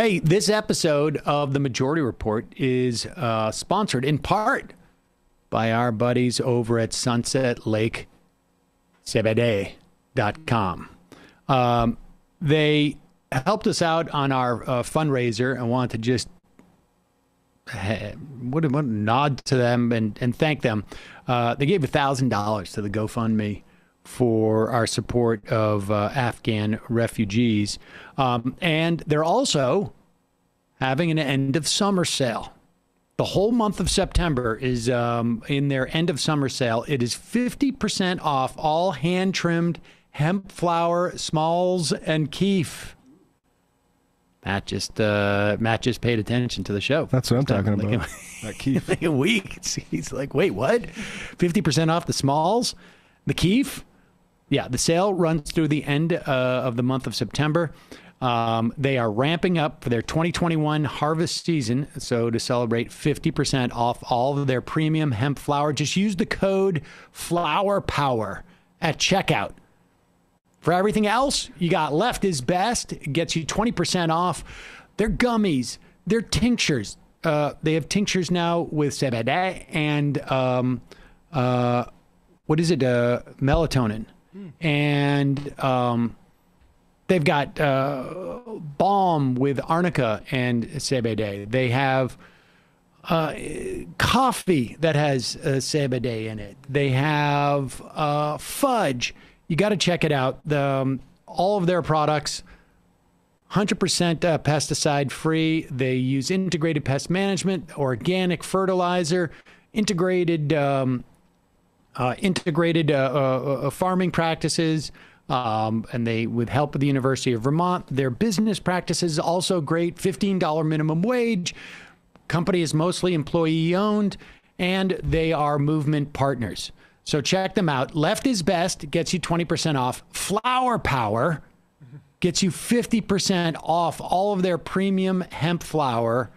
Hey, this episode of the Majority Report is uh, sponsored in part by our buddies over at Sunset Lake CBD.com. Um, they helped us out on our uh, fundraiser and want to just uh, what, what nod to them and, and thank them. Uh, they gave $1,000 to the GoFundMe for our support of uh, Afghan refugees. Um, and they're also having an end of summer sale. The whole month of September is um, in their end of summer sale. It is 50% off all hand trimmed hemp flower, smalls, and kief. Matt just uh, Matt just paid attention to the show. That's what I'm talking like about. A, that kief. like a week. He's like, wait, what? Fifty percent off the smalls, the keef. Yeah, the sale runs through the end uh, of the month of September. Um, they are ramping up for their 2021 harvest season. So, to celebrate 50% off all of their premium hemp flower, just use the code Flower Power at checkout. For everything else, you got Left is Best. It gets you 20% off. Their gummies, their tinctures. Uh, they have tinctures now with CBD and um, uh, what is it? Uh, melatonin. And um, they've got uh, balm with arnica and CBD. They have uh, coffee that has uh, CBD in it. They have uh, fudge. You got to check it out. The, um, all of their products, 100% uh, pesticide free. They use integrated pest management, organic fertilizer, integrated um, uh, integrated uh, uh, farming practices. Um, and they, with help of the University of Vermont, their business practices also great. $15 minimum wage. Company is mostly employee owned, and they are movement partners. So check them out. Left is Best gets you 20% off. Flower Power gets you 50% off all of their premium hemp flower,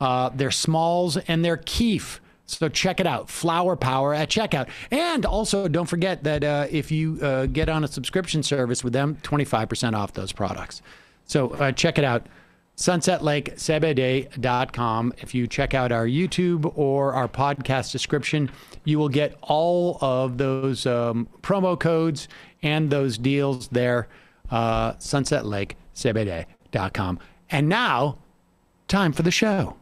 uh, their smalls, and their kief. So check it out, Flower Power at checkout. And also, don't forget that uh, if you uh, get on a subscription service with them, 25% off those products. So uh, check it out, sunsetlakecbd.com. If you check out our YouTube or our podcast description, you will get all of those um, promo codes and those deals there, uh, sunsetlakecbd.com. And now, time for the show.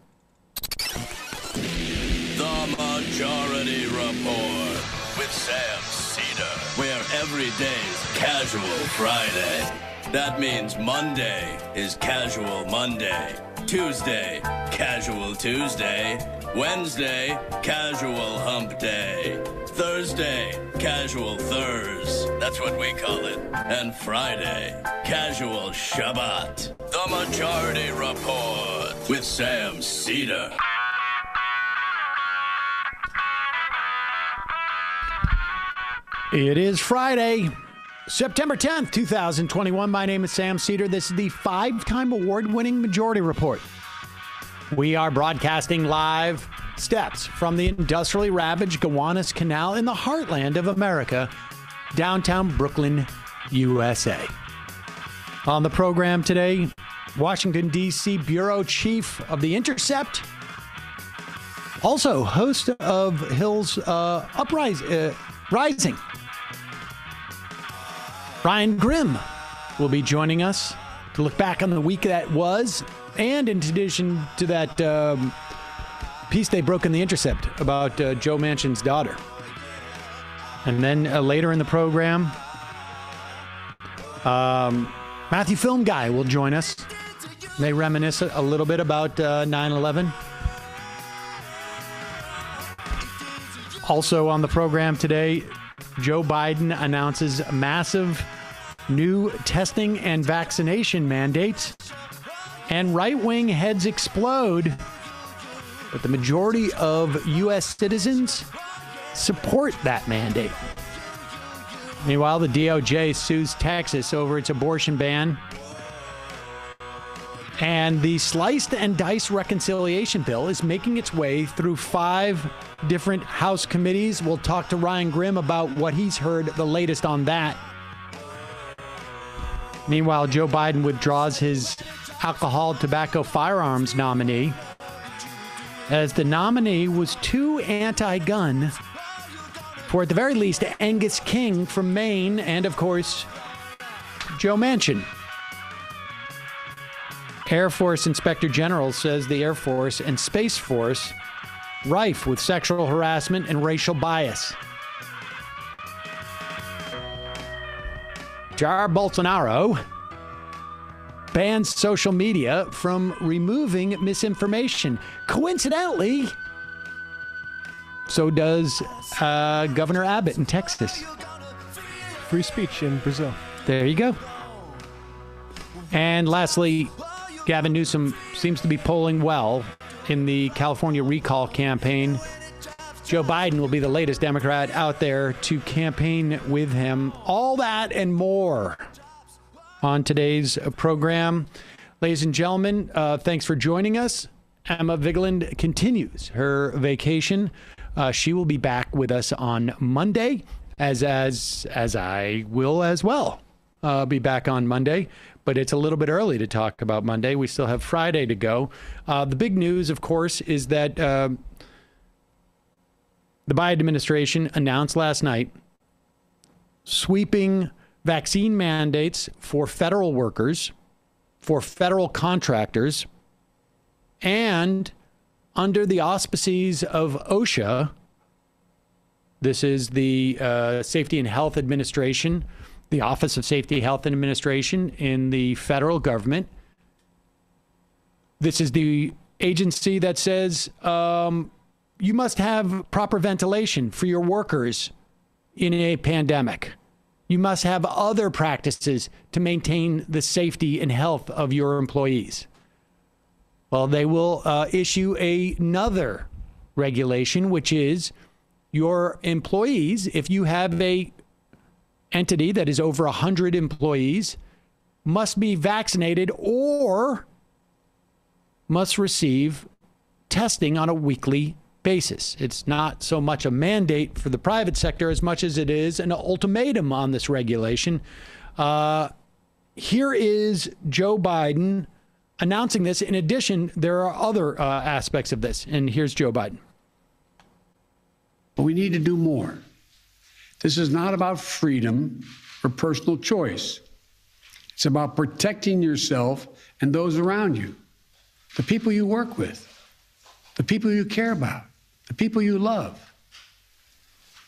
Majority Report with Sam Seder, where every day's Casual Friday. That means Monday is Casual Monday, Tuesday, Casual Tuesday, Wednesday, Casual Hump Day, Thursday, Casual Thurs. That's what we call it. And Friday, Casual Shabbat. The Majority Report with Sam Seder. It is Friday, September 10th, 2021. My name is Sam Seder. This is the five time award winning Majority Report. We are broadcasting live steps from the industrially ravaged Gowanus Canal in the heartland of America, downtown Brooklyn, USA. On the program today, Washington, D.C. Bureau Chief of The Intercept, also host of Hill's uh, Uprising. Uh, Rising. Ryan Grim will be joining us to look back on the week that was, and in addition to that um, piece they broke in the Intercept about uh, Joe Manchin's daughter. And then uh, later in the program, um, Matthew Film Guy will join us. May reminisce a little bit about uh, 9 11. Also on the program today, Joe Biden announces massive new testing and vaccination mandates, and right wing heads explode. But the majority of U.S. citizens support that mandate. Meanwhile, the DOJ sues Texas over its abortion ban. And the sliced and diced reconciliation bill is making its way through five different House committees. We'll talk to Ryan Grim about what he's heard, the latest on that. Meanwhile, Joe Biden withdraws his alcohol, tobacco, firearms nominee, as the nominee was too anti gun for, at the very least, Angus King from Maine and, of course, Joe Manchin. Air Force Inspector General says the Air Force and Space Force rife with sexual harassment and racial bias. Jair Bolsonaro bans social media from removing misinformation. Coincidentally, so does uh, Governor Abbott in Texas. Free speech in Brazil. There you go. And lastly, Gavin Newsom seems to be polling well in the California recall campaign. Joe Biden will be the latest Democrat out there to campaign with him. All that and more on today's program. Ladies and gentlemen, uh, thanks for joining us. Emma Vigeland continues her vacation. Uh, she will be back with us on Monday, as as as I will as well. Uh, be back on Monday, but it's a little bit early to talk about Monday. We still have Friday to go. Uh, the big news, of course, is that uh, the Biden administration announced last night sweeping vaccine mandates for federal workers, for federal contractors, and under the auspices of OSHA. This is the uh, Safety and Health Administration, the Office of Safety, Health, and Administration in the federal government. This is the agency that says um, you must have proper ventilation for your workers in a pandemic. You must have other practices to maintain the safety and health of your employees. Well, they will uh, issue another regulation, which is your employees, if you have a entity that is over 100 employees, must be vaccinated or must receive testing on a weekly basis. It's not so much a mandate for the private sector as much as it is an ultimatum on this regulation. Uh, here is Joe Biden announcing this. In addition, there are other uh, aspects of this. And here's Joe Biden. We need to do more. This is not about freedom or personal choice. It's about protecting yourself and those around you, the people you work with, the people you care about, the people you love.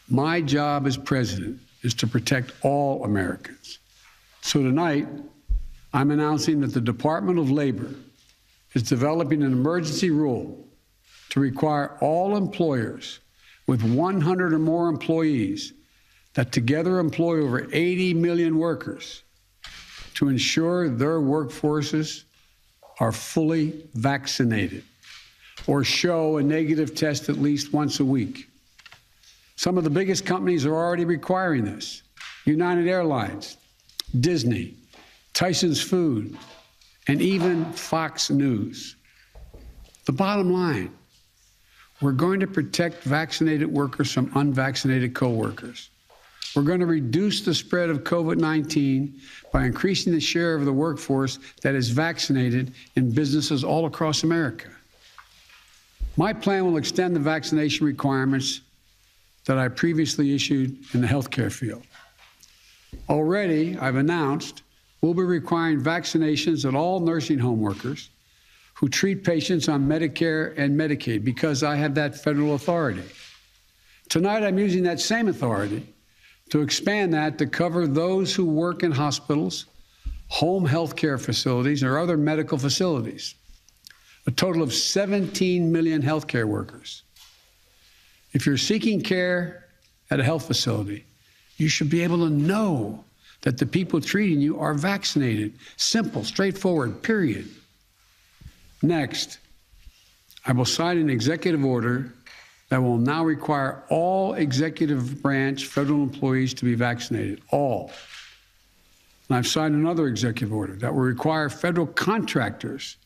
My job as president is to protect all Americans. So tonight, I'm announcing that the Department of Labor is developing an emergency rule to require all employers with 100 or more employees that together employ over 80 million workers to ensure their workforces are fully vaccinated or show a negative test at least once a week. Some of the biggest companies are already requiring this United Airlines, Disney, Tyson's Food, and even Fox News. The bottom line we're going to protect vaccinated workers from unvaccinated coworkers. We're going to reduce the spread of COVID 19 by increasing the share of the workforce that is vaccinated in businesses all across America. My plan will extend the vaccination requirements that I previously issued in the healthcare field. Already, I've announced we'll be requiring vaccinations at all nursing home workers who treat patients on Medicare and Medicaid because I have that federal authority. Tonight, I'm using that same authority to expand that to cover those who work in hospitals, home health care facilities, or other medical facilities a total of 17 million healthcare workers. If you're seeking care at a health facility, you should be able to know that the people treating you are vaccinated. Simple, straightforward, period. Next, I will sign an executive order that will now require all executive branch federal employees to be vaccinated. All. And I've signed another executive order that will require federal contractors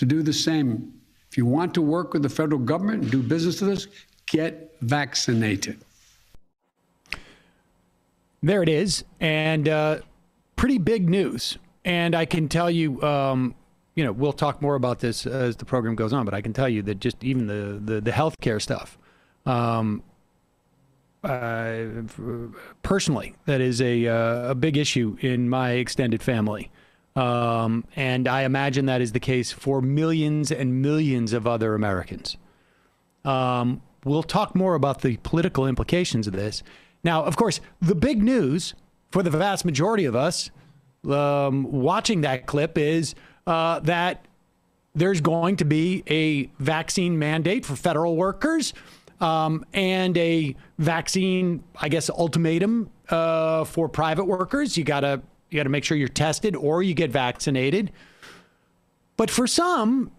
to do the same. If you want to work with the federal government and do business with us, get vaccinated. There it is, and uh, pretty big news. And I can tell you, um, you know, we'll talk more about this as the program goes on, but I can tell you that just even the the, the healthcare stuff, um, uh, personally, that is a uh, a big issue in my extended family. Um, and I imagine that is the case for millions and millions of other Americans. Um, we'll talk more about the political implications of this. Now, of course, the big news for the vast majority of us um, watching that clip is uh, that there's going to be a vaccine mandate for federal workers um, and a vaccine, I guess, ultimatum uh, for private workers. You gotta you gotta make sure you're tested or you get vaccinated. But for some,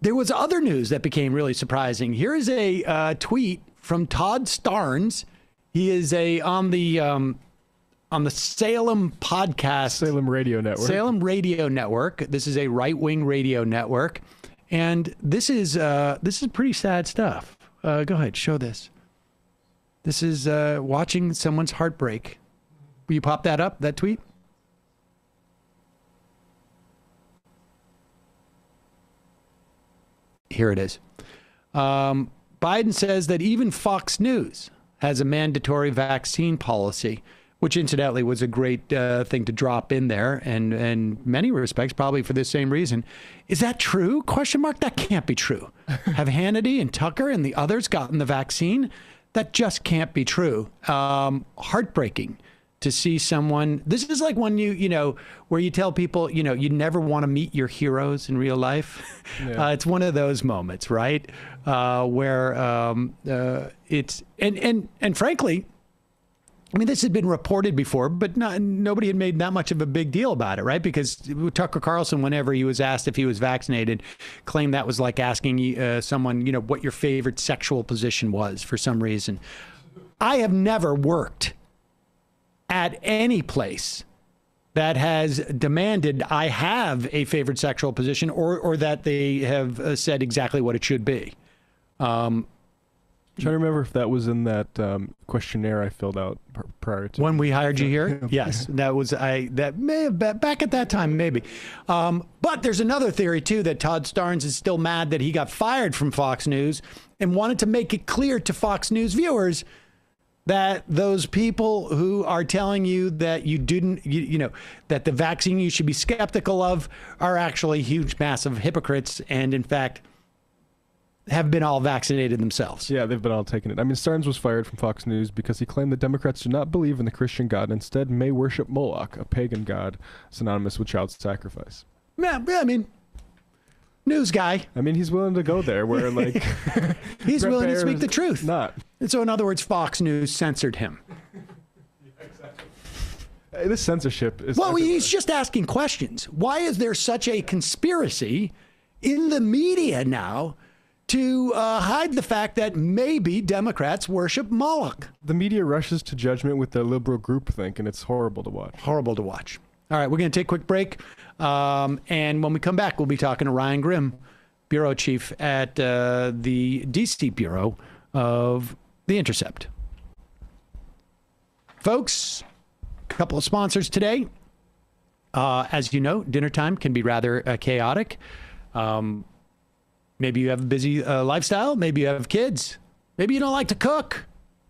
there was other news that became really surprising. Here is a uh, tweet from Todd Starnes. He is a on the um, on the Salem podcast, Salem Radio Network. Salem Radio Network. This is a right wing radio network, and this is uh, this is pretty sad stuff. Uh, go ahead, show this. This is uh, watching someone's heartbreak. Will you pop that up? That tweet. Here it is. Um, Biden says that even Fox News has a mandatory vaccine policy, which incidentally was a great uh, thing to drop in there, and in many respects probably for the same reason. Is that true? Question mark. That can't be true. have Hannity and Tucker and the others gotten the vaccine? That just can't be true. Um, heartbreaking to see someone. This is like when you, you know, where you tell people, you know, you never want to meet your heroes in real life. Yeah. Uh, it's one of those moments, right? Uh, where um, uh, it's and and and frankly, I mean, this had been reported before, but not, nobody had made that much of a big deal about it, right? Because Tucker Carlson, whenever he was asked if he was vaccinated, claimed that was like asking uh, someone, you know, what your favorite sexual position was for some reason. I have never worked at any place that has demanded I have a favored sexual position or, or that they have uh, said exactly what it should be. I'm trying to remember if that was in that um, questionnaire I filled out prior to. When we hired you here, yes, that was I. That may have been back at that time, maybe. Um, but there's another theory too that Todd Starnes is still mad that he got fired from Fox News and wanted to make it clear to Fox News viewers that those people who are telling you that you didn't, you, you know, that the vaccine you should be skeptical of are actually huge, massive hypocrites, and in fact have been all vaccinated themselves. Yeah, they've been all taking it. I mean, Starnes was fired from Fox News because he claimed the Democrats do not believe in the Christian God and instead may worship Moloch, a pagan god synonymous with child sacrifice. Yeah, yeah, I mean, news guy. I mean, he's willing to go there where, like, He's Brett willing to speak the truth. Not. And so, in other words, Fox News censored him. Hey, this censorship is. Well, everywhere. he's just asking questions. Why is there such a conspiracy in the media now to uh, hide the fact that maybe Democrats worship Moloch? the media rushes to judgment with their liberal groupthink, and it's horrible to watch. Horrible to watch. All right, we're going to take a quick break. Um, and when we come back, we'll be talking to Ryan Grim, bureau chief at uh, the DC Bureau of The Intercept. Folks, a couple of sponsors today. Uh, as you know, dinner time can be rather uh, chaotic. Um, maybe you have a busy uh, lifestyle. Maybe you have kids. Maybe you don't like to cook.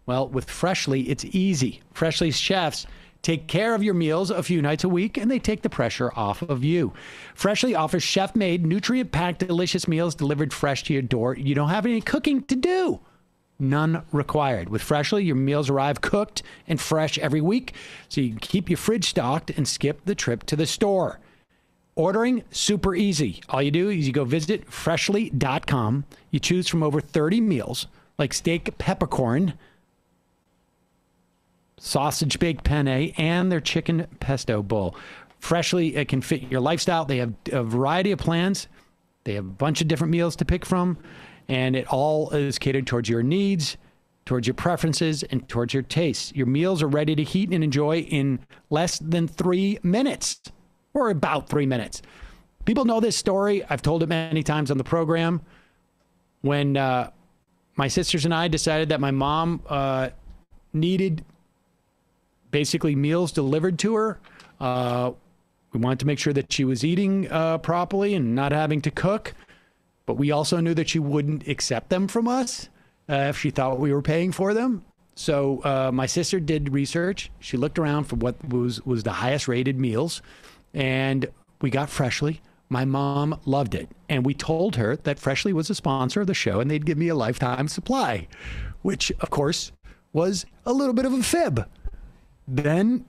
Well, with Freshly, it's easy. Freshly's chefs take care of your meals a few nights a week and they take the pressure off of you. Freshly offers chef made, nutrient packed, delicious meals delivered fresh to your door. You don't have any cooking to do. None required. With Freshly, your meals arrive cooked and fresh every week, so you can keep your fridge stocked and skip the trip to the store. Ordering super easy. All you do is you go visit freshly.com. You choose from over 30 meals like steak peppercorn, sausage baked penne, and their chicken pesto bowl. Freshly it can fit your lifestyle. They have a variety of plans. They have a bunch of different meals to pick from, and it all is catered towards your needs, towards your preferences, and towards your tastes. Your meals are ready to heat and enjoy in less than three minutes, or about three minutes. People know this story. I've told it many times on the program. When uh, my sisters and I decided that my mom uh, needed basically meals delivered to her. Uh, We wanted to make sure that she was eating uh, properly and not having to cook. But we also knew that she wouldn't accept them from us uh, if she thought we were paying for them. So uh, my sister did research. She looked around for what was was the highest rated meals, and we got Freshly. My mom loved it, and we told her that Freshly was a sponsor of the show, and they'd give me a lifetime supply, which of course was a little bit of a fib. Then,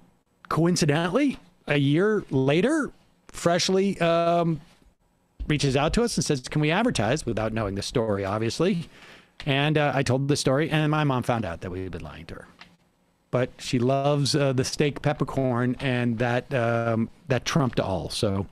coincidentally, a year later, Freshly um, reaches out to us and says, "Can we advertise?" Without knowing the story, obviously. And uh, I told the story, and my mom found out that we had been lying to her. But she loves uh, the steak peppercorn, and that um, that trumped all. So,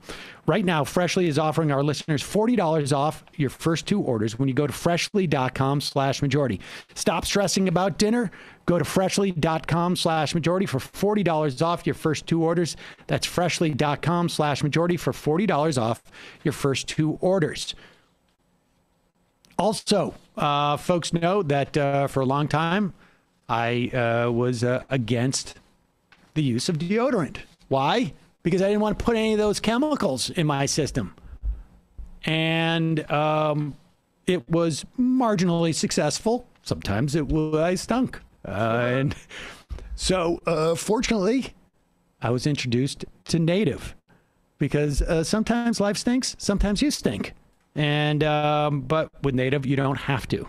right now, Freshly is offering our listeners forty dollars off your first two orders when you go to Freshly.com/majority. Stop stressing about dinner. Go to Freshly.com/majority for forty dollars off your first two orders. That's Freshly.com/majority for forty dollars off your first two orders. Also, uh, folks know that uh, for a long time, I uh, was uh, against the use of deodorant. Why? Because I didn't want to put any of those chemicals in my system. And um, it was marginally successful. Sometimes it I stunk. Uh, and so, uh, fortunately, I was introduced to Native because sometimes life stinks, sometimes you stink. And um, but with Native, you don't have to.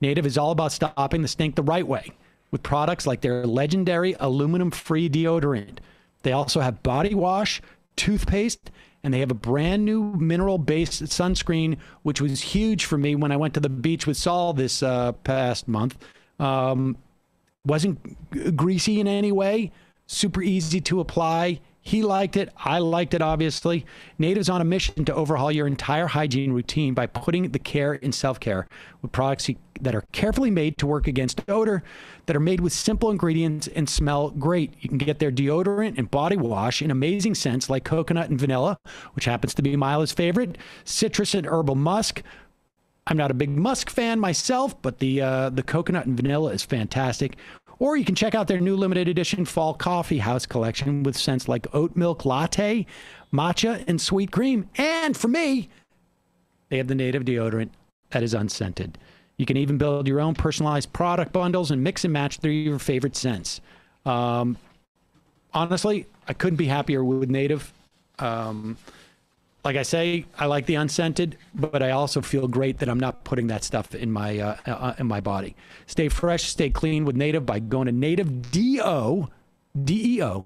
Native is all about stopping the stink the right way with products like their legendary aluminum-free deodorant. They also have body wash, toothpaste, and they have a brand new mineral-based sunscreen, which was huge for me when I went to the beach with Saul this uh, past month. Um, wasn't greasy in any way, super easy to apply he liked it. I liked it, obviously. Native's on a mission to overhaul your entire hygiene routine by putting the care in self care with products that are carefully made to work against odor, that are made with simple ingredients and smell great. You can get their deodorant and body wash in amazing scents like coconut and vanilla, which happens to be Mila's favorite, citrus and herbal musk. I'm not a big musk fan myself, but the uh, the coconut and vanilla is fantastic. Or you can check out their new limited edition fall coffee house collection with scents like oat milk latte, matcha, and sweet cream. And for me, they have the native deodorant that is unscented. You can even build your own personalized product bundles and mix and match through your favorite scents. Um, honestly, I couldn't be happier with Native. Um, like I say, I like the unscented, but I also feel great that I'm not putting that stuff in my uh, uh, in my body. Stay fresh, stay clean with Native by going to nativedeo, D-E-O,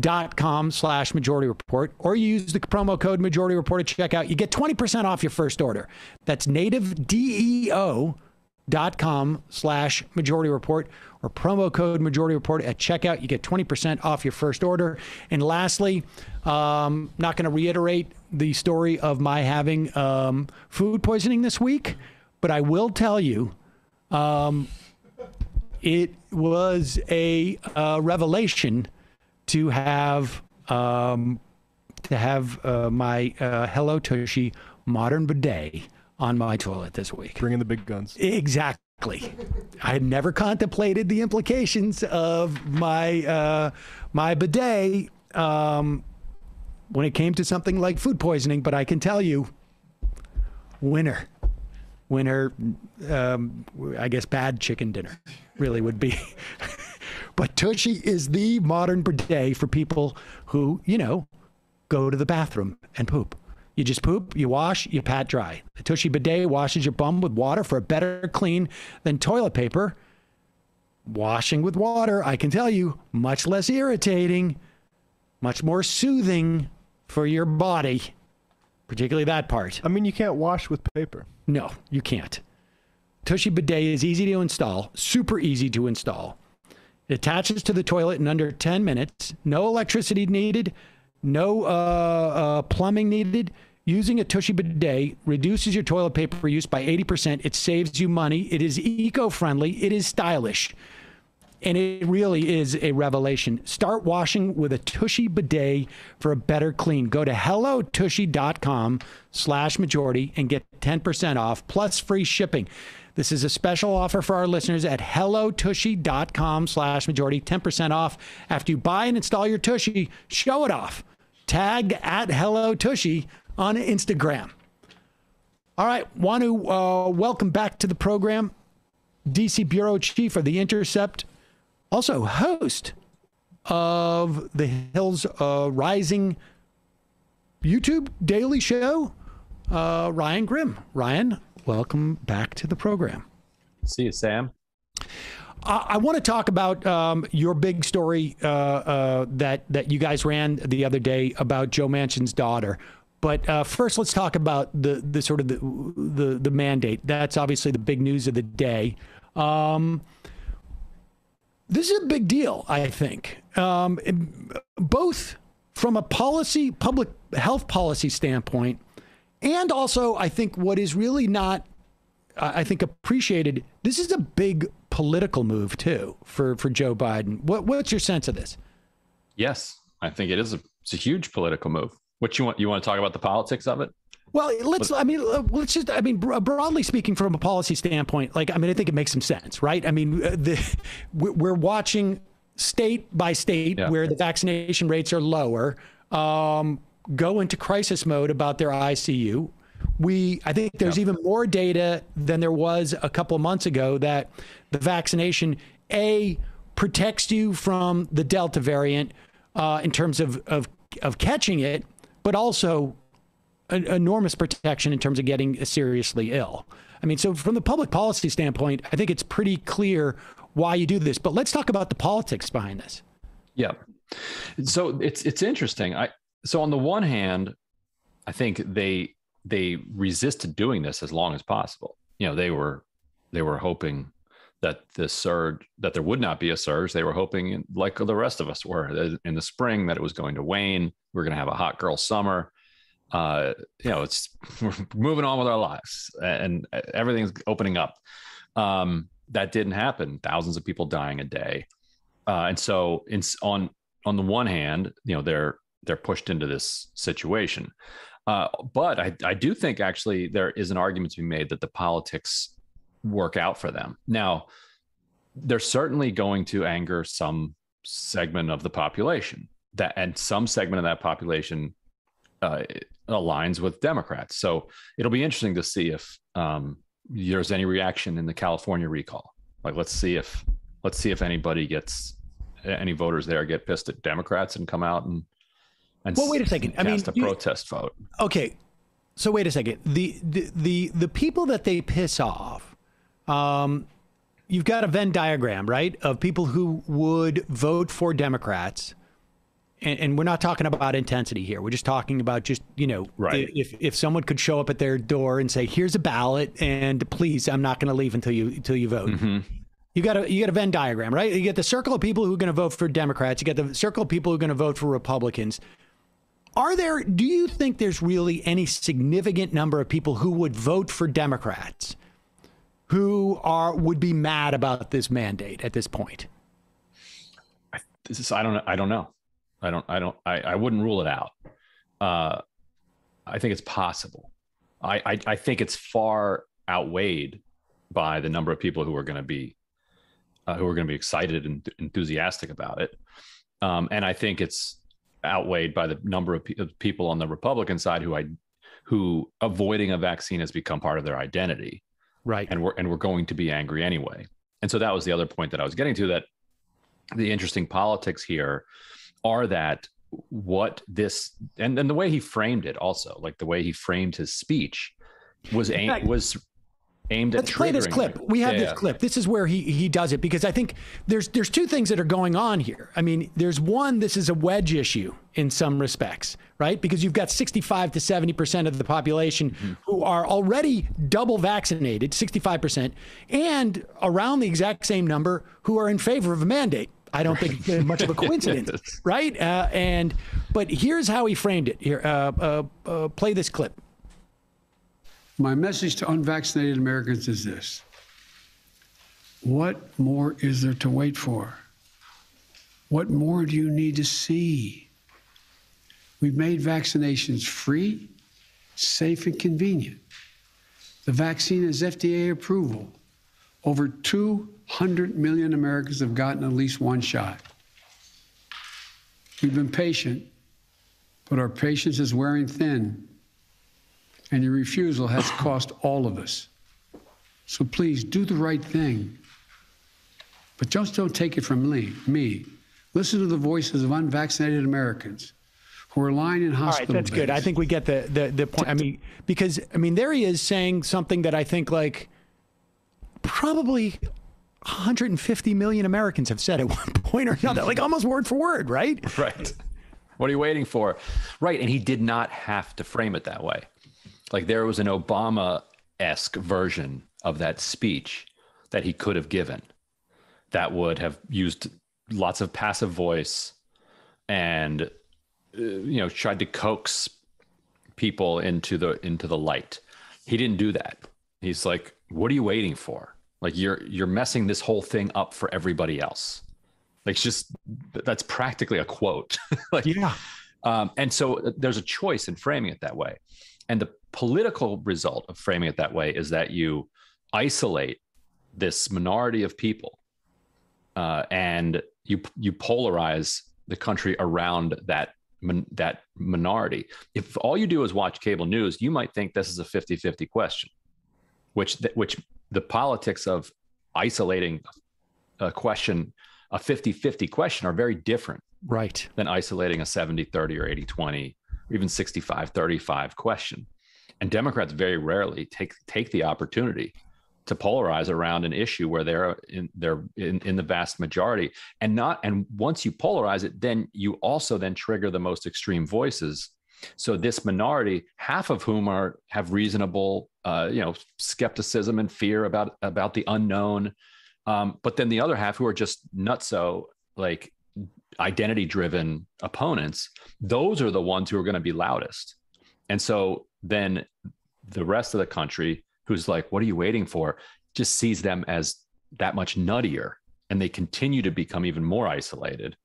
dot com slash majority report or you use the promo code majority report at checkout you get 20% off your first order that's nativedeo dot com slash majority report or promo code majority report at checkout. You get 20% off your first order. And lastly um, not going to reiterate the story of my having um, food poisoning this week, but I will tell you, um, it was a uh, revelation to have um, to have uh, my uh, Hello Tushy modern bidet on my toilet this week. Bringing the big guns. Exactly. I had never contemplated the implications of my uh, my bidet um, when it came to something like food poisoning, but I can tell you, winner, winner, um, I guess bad chicken dinner really would be. but Tushy is the modern bidet for people who, you know, go to the bathroom and poop. You just poop, you wash, you pat dry. The Tushy bidet washes your bum with water for a better clean than toilet paper. Washing with water, I can tell you, much less irritating, much more soothing for your body, particularly that part. I mean, you can't wash with paper. No, you can't. Tushy Bidet is easy to install, super easy to install. It attaches to the toilet in under 10 minutes. No electricity needed, no uh, uh, plumbing needed. Using a Tushy bidet reduces your toilet paper use by 80%. It saves you money. It is eco friendly. It is stylish and it really is a revelation. Start washing with a Tushy bidet for a better clean. Go to hellotushy.com slash majority and get 10% off plus free shipping. This is a special offer for our listeners at hellotushy.com slash majority, 10% off. After you buy and install your Tushy, show it off. Tagged at Hello Tushy on Instagram. All right, want to uh, welcome back to the program DC Bureau Chief of The Intercept, also host of the Hills uh, Rising YouTube daily show, uh, Ryan Grim. Ryan, welcome back to the program. See you, Sam. I, want to talk about um, your big story uh, uh, that that you guys ran the other day about Joe Manchin's daughter. But uh, first, let's talk about the the sort of the, the the mandate. That's obviously the big news of the day. Um, this is a big deal, I think, um, both from a policy, public health policy standpoint, and also I think what is really not, I think appreciated. This is a big political move too for for Joe Biden. What what's your sense of this? Yes, I think it is a it's a huge political move. What you want you want to talk about the politics of it? Well, let's. I mean, uh, let's just. I mean, broadly speaking, from a policy standpoint, like I mean, I think it makes some sense, right? I mean, uh, the we're watching state by state yeah. where the vaccination rates are lower um, go into crisis mode about their ICU. We, I think, there's yeah. even more data than there was a couple of months ago that the vaccination a protects you from the Delta variant uh, in terms of, of of catching it, but also an enormous protection in terms of getting seriously ill. I mean, so from the public policy standpoint, I think it's pretty clear why you do this. But let's talk about the politics behind this. Yeah. So it's it's interesting. I so on the one hand, I think they they resisted doing this as long as possible. You know, they were they were hoping that the surge that there would not be a surge. They were hoping, like the rest of us were, in the spring that it was going to wane. We are going to have a hot girl summer uh, you know, it's we're moving on with our lives and everything's opening up. Um, that didn't happen. Thousands of people dying a day, uh, and so in, on on the one hand, you know, they're they're pushed into this situation. Uh, but I, I do think actually there is an argument to be made that the politics work out for them. Now, they're certainly going to anger some segment of the population that and some segment of that population uh, aligns with Democrats. So it'll be interesting to see if um, there's any reaction in the California recall. Like, let's see if let's see if anybody gets any voters there get pissed at Democrats and come out and and well, wait a second. I mean, a you, protest vote. Okay, so wait a second. The the the, the people that they piss off. Um, you've got a Venn diagram, right, of people who would vote for Democrats and, and, we're not talking about intensity here. We're just talking about just you know, right. if if someone could show up at their door and say, "Here's a ballot, and please, I'm not going to leave until you until you vote." Mm-hmm. You got a you got a Venn diagram, right? You get the circle of people who are going to vote for Democrats. You get the circle of people who are going to vote for Republicans. Are there? Do you think there's really any significant number of people who would vote for Democrats who are would be mad about this mandate at this point? This is I don't I don't know. I don't, I don't, I, I wouldn't rule it out. Uh, I think it's possible. I, I, I think it's far outweighed by the number of people who are going to be, uh, who are going to be excited and enthusiastic about it. Um, and I think it's outweighed by the number of, pe- of people on the Republican side who I, who avoiding a vaccine has become part of their identity. Right. And we're, and we're going to be angry anyway. And so that was the other point that I was getting to that the interesting politics here are that what this and then the way he framed it also like the way he framed his speech was aim, was aimed Let's at play this clip. We have yeah, this clip. This is where he he does it because I think there's there's two things that are going on here. I mean, there's one this is a wedge issue in some respects, right? Because you've got 65 to 70% of the population mm-hmm. who are already double vaccinated, 65%, and around the exact same number who are in favor of a mandate. I don't right. think much of a coincidence, yes. right? Uh, and but here's how he framed it. Here, uh, uh, uh, play this clip. My message to unvaccinated Americans is this: What more is there to wait for? What more do you need to see? We've made vaccinations free, safe, and convenient. The vaccine has FDA approval. Over 200 million Americans have gotten at least one shot. We've been patient, but our patience is wearing thin, and your refusal has cost all of us. So please do the right thing. But just don't take it from me. me. Listen to the voices of unvaccinated Americans who are lying in All right, hospital that's good. I think we get the, the, the point. I mean, because, I mean, there he is saying something that I think like probably 150 million Americans have said at one point or another, like almost word for word, right? Right. What are you waiting for? Right. And he did not have to frame it that way. Like there was an Obama esque version of that speech that he could have given that would have used lots of passive voice and, uh, you know, tried to coax people into the into the light. He didn't do that. He's like, "What are you waiting for? Like you're you're messing this whole thing up for everybody else." Like it's just that's practically a quote. like Yeah. um, and so uh, there's a choice in framing it that way. And the political result of framing it that way is that you isolate this minority of people uh, and you you polarize the country around that that minority. If all you do is watch cable news, you might think this is a 50-50 question, which th- which the politics of isolating a question, a 50-50 question are very different Right. than isolating a 70 30 or 80 20 or even 65 35 question. And Democrats very rarely take take the opportunity to polarize around an issue where they're in they're in, in the vast majority. And not and once you polarize it then you also then trigger the most extreme voices. So this minority half of whom are have reasonable uh, you know skepticism and fear about about the unknown. Um, but then the other half who are just nutso like identity driven opponents those are the ones who are going to be loudest and so then the rest of the country who's like what are you waiting for just sees them as that much nuttier and they continue to become even more isolated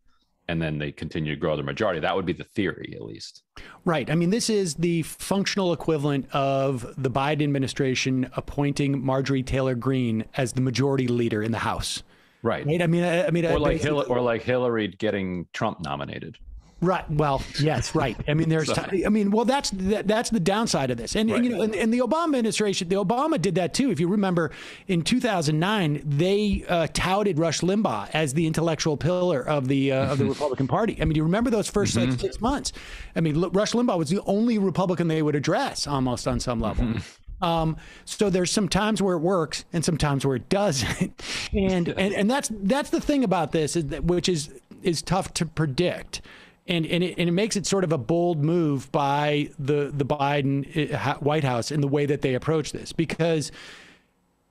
and then they continue to grow their majority that would be the theory at least Right. I mean, this is the functional equivalent of the Biden administration appointing Marjorie Taylor Greene as the majority leader in the House. Right, Right. I mean, I, I mean, or I like Hillary, or like hillary getting trump nominated Right. Well, yes, right. I mean, there's. ti- I mean, well, that's that, that's the downside of this, and, and, you know, and, and the Obama administration, the Obama did that too. If you remember, in 2009, they uh, touted Rush Limbaugh as the intellectual pillar of the uh, of the Republican Party. I mean, do you remember those 1st like, six months? I mean, Rush Limbaugh was the only Republican they would address, almost on some level. Um, so there's some times where it works and some times where it doesn't, and and and that's that's the thing about this, is that, which is is tough to predict, and and it, and it makes it sort of a bold move by the the Biden uh, White House in the way that they approach this, because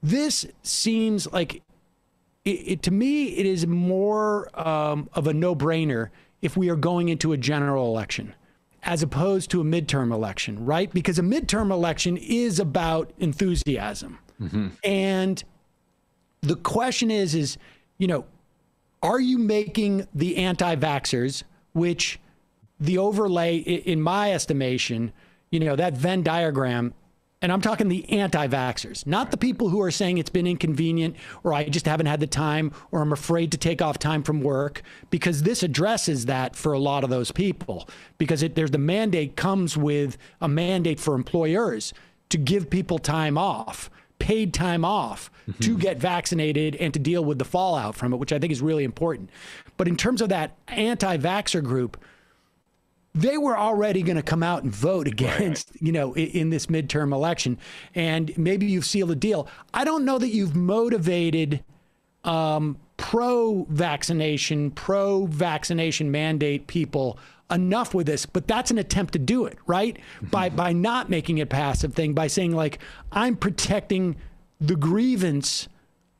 this seems like it, it, to me, it is more um, of a no-brainer if we are going into a general election, as opposed to a midterm election, right? Because a midterm election is about enthusiasm, mm-hmm. and the question is, is you know, are you making the anti-vaxxers, which the overlay, in my estimation, you know, that Venn diagram, and I'm talking the anti vaxxers, not the people who are saying it's been inconvenient or I just haven't had the time or I'm afraid to take off time from work, because this addresses that for a lot of those people. Because it, there's the mandate comes with a mandate for employers to give people time off, paid time off mm-hmm. to get vaccinated and to deal with the fallout from it, which I think is really important. But in terms of that anti vaxxer group, they were already going to come out and vote against, you know, in, in this midterm election. And maybe you've sealed a deal. I don't know that you've motivated um, pro vaccination, pro vaccination mandate people enough with this, but that's an attempt to do it, right? by by not making it a passive thing, by saying like, I'm protecting the grievance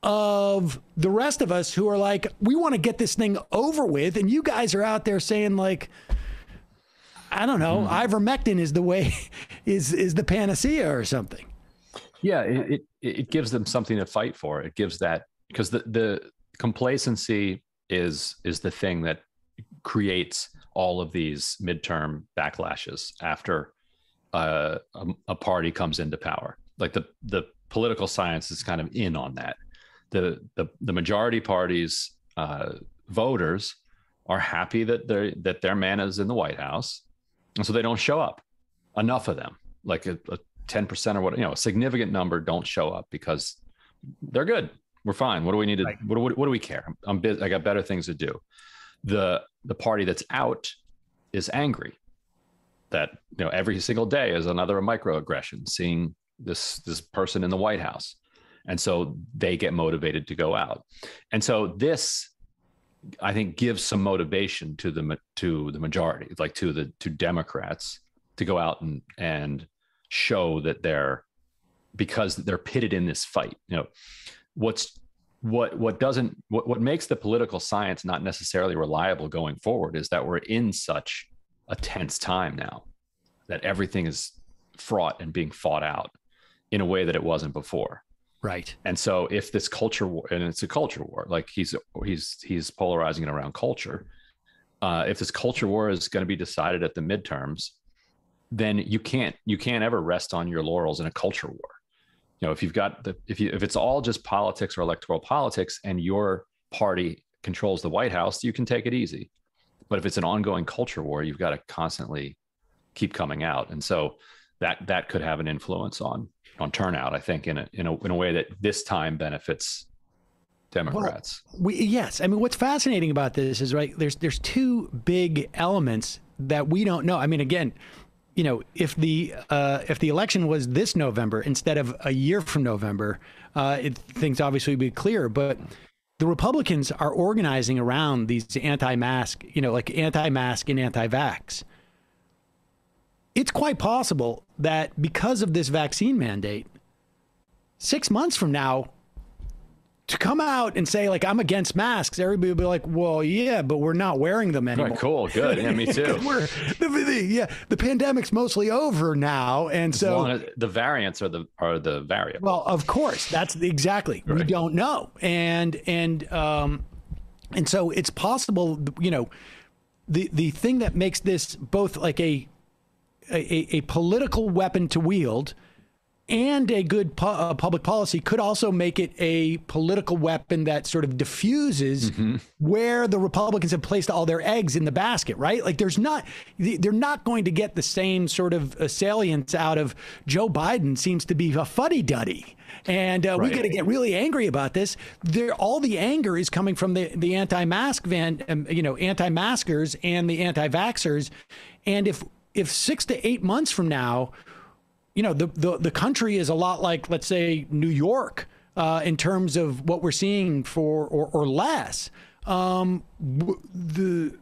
of the rest of us who are like, we want to get this thing over with, and you guys are out there saying like, I don't know, ivermectin is the way, is is the panacea or something. Yeah, it, it it gives them something to fight for. It gives that because the the complacency is is the thing that creates all of these midterm backlashes after uh, a, a party comes into power. Like the the political science is kind of in on that. The the the majority parties uh, voters are happy that they that their man is in the White House, and so they don't show up. Enough of them, like a, a 10% or what, you know, a significant number don't show up because they're good. We're fine. What do we need to, Right. what, what, what do we care? I'm busy. I got better things to do. The, the party that's out is angry that, you know, every single day is another microaggression, seeing this, this person in the White House. And so they get motivated to go out. And so this, I think, gives some motivation to the, to the majority, like to the, to Democrats to go out and, and show that they're because they're pitted in this fight. You know what's what what doesn't what, what makes the political science not necessarily reliable going forward is that we're in such a tense time now that everything is fraught and being fought out in a way that it wasn't before Right. and so if this culture war, and it's a culture war, like he's he's he's polarizing it around culture. Uh, if this culture war is going to be decided at the midterms, then you can't you can't ever rest on your laurels in a culture war. You know, if you've got the if you if it's all just politics or electoral politics, and your party controls the White House, you can take it easy. But if it's an ongoing culture war, you've got to constantly keep coming out, and so that that could have an influence on on turnout. I think in a in a in a way that this time benefits Democrats. We, yes, I mean what's fascinating about this is right there's there's two big elements that we don't know. I mean again, you know, if the uh, if the election was this November instead of a year from November, uh, it, things obviously would be clear. But the Republicans are organizing around these anti-mask, you know, like anti-mask and anti-vax. It's quite possible that because of this vaccine mandate, six months from now, to come out and say like I'm against masks, everybody will be like, "Well, yeah, but we're not wearing them anymore." Right, cool, good. Yeah, me too. we're the, the, yeah, the pandemic's mostly over now, and As so the variants are the are the variable. well, of course, that's the- exactly. We don't know, and and um, and so it's possible. You know, the the thing that makes this both like a a, a political weapon to wield and a good pu- uh, public policy could also make it a political weapon that sort of diffuses where the Republicans have placed all their eggs in the basket, right? Like there's not, they're not going to get the same sort of salience out of Joe Biden seems to be a fuddy duddy. And uh, we Right. got to get really angry about this. There, all the anger is coming from the the anti-mask van, um, you know, anti-maskers and the anti-vaxxers. And if if six to eight months from now, you know, the, the, the country is a lot like, let's say, New York uh, in terms of what we're seeing for, or, or less. Um, the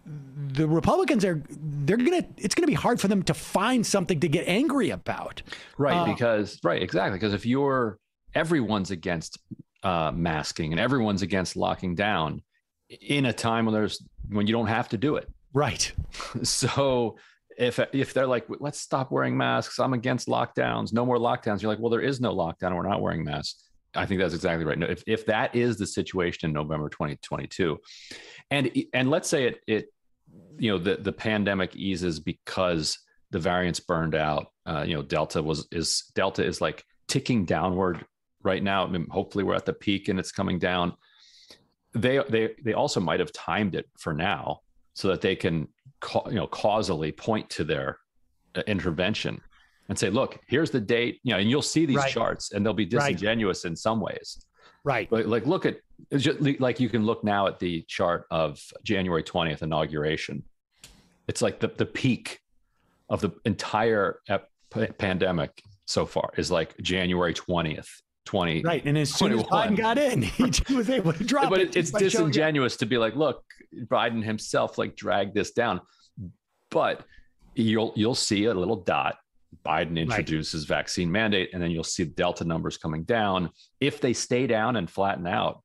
the Republicans are they're gonna it's gonna be hard for them to find something to get angry about. Right, Uh, because right, exactly. Because if you're everyone's against uh, masking and everyone's against locking down in a time when there's when you don't have to do it. Right. So if if they're like, let's stop wearing masks, I'm against lockdowns, no more lockdowns. You're like, well, there is no lockdown. We're not wearing masks. I think that's exactly right. No, If if that is the situation in November 2022, and and let's say it it you know the the pandemic eases because the variants burned out. Uh, you know, Delta was is Delta is like ticking downward right now. I mean, hopefully, we're at the peak and it's coming down. They they they also might have timed it for now so that they can ca- you know causally point to their uh, intervention and say, look, here's the date. You know, and you'll see these Right. charts and they'll be Right. disingenuous in some ways. Right. But like, look at just like you can look now at the chart of January 20th inauguration. It's like the, the peak of the entire ep- pandemic so far is like January 20th, 20. Right. And as soon as Biden got in, he was able to drop But it. But it's disingenuous to be like, look, Biden himself like dragged this down. But you'll you'll see a little dot. Biden introduces vaccine mandate, and then you'll see Delta numbers coming down. If they stay down and flatten out,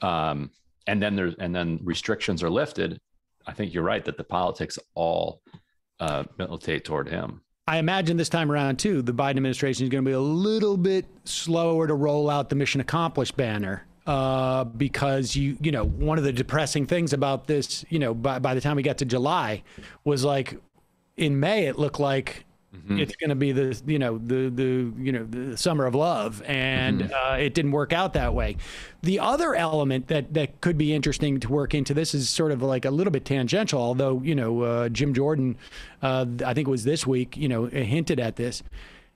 um, and then there's and then restrictions are lifted, I think you're right that the politics all uh, militate toward him. I imagine this time around too, the Biden administration is going to be a little bit slower to roll out the mission accomplished banner. Uh, because you, you know, one of the depressing things about this, you know, by, by the time we got to July was like in May, it looked like it's going to be the you know the the you know the summer of love, and uh, it didn't work out that way. The other element that that could be interesting to work into this is sort of like a little bit tangential, although you know uh, Jim Jordan, uh, I think it was this week, you know, hinted at this.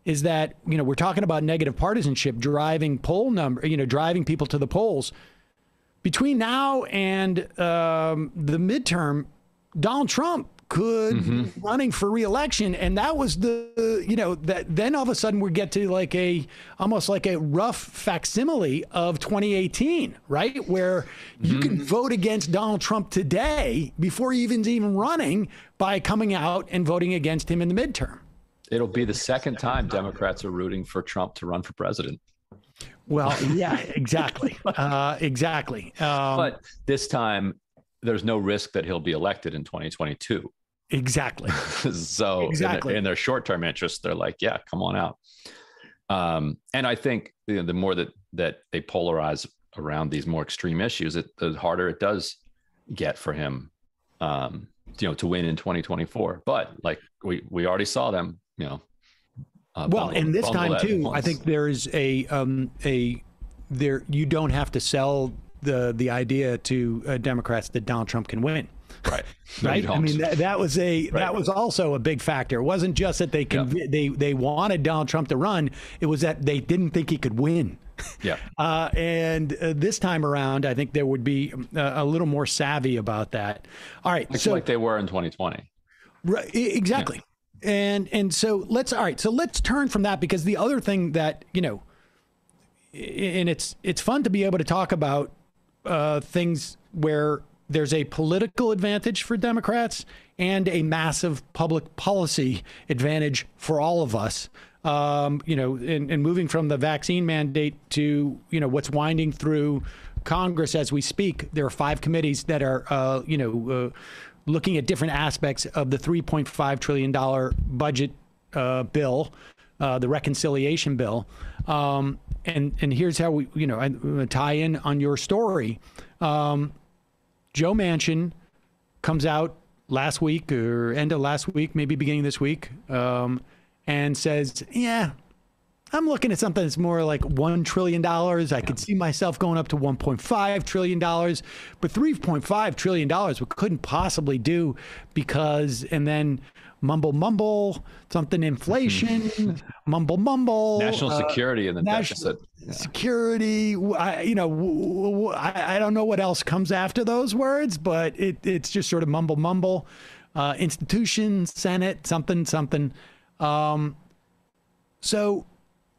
Is that you know we're talking about negative partisanship driving poll number, you know, driving people to the polls between now and um, the midterm, Donald Trump could be running for reelection, and that was the you know that then all of a sudden we get to like a almost like a rough facsimile of 2018, right? Where you can vote against Donald Trump today before he even's even running by coming out and voting against him in the midterm. It'll be the second time Democrats are rooting for Trump to run for president. Well, yeah, exactly, uh, exactly. Um, But this time, there's no risk that he'll be elected in 2022. Exactly. so Exactly. in, their, short-term interest, they're like, yeah, come on out. Um, and I think you know, the more that that they polarize around these more extreme issues, it, the harder it does get for him, um, you know, to win in 2024. But like we we already saw them, you know. Uh, Well, bungle- and this time too, I think there's a um, a there you don't have to sell the the idea to uh, Democrats that Donald Trump can win. Right, No, Right, I mean that, that was a that was also a big factor. It wasn't just that they conv- they they wanted Donald Trump to run; it was that they didn't think he could win. yeah. Uh, and uh, this time around, I think there would be uh, a little more savvy about that. All right, Like, so like they were in 2020. Right, exactly. And and so let's all right. So let's turn from that because the other thing that you know, and it's it's fun to be able to talk about uh, things where there's a political advantage for Democrats and a massive public policy advantage for all of us. Um, you know, and, and moving from the vaccine mandate to you know what's winding through Congress as we speak. There are five committees that are uh, you know. Uh, looking at different aspects of the 3.5 trillion dollar budget uh, bill, uh, the reconciliation bill, um, and and here's how we you know I, I'm tie in on your story. Um, Joe Manchin comes out last week or end of last week, maybe beginning of this week, um, and says, "Yeah, I'm looking at something that's more like one trillion dollars. I could see myself going up to 1.5 trillion dollars, but 3.5 trillion dollars we couldn't possibly do because." And then mumble mumble something inflation, mumble mumble National uh, security in the national deficit. Security. I, you know, w- w- I, I don't know what else comes after those words, but it, it's just sort of mumble mumble. Uh, institution, Senate, something, something. Um, so,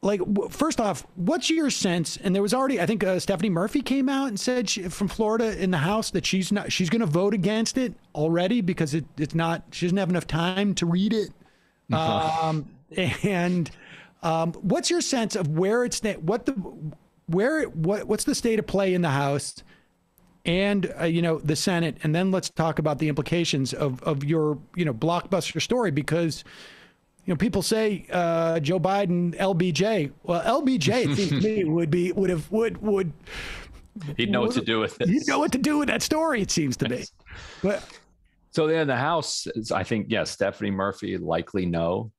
like, w- first off, what's your sense? And there was already, I think, uh, Stephanie Murphy came out and said she, from Florida in the House that she's not, she's going to vote against it already because it, it's not, she doesn't have enough time to read it. Um, and um, what's your sense of where it's what the where it, what what's the state of play in the House and uh, you know the Senate, and then let's talk about the implications of of your you know blockbuster story because you know people say uh, Joe Biden LBJ. Well, LBJ it seems to me would be would have would would He'd know what to do with it. you know what to do with that story. It seems to be, but So then the House, is- I think, yes, Stephanie Murphy likely no.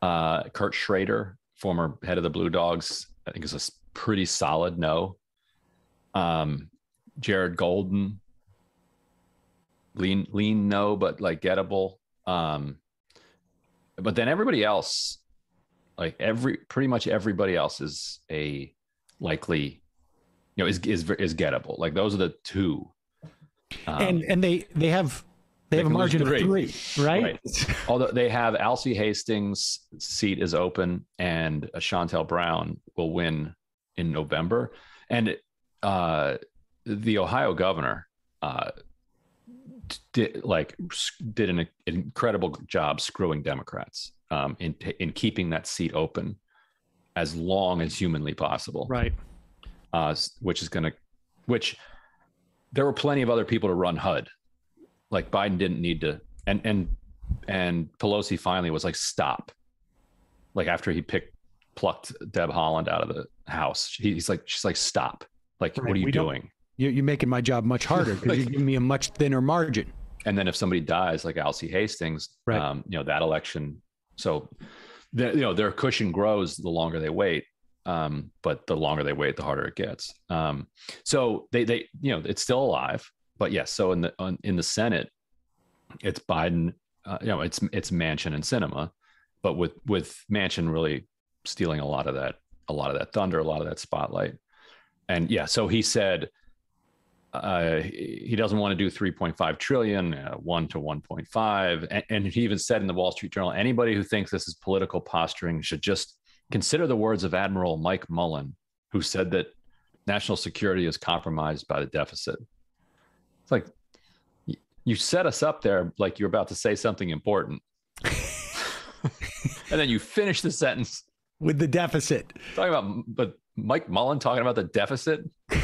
Uh, Kurt Schrader, former head of the Blue Dogs, I think is a pretty solid no. Um, Jared Golden, lean lean no, but like gettable. Um, but then everybody else, like every pretty much everybody else is a likely, you know, is is is gettable. Like those are the two. Um, and and they they have they, They have a margin of three. three, right? Right. Although they have Alcee Hastings' seat is open and Shontel Brown will win in November. And uh, the Ohio governor uh, did like did an incredible job screwing Democrats um, in in keeping that seat open as long as humanly possible Right. uh, which is going to, which there were plenty of other people to run HUD. Like Biden didn't need to, and and and Pelosi finally was like, stop. Like after he picked plucked Deb Haaland out of the house, he's like, she's like, stop. Like, Right, what are you we doing? You're, you're making my job much harder because Like- you're giving me a much thinner margin. And then if somebody dies, like Alcee Hastings, Right. um, you know that election So, the, you know, their cushion grows the longer they wait. Um, but the longer they wait, the harder it gets. Um, so they, they, you know, it's still alive. But yes, so in the on, in the Senate, it's Biden. Uh, you know, it's it's Manchin and Sinema, but with with Manchin really stealing a lot of that, a lot of that thunder, a lot of that spotlight. And yeah, so he said uh, he doesn't want to do 3.5 trillion, uh, one to 1.5. And, and, he even said in the Wall Street Journal, anybody who thinks this is political posturing should just consider the words of Admiral Mike Mullen, who said that national security is compromised by the deficit. It's like you set us up there like you're about to say something important. and then you finish the sentence with the deficit. Talking about, but Mike Mullen talking about the deficit.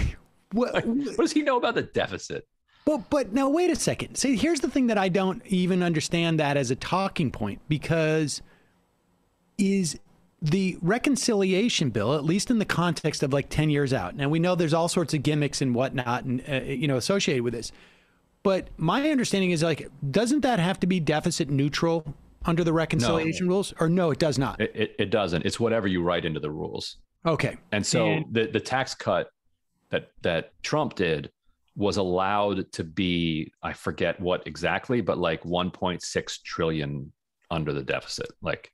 What, what does he know about the deficit? But but now wait a second. See, here's the thing that I don't even understand that as a talking point because is the reconciliation bill, at least in the context of like 10 years out. Now we know there's all sorts of gimmicks and whatnot, and uh, you know associated with this. But my understanding is like, doesn't that have to be deficit neutral under the reconciliation no. rules, or no, it does not? It, it, it, doesn't. It's whatever you write into the rules. Okay. And so and, the the tax cut that that Trump did was allowed to be I forget what exactly, but like 1.6 trillion under the deficit. Like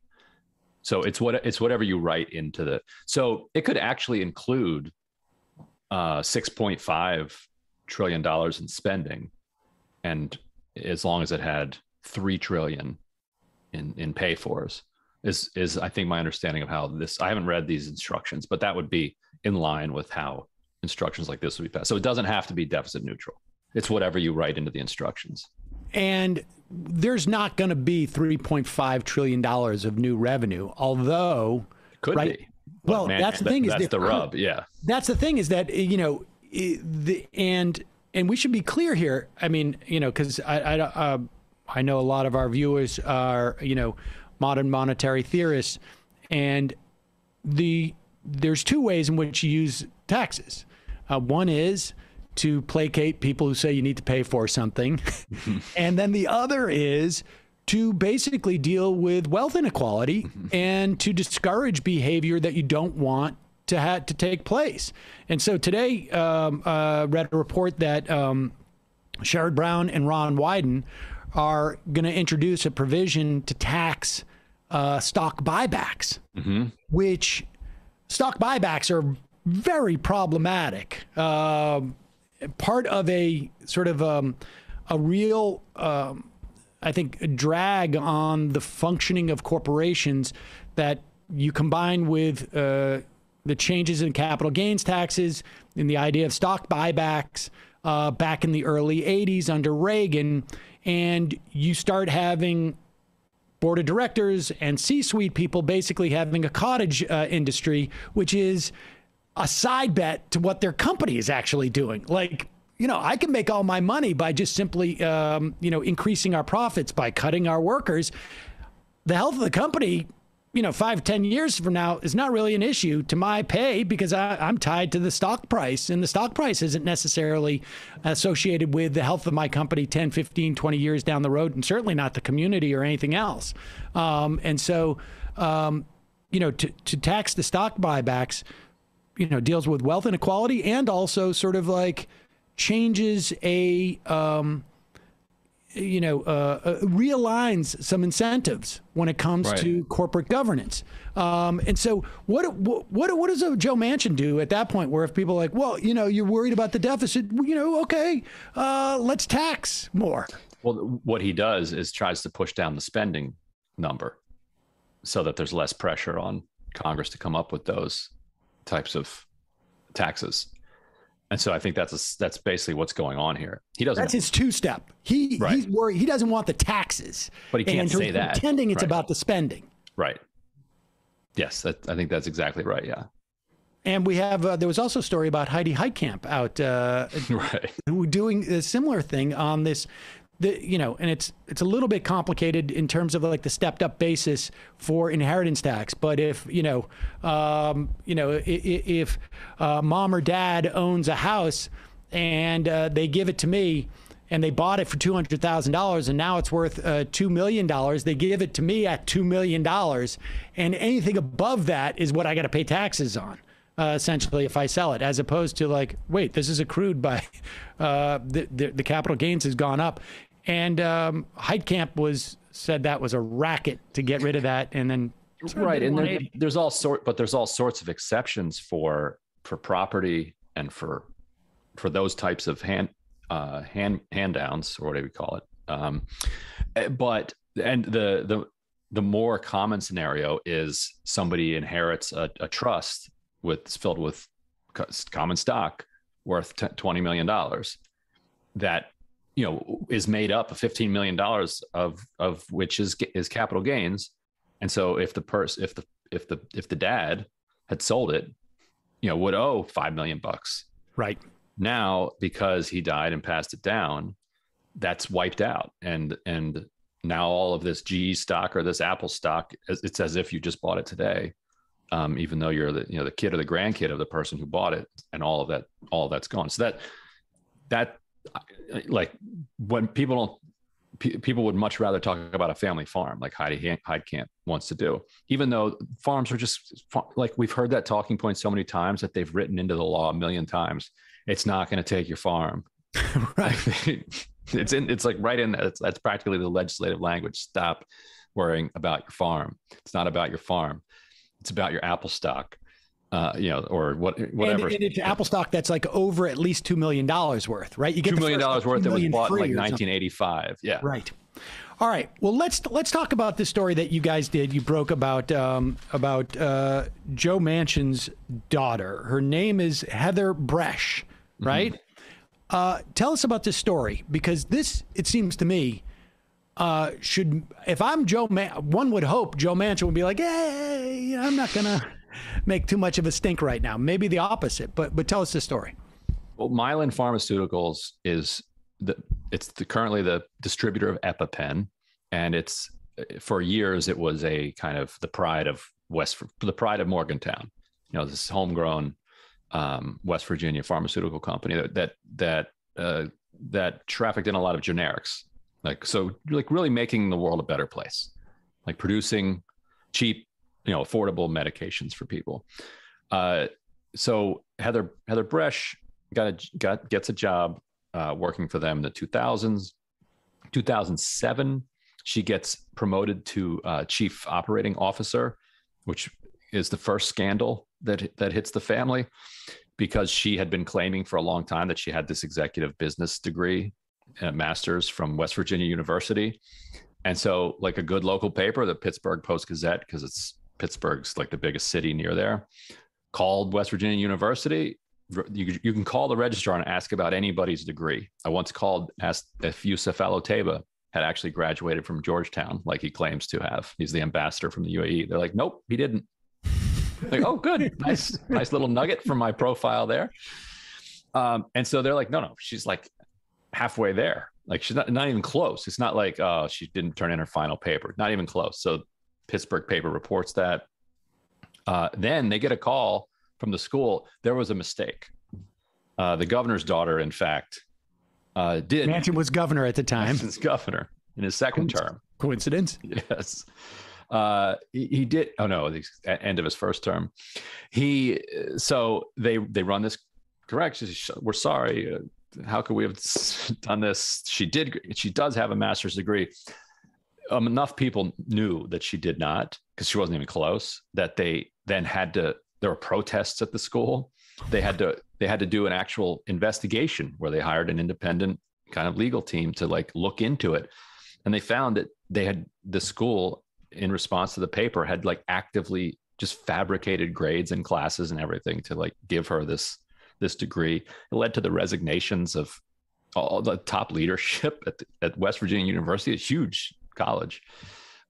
so it's what it's whatever you write into the so it could actually include uh 6.5 trillion dollars in spending and as long as it had 3 trillion in in pay fors is is I think my understanding of how this I haven't read these instructions but that would be in line with how instructions like this would be passed. So it doesn't have to be deficit neutral. It's whatever you write into the instructions. And there's not going to be 3.5 trillion dollars of new revenue, although could right, be. Well, man, that's the thing. That's is the rub. Yeah. That's the thing is that you know the and and we should be clear here. I mean, you know, because I I, uh, I know a lot of our viewers are you know modern monetary theorists, and the there's two ways in which you use taxes. Uh, one is to placate people who say you need to pay for something. and then the other is to basically deal with wealth inequality and to discourage behavior that you don't want to have to take place. And so today, um, uh, read a report that um, Sherrod Brown and Ron Wyden are going to introduce a provision to tax uh, stock buybacks, mm-hmm. which stock buybacks are very problematic. Um, part of a sort of um, a real, um, I think, drag on the functioning of corporations that you combine with uh, the changes in capital gains taxes and the idea of stock buybacks uh, back in the early 80s under Reagan, and you start having board of directors and C-suite people basically having a cottage uh, industry, which is a side bet to what their company is actually doing. Like, you know, I can make all my money by just simply, um, you know, increasing our profits by cutting our workers. The health of the company, you know, five, ten years from now is not really an issue to my pay because I, I'm tied to the stock price. And the stock price isn't necessarily associated with the health of my company 10, 15, 20 years down the road, and certainly not the community or anything else. Um, and so, um, you know, to, to tax the stock buybacks you know deals with wealth inequality and also sort of like changes a um, you know uh, uh, realigns some incentives when it comes right. to corporate governance. Um, and so what, what what does a Joe Manchin do at that point where if people are like, well, you know, you're worried about the deficit, you know, okay, uh, let's tax more. Well, what he does is tries to push down the spending number so that there's less pressure on Congress to come up with those types of taxes. And so I think that's a, that's basically what's going on here. He doesn't. That's his two step. He right. he's worried. He doesn't want the taxes, but he can't and say that. Pretending it's right. about the spending. Right. Yes, that, I think that's exactly right. Yeah. And we have uh, there was also a story about Heidi Heitkamp out uh, right. doing a similar thing on this the you know, and it's it's a little bit complicated in terms of like the stepped up basis for inheritance tax. But if you know, um, you know, if, if uh, mom or dad owns a house and uh, they give it to me, and they bought it for two hundred thousand dollars, and now it's worth uh, two million dollars. They give it to me at two million dollars, and anything above that is what I got to pay taxes on. Uh, essentially, if I sell it, as opposed to like, wait, this is accrued by uh, the, the the capital gains has gone up, and um, Heitkamp was said that was a racket to get rid of that, and then right, and there, there's all sort, but there's all sorts of exceptions for for property and for for those types of hand uh, hand hand downs or whatever you call it. Um, eh, but and the the the more common scenario is somebody inherits a, a trust with filled with common stock worth twenty million dollars that you know is made up of fifteen million dollars of of which is is capital gains, and so if the person if the if the if the dad had sold it, you know would owe five million bucks. Right now because he died and passed it down, that's wiped out, and and now all of this GE stock or this Apple stock, it's as if you just bought it today um, even though you're the you know the kid or the grandkid of the person who bought it, and all of that all of that's gone. So that that like when people don't people would much rather talk about a family farm like Heidi Heitkamp wants to do, even though farms are just like we've heard that talking point so many times that they've written into the law a million times. It's not going to take your farm. right. it's in. It's like right in. That's, that's practically the legislative language. Stop worrying about your farm. It's not about your farm it's about your Apple stock. Uh, you know, or what, whatever. And, and it's Apple stock that's like over at least two million dollars worth, right? You get two million dollars worth that was bought in like 1985. Yeah, right. All right. Well, let's let's talk about the story that you guys did. You broke about um, about uh, Joe Manchin's daughter. Her name is Heather Bresch, mm-hmm. right? Mm-hmm. Uh, tell us about this story because this, it seems to me, uh, should if I'm Joe, Man- one would hope Joe Manchin would be like, "Hey, I'm not gonna make too much of a stink right now." Maybe the opposite, but but tell us the story. Well, Mylan Pharmaceuticals is the it's the, currently the distributor of EpiPen, and it's for years it was a kind of the pride of West the pride of Morgantown. You know, this homegrown um, West Virginia pharmaceutical company that that that uh, that trafficked in a lot of generics like so, like really making the world a better place, like producing cheap, you know, affordable medications for people. Uh, so Heather Heather Bresch got a, got gets a job uh, working for them in the 2000s. 2007, she gets promoted to uh, chief operating officer, which is the first scandal that that hits the family because she had been claiming for a long time that she had this executive business degree a master's from West Virginia University. And so, like a good local paper, the Pittsburgh Post Gazette, because it's Pittsburgh's like the biggest city near there, called West Virginia University. You, you can call the registrar and ask about anybody's degree. I once called, asked if Yusuf Al-Otaiba had actually graduated from Georgetown, like he claims to have. He's the ambassador from the UAE. They're like, nope, he didn't. like, oh, good, nice, nice little nugget from my profile there. Um, and so they're like, no, no, she's like halfway there. Like she's not, not even close. It's not like, oh, she didn't turn in her final paper. Not even close. So Pittsburgh paper reports that. Uh, then they get a call from the school. There was a mistake. Uh, the governor's daughter, in fact, uh, did. Manchin was governor at the time. Manchin's governor in his second term. Coincidence? Yes. Uh, he, he, did. Oh no, the end of his first term. He so they they run this correction. We're sorry. How could we have done this? She did. She does have a master's degree. Um, enough people knew that she did not because she wasn't even close. That they then had to. There were protests at the school. They had to. They had to do an actual investigation where they hired an independent kind of legal team to like look into it, and they found that they had the school in response to the paper had like actively just fabricated grades and classes and everything to like give her this this degree. It led to the resignations of all the top leadership at, the, at West Virginia University, a huge college.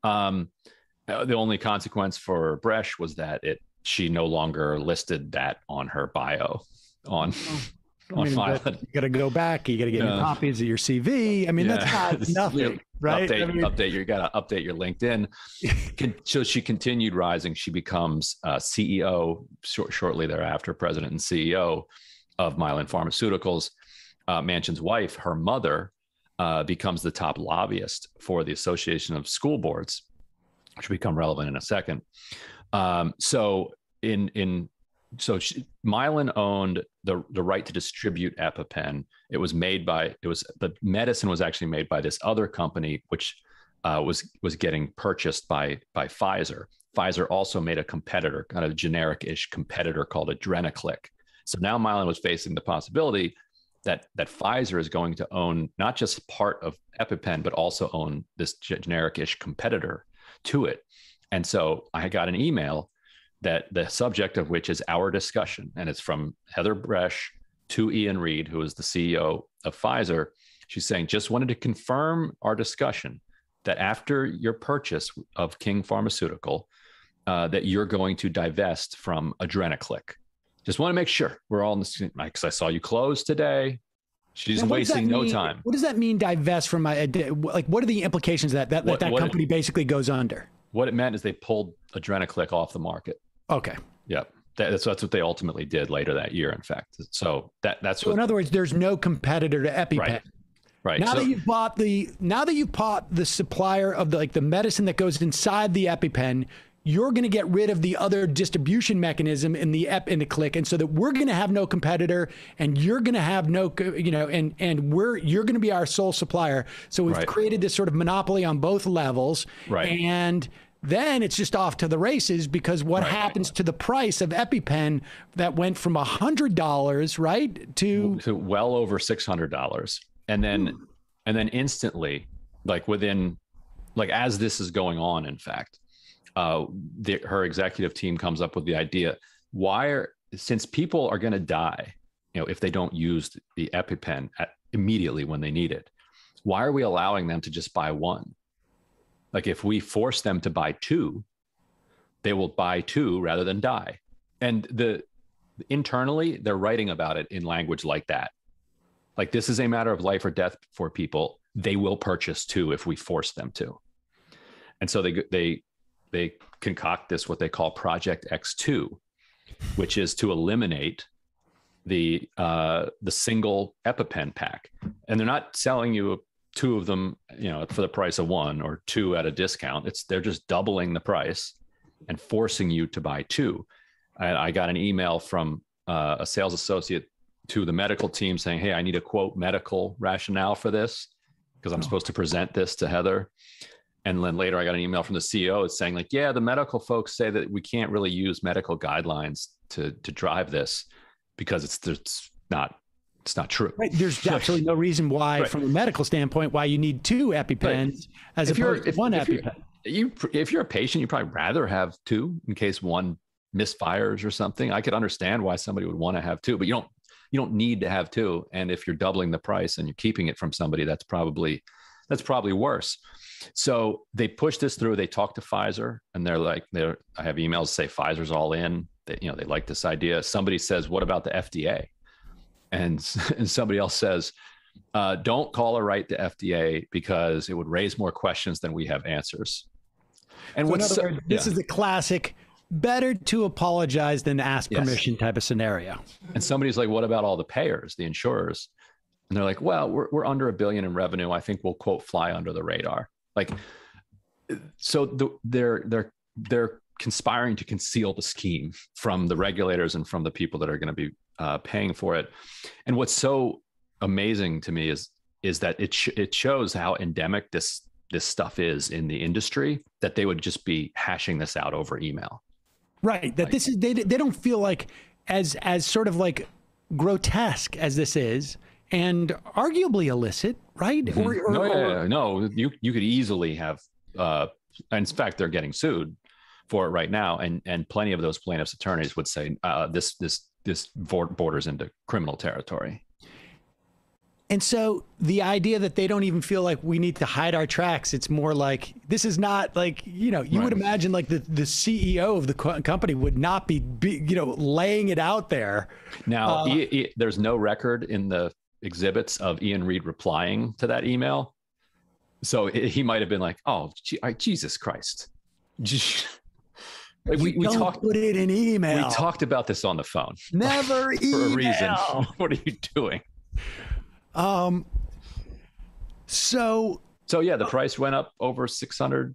Um, uh, the only consequence for Bresch was that it she no longer listed that on her bio on oh. I mean, you got to go back. You got to get yeah. copies of your CV. I mean, yeah. that's not nothing, right? Update, I mean, update. You got to update your LinkedIn. so she continued rising. She becomes uh, CEO short, shortly thereafter, president and CEO of Mylan Pharmaceuticals. Uh, Manchin's wife, her mother, uh, becomes the top lobbyist for the Association of School Boards, which will become relevant in a second. Um, so in in so she, Mylan owned the the right to distribute EpiPen. It was made by it was the medicine was actually made by this other company, which uh, was was getting purchased by by Pfizer. Pfizer also made a competitor, kind of generic-ish competitor called Adrenaclick. So now Mylan was facing the possibility that that Pfizer is going to own not just part of EpiPen, but also own this generic-ish competitor to it. And so I got an email that the subject of which is our discussion, and it's from Heather Bresch to Ian Read, who is the CEO of Pfizer. She's saying, just wanted to confirm our discussion that after your purchase of King Pharmaceutical, uh, that you're going to divest from Adrenaclick. Just want to make sure we're all in the same. Because I saw you close today. She's Now, what does that wasting no mean- time. What does that mean? Divest from my like? What are the implications of that that What- that, company basically goes under? What it meant is they pulled Adrenaclick off the market. Okay. Yep. That- That's, that's what they ultimately did later that year, in fact. So that that's So what in other words, there's no competitor to EpiPen. Right. right. Now so, that you've bought the now that you've bought the supplier of the like the medicine that goes inside the EpiPen, you're going to get rid of the other distribution mechanism in the ep in the click, and so that we're going to have no competitor, and you're going to have no you know, and and we're you're going to be our sole supplier. So we've Right. created this sort of monopoly on both levels, Right. And then it's just off to the races because what happens to the price of EpiPen that went from hundred dollars right to to well over six hundred dollars, and then and then instantly, like within, like as this is going on, in fact, uh, the, her executive team comes up with the idea: why are since people are going to die, you know, if they don't use the EpiPen at, immediately when they need it, why are we allowing them to just buy one? Like if we force them to buy two, they will buy two rather than die. And the internally, they're writing about it in language like that. Like this is a matter of life or death for people. They will purchase two if we force them to. And so they they they concoct this what they call Project X2, which is to eliminate the uh, the single EpiPen pack. And they're not selling you two of them, you know, for the price of one or two at a discount. It's they're just doubling the price and forcing you to buy two. I, I got an email from uh, a sales associate to the medical team saying, "Hey, I need a quote medical rationale for this because I'm supposed to present this to Heather." And then later, I got an email from the CEO saying, "Like, yeah, the medical folks say that we can't really use medical guidelines to to drive this because it's it's not it's not true." Right. There's absolutely no reason why, Right. from a medical standpoint, why you need two EpiPens as If you're- opposed if- to one if you're- EpiPen. you if you're a patient, you probably rather have two in case one misfires or something. I could understand why somebody would want to have two, but you don't you don't need to have two. And if you're doubling the price and you're keeping it from somebody, that's probably that's probably worse. So they push this through. They talk to Pfizer, and they're like, they're I have emails say Pfizer's all in. That you know they like this idea. Somebody says, "What about the FDA?" And and somebody else says, uh, "Don't call or write to FDA because it would raise more questions than we have answers." And So in what's other so- words, this yeah. is a classic better to apologize than ask Yes. permission type of scenario. and somebody's like, "What about all the payers, the insurers?" And they're like, "Well, we're we're under a billion in revenue. I think we'll quote fly under the radar." Like, so the, they're they're they're conspiring to conceal the scheme from the regulators and from the people that are going to be uh, paying for it. And what's so amazing to me is is that it sh- it shows how endemic this this stuff is in the industry that they would just be hashing this out over email. Right. That this is they they don't feel like as as sort of like grotesque as this is and arguably illicit, right? Or, or, no, yeah, no, you you could easily have. Uh, in fact, they're getting sued for it right now, and and plenty of those plaintiffs' attorneys would say uh, this this this borders into criminal territory. And so the idea that they don't even feel like we need to hide our tracks, it's more like this is not like, you know, you would imagine like the, the CEO of the co- company would not be, be, you know, laying it out there. Now, Uh, there's no record in the exhibits of Ian Read replying to that email, so he he might have been like, "Oh, gee, I- Jesus Christ." Like we, we don't talked put it in email. we talked about this on the phone Never for a reason. what are you doing? Um, So So yeah, the price went up over six hundred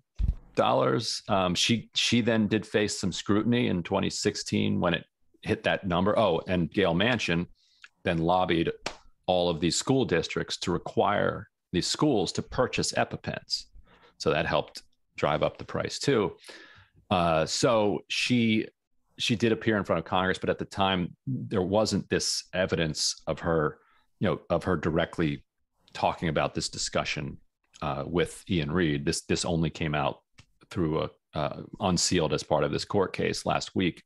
dollars. Um, she she then did face some scrutiny in 2016 when it hit that number. Oh, and Gayle Manchin then lobbied all of these school districts to require these schools to purchase EpiPens. So that helped drive up the price too. Uh, so she she did appear in front of Congress, but at the time there wasn't this evidence of her, you know, of her directly talking about this discussion uh, with Ian Read. This this only came out through a uh, unsealed as part of this court case last week.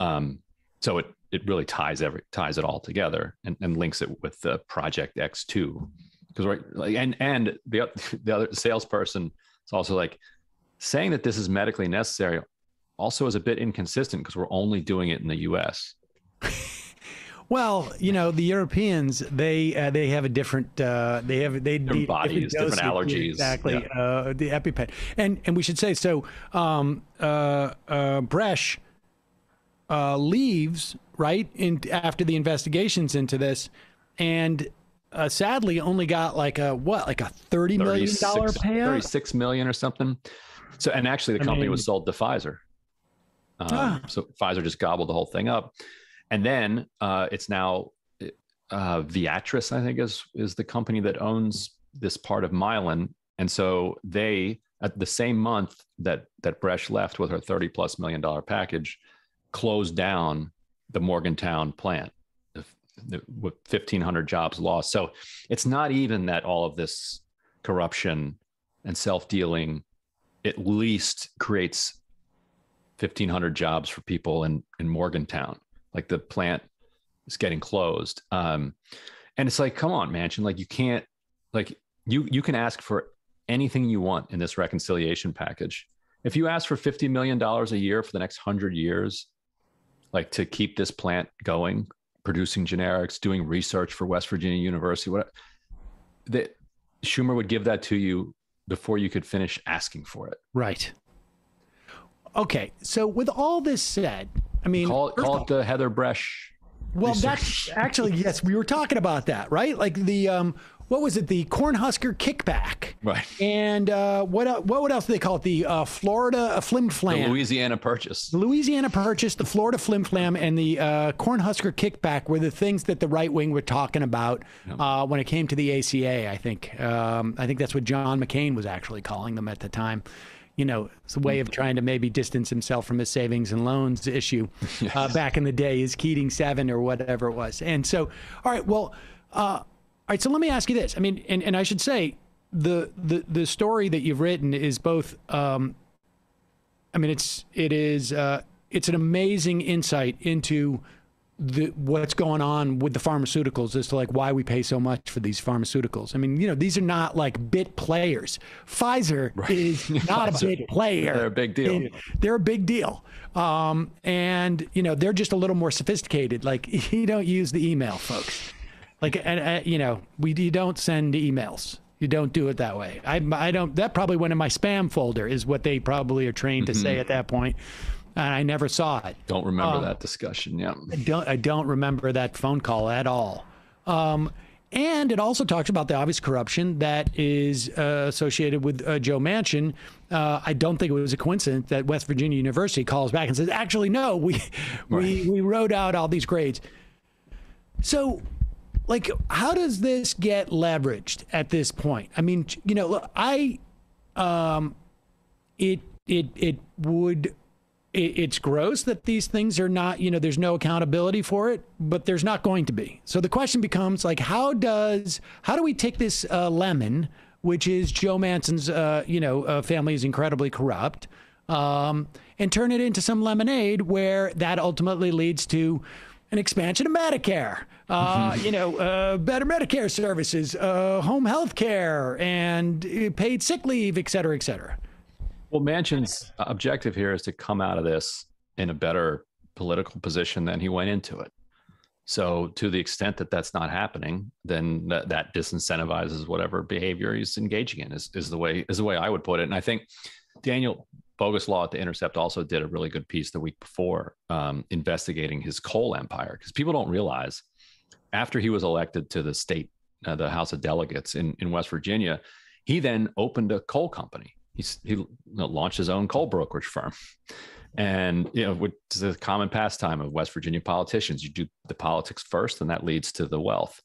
Um, so it it really ties every ties it all together and, and links it with the Project X two because right like and and the the other salesperson is also like saying that this is medically necessary also is a bit inconsistent because we're only doing it in the U.S. Well, you know, the Europeans they uh, they have a different uh, they have they different bodies, different, different allergies, exactly. Yeah. Uh, the EpiPen, and and we should say so. Um, uh, uh, leaves right in after the investigations into this, and uh, sadly only got like a what like a thirty million dollar payout, thirty six million or something. So and actually the I company mean, was sold to Pfizer. Um, ah. So Pfizer just gobbled the whole thing up, and then uh, it's now uh, Viatris, I think is is the company that owns this part of Mylan, and so they at the same month that that Bresch left with her thirty plus million dollar package, closed down the Morgantown plant with 1500 jobs lost so it's not even that all of this corruption and self-dealing at least creates 1500 jobs for people in in Morgantown. Like the plant is getting closed. Um, and it's like, come on, Manchin, like you can't, like you you can ask for anything you want in this reconciliation package. If you ask for 50 million dollars a year for the next hundred years, like to keep this plant going, producing generics, doing research for West Virginia University, what that Schumer would give that to you before you could finish asking for it. Right. Okay, so with all this said, I mean, call, it, call it the Heather Bresch. Well, research. that's actually yes, we were talking about that, right? Like the um, what was it? The Cornhusker kickback, right? And uh, what what else do they call it? The uh, Florida flim flam, the Louisiana purchase, the Louisiana purchase, the Florida flim flam, and the uh, Cornhusker kickback were the things that the right wing were talking about uh, when it came to the ACA. I think um, I think that's what John McCain was actually calling them at the time you know, it's a way of trying to maybe distance himself from his savings and loans issue yes. uh, back in the day, his Keating 7 or whatever it was. And so, all right, well, uh, right, so let me ask you this. I mean, and, and I should say, the, the, the story that you've written is both, um, I mean, it's, it is, uh, it's an amazing insight into the, what's going on with the pharmaceuticals as to like why we pay so much for these pharmaceuticals. I mean, you know, these are not like bit players. Pfizer right. is not Pfizer. a bit player. They're a big deal. And they're a big deal. Um, and you know, they're just a little more sophisticated. Like you don't use the email, folks. Like, and uh, you know, we you don't send emails. You don't do it that way. I, I don't. That probably went in my spam folder. Is what they probably are trained to mm-hmm. say at that point and I never saw it. Don't remember um, that discussion. Yeah, I don't. I don't remember that phone call at all. Um, and it also talks about the obvious corruption that is uh, associated with uh, Joe Manchin. Uh, I don't think it was a coincidence that West Virginia University calls back and says, "Actually, no, we right. we we wrote out all these grades." So, like, how does this get leveraged at this point? I mean, you know, look, I, um, it it it would it's gross that these things are not, you know, there's no accountability for it, but there's not going to be. So the question becomes like, how does, how do we take this uh, lemon, which is Joe Manchin's, uh, you know, uh, family is incredibly corrupt, um, and turn it into some lemonade where that ultimately leads to an expansion of Medicare, uh, you know, uh, better Medicare services, uh, home health care, and uh, paid sick leave, et cetera, et cetera. Well, Manchin's objective here is to come out of this in a better political position than he went into it. So, to the extent that that's not happening, then that, that disincentivizes whatever behavior he's engaging in. Is, is the way is the way I would put it. And I think Daniel Boguslaw at the Intercept also did a really good piece the week before, um, investigating his coal empire because people don't realize after he was elected to the state uh, the House of Delegates in, in West Virginia, he then opened a coal company. He's, he you know, launched his own coal brokerage firm. And, you know, which is a common pastime of West Virginia politicians. You do the politics first, and that leads to the wealth.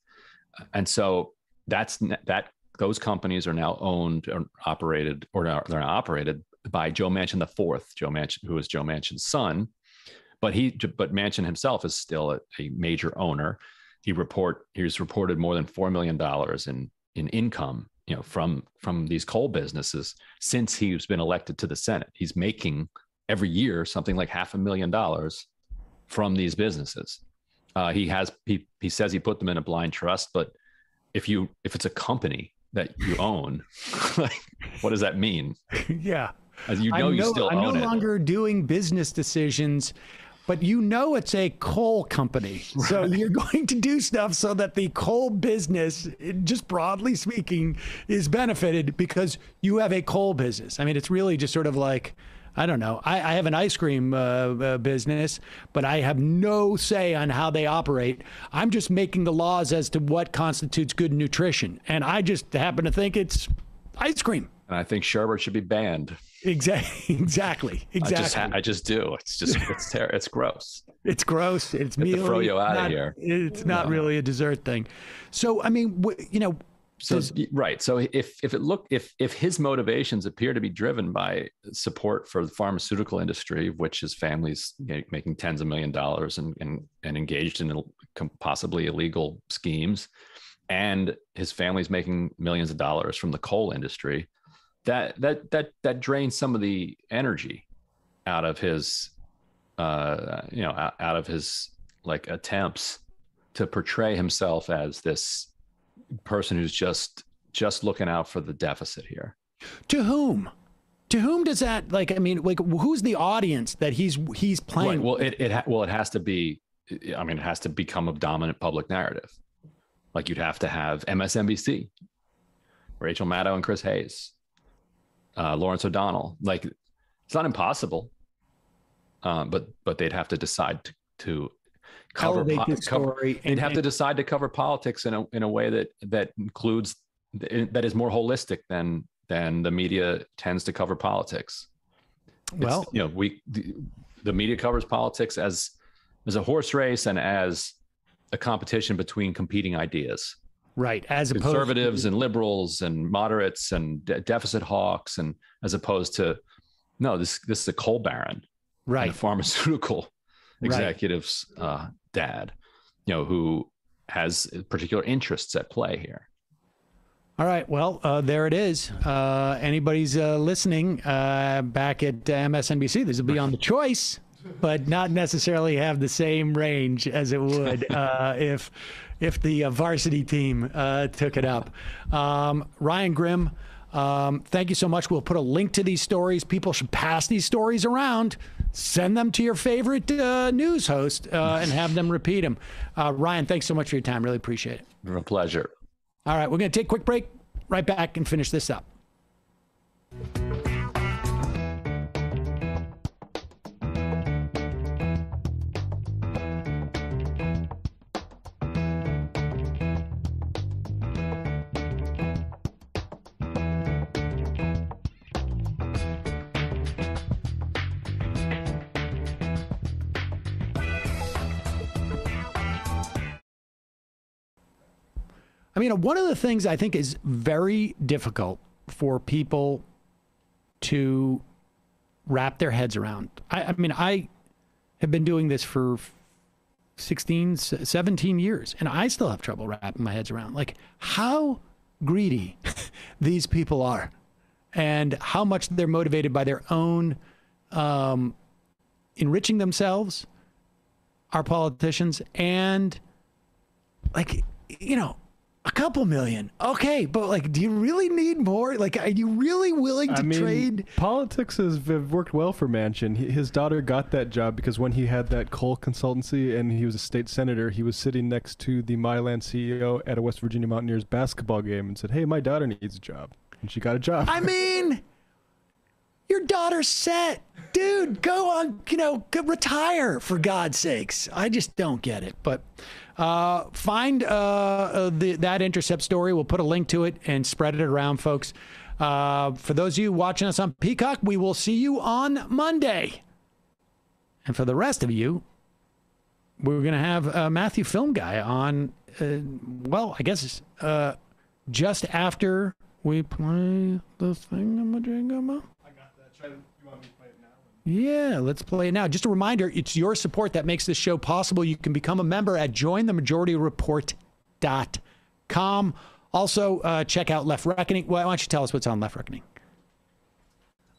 And so that's that those companies are now owned or operated, or they're not operated by Joe Manchin the fourth, Joe Manchin, who is Joe Manchin's son. But he, but Manchin himself is still a, a major owner. He report he's reported more than four million dollars in in income you know from from these coal businesses since he's been elected to the senate he's making every year something like half a million dollars from these businesses uh, he has he, he says he put them in a blind trust but if you if it's a company that you own like what does that mean yeah As you know I'm you no, still I'm own no it longer doing business decisions, but you know it's a coal company. So you're going to do stuff so that the coal business, just broadly speaking, is benefited because you have a coal business. I mean, it's really just sort of like. I don't know. I, I have an ice cream uh, uh, business, but I have no say on how they operate. I'm just making the laws as to what constitutes good nutrition. And I just happen to think it's ice cream. and i think sherbet should be banned Exactly. Exactly. Exactly. I just, ha- I just do. It's just, it's ter- it's gross. It's gross. It's mealy. throw you out not- here. It's not No. really a dessert thing. So I mean, wh- you know, So Does- right. So if if it look if if his motivations appear to be driven by support for the pharmaceutical industry, which his family's you know, making tens of million dollars and and and engaged in possibly illegal schemes, and his family's making millions of dollars from the coal industry, that that that that drains some of the energy out of his uh you know out, out of his like attempts to portray himself as this person who's just just looking out for the deficit here. to whom? To whom does that like? I mean, like, who's the audience that he's he's playing? Right. Well, it it ha- well it has to be. I mean, it has to become a dominant public narrative. Like you'd have to have MSNBC, Rachel Maddow and Chris Hayes, uh, Lawrence O'Donnell. Like it's not impossible, uh, but but they'd have to decide to, to cover, po- the cover story. they'd and- have to decide to cover politics in a in a way that that includes that is more holistic than than the media tends to cover politics. It's, well, you know, we the, the media covers politics as as a horse race and as a competition between competing ideas. Right. As opposed Conservatives to, and liberals and moderates and de- deficit hawks and as opposed to no, this this is a coal baron right. a pharmaceutical Right. executive's uh, dad, you know, who has particular interests at play here. All right. Well, uh, there it is. Uh, anybody's uh, listening uh, back at MSNBC, this will be on the choice, but not necessarily have the same range as it would uh, if if the uh, varsity team uh, took it up. Um, Ryan Grim, um, thank you so much. We'll put a link to these stories. People should pass these stories around. Send them to your favorite uh, news host uh, and have them repeat them. Uh, Ryan, thanks so much for your time. Really appreciate it. A pleasure. All right, we're going to take a quick break, right back, and finish this up. I mean, one of the things I think is very difficult for people to wrap their heads around. I, I mean, I have been doing this for 16, 17 years, and I still have trouble wrapping my heads around like how greedy these people are and how much they're motivated by their own um, enriching themselves, our politicians, and like, you know, a couple million. Okay, but like, do you really need more? Like, are you really willing to I mean, trade? politics has worked well for Manchin. He- His daughter got that job because when he had that coal consultancy and he was a state senator, he was sitting next to the Mylan CEO at a West Virginia Mountaineers basketball game and said, "Hey, my daughter needs a job," and she got a job. I mean, your daughter's set. Dude, go on, you know, retire for God's sakes. I just don't get it. But Uh, find uh, uh, the, that Intercept story. We'll put a link to it and spread it around, folks. Uh, for those of you watching us on Peacock, we will see you on Monday. And for the rest of you, we're going to have Matthew Film Guy on, uh, well, I guess uh, just after we play the thing yeah, let's play it now. Just a reminder, it's your support that makes this show possible. You can become a member at jointhemajorityreport.com. Also, uh, check out Left Reckoning. Why don't you tell us what's on Left Reckoning?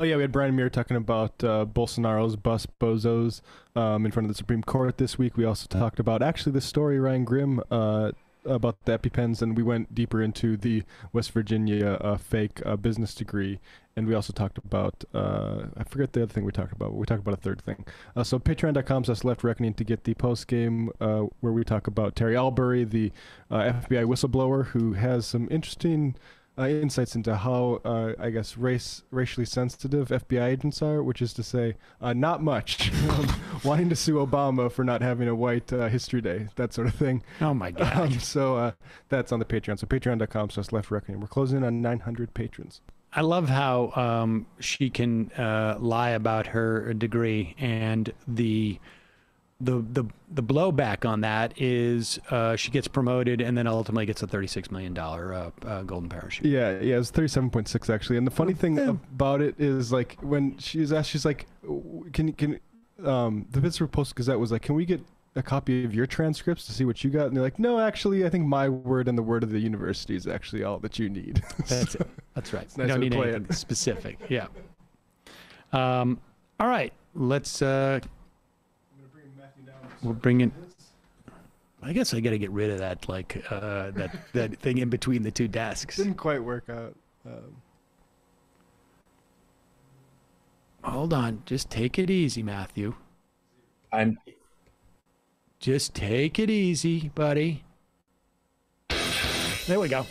Oh yeah, we had Brian Muir talking about uh, Bolsonaro's bus bozos um, in front of the Supreme Court this week. We also talked about actually the story Ryan Grim uh, about the EpiPens, and we went deeper into the West Virginia uh, fake uh, business degree. And we also talked about uh, I forget the other thing we talked about. But we talked about a third thing. Uh, so patreon.com slash left reckoning to get the post game uh, where we talk about Terry Albury, the uh, FBI whistleblower who has some interesting uh, insights into how uh, I guess race racially sensitive FBI agents are, which is to say, uh, not much. Um, wanting to sue Obama for not having a white uh, history day, that sort of thing. Oh my God. Um, so uh, that's on the Patreon. So patreon.com slash left reckoning. We're closing on 900 patrons. I love how um, she can uh, lie about her degree and the the the the blowback on that is uh, she gets promoted and then ultimately gets a thirty six million dollar uh, uh, golden parachute. Yeah, yeah, it's thirty-seven point six actually. And the funny thing about it is, like, when she's asked, she's like, "W- "Can can?" Um, the Pittsburgh Post Gazette was like, "Can we get a copy of your transcripts to see what you got?" And they're like, "No, actually, I think my word and the word of the university is actually all that you need." That's it. That's right. You nice don't to need play anything it. specific. Yeah. Um, all right. Let's. Uh, we're bringing. I guess I got to get rid of that, like uh, that that thing in between the two desks. Didn't quite work out. Um, Hold on. Just take it easy, Matthew. I'm Just take it easy, buddy. There we go.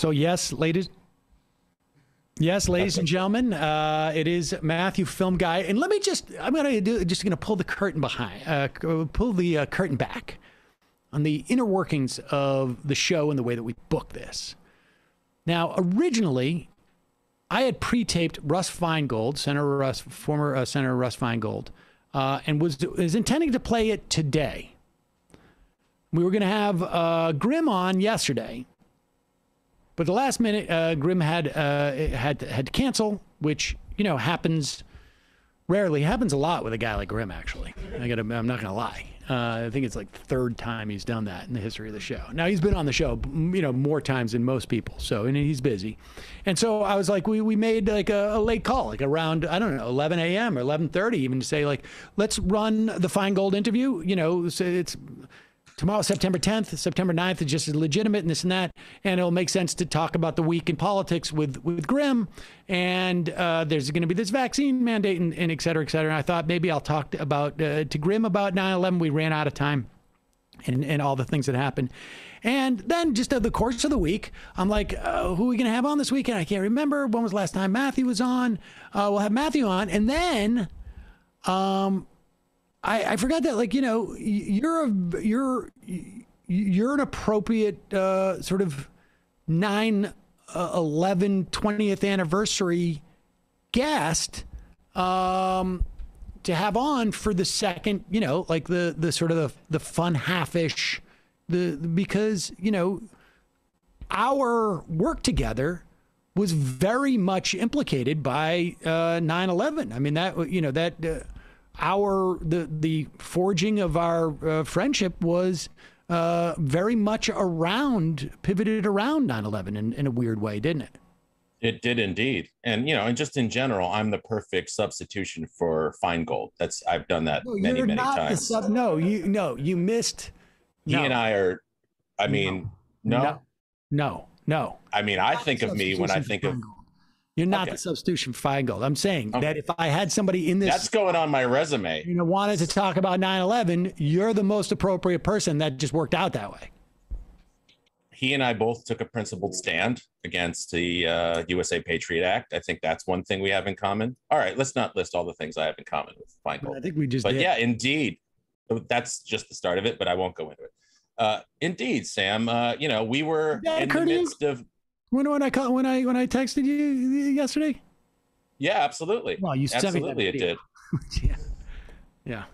So yes, ladies. Yes, ladies and gentlemen, uh, it is Matthew Film Guy, and let me just—I'm going to do just going to pull the curtain behind, uh, pull the uh, curtain back on the inner workings of the show and the way that we book this. Now, originally, I had pre-taped Russ Feingold, Senator Russ, former uh, Senator Russ Feingold, uh, and was was intending to play it today. We were going to have uh, Grim on yesterday, but the last minute, uh, Grim had uh, had had to cancel, which you know happens rarely. Happens a lot with a guy like Grim. Actually, I got. I'm not gonna lie. Uh, I think it's like third time he's done that in the history of the show. Now he's been on the show, you know, more times than most people. So and he's busy, and so I was like, we we made like a, a late call, like around I don't know, 11 a.m. or 11:30, even to say like, let's run the Feingold interview. You know, so it's tomorrow, September 10th, September 9th is just as legitimate and this and that. And it'll make sense to talk about the week in politics with, with Grim. And uh, there's going to be this vaccine mandate and, and et cetera, et cetera. And I thought maybe I'll talk to, about uh, to Grim about 9 11. We ran out of time and, and all the things that happened. And then just over the course of the week, I'm like, uh, who are we going to have on this weekend? I can't remember. When was the last time Matthew was on? Uh, we'll have Matthew on. And then um, I, I forgot that like you know you're a you're you're an appropriate uh, sort of 9 uh, 11 20th anniversary guest um, to have on for the second you know like the the sort of the, the fun half-ish the because you know our work together was very much implicated by uh, 9/11. I mean that you know that uh, our the the forging of our uh, friendship was uh, very much around pivoted around 9/11 in, in a weird way, didn't it? It did indeed, and you know, and just in general, I'm the perfect substitution for Feingold. That's I've done that No, many, you're many not the times. sub. No, you no, you missed. he no, and I are. I mean, no, no, no, no. I mean, I think of me when I think of. You're not Okay. the substitution for Feingold. I'm saying Okay. that if I had somebody in this that's going on my resume. you know wanted to talk about 9/11, you're the most appropriate person. That just worked out that way. he and I both took a principled stand against the uh, USA Patriot Act. I think that's one thing we have in common. All right, let's not list all the things I have in common with I think we just But did. yeah, indeed, that's just the start of it. But I won't go into it. Uh, indeed, Sam. Uh, you know, we were in the occur to you? midst of. When when I call, when I when I texted you yesterday. Yeah, absolutely. Well, you sent me that absolutely, it did. yeah.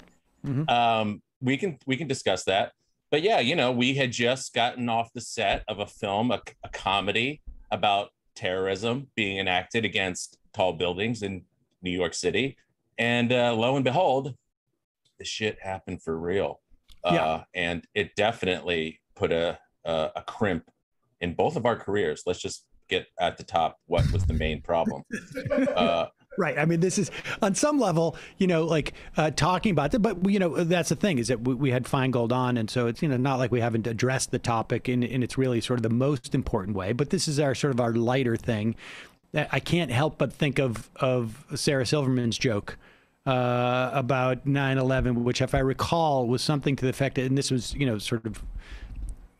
Yeah. um we can we can discuss that but yeah you know we had just gotten off the set of a film a, a comedy about terrorism being enacted against tall buildings in new york city and uh, lo and behold the shit happened for real uh, Yeah. and it definitely put a, a a crimp in both of our careers let's just get at the top what was the main problem uh, Right. I mean, this is on some level, you know, like uh, talking about it, but you know, that's the thing is that we, we had Feingold on, and so it's you know not like we haven't addressed the topic in in its really sort of the most important way, but this is our sort of our lighter thing. I I can't help but think of of Sarah Silverman's joke uh, about 9/11, which, if I recall, was something to the effect, that, and this was you know sort of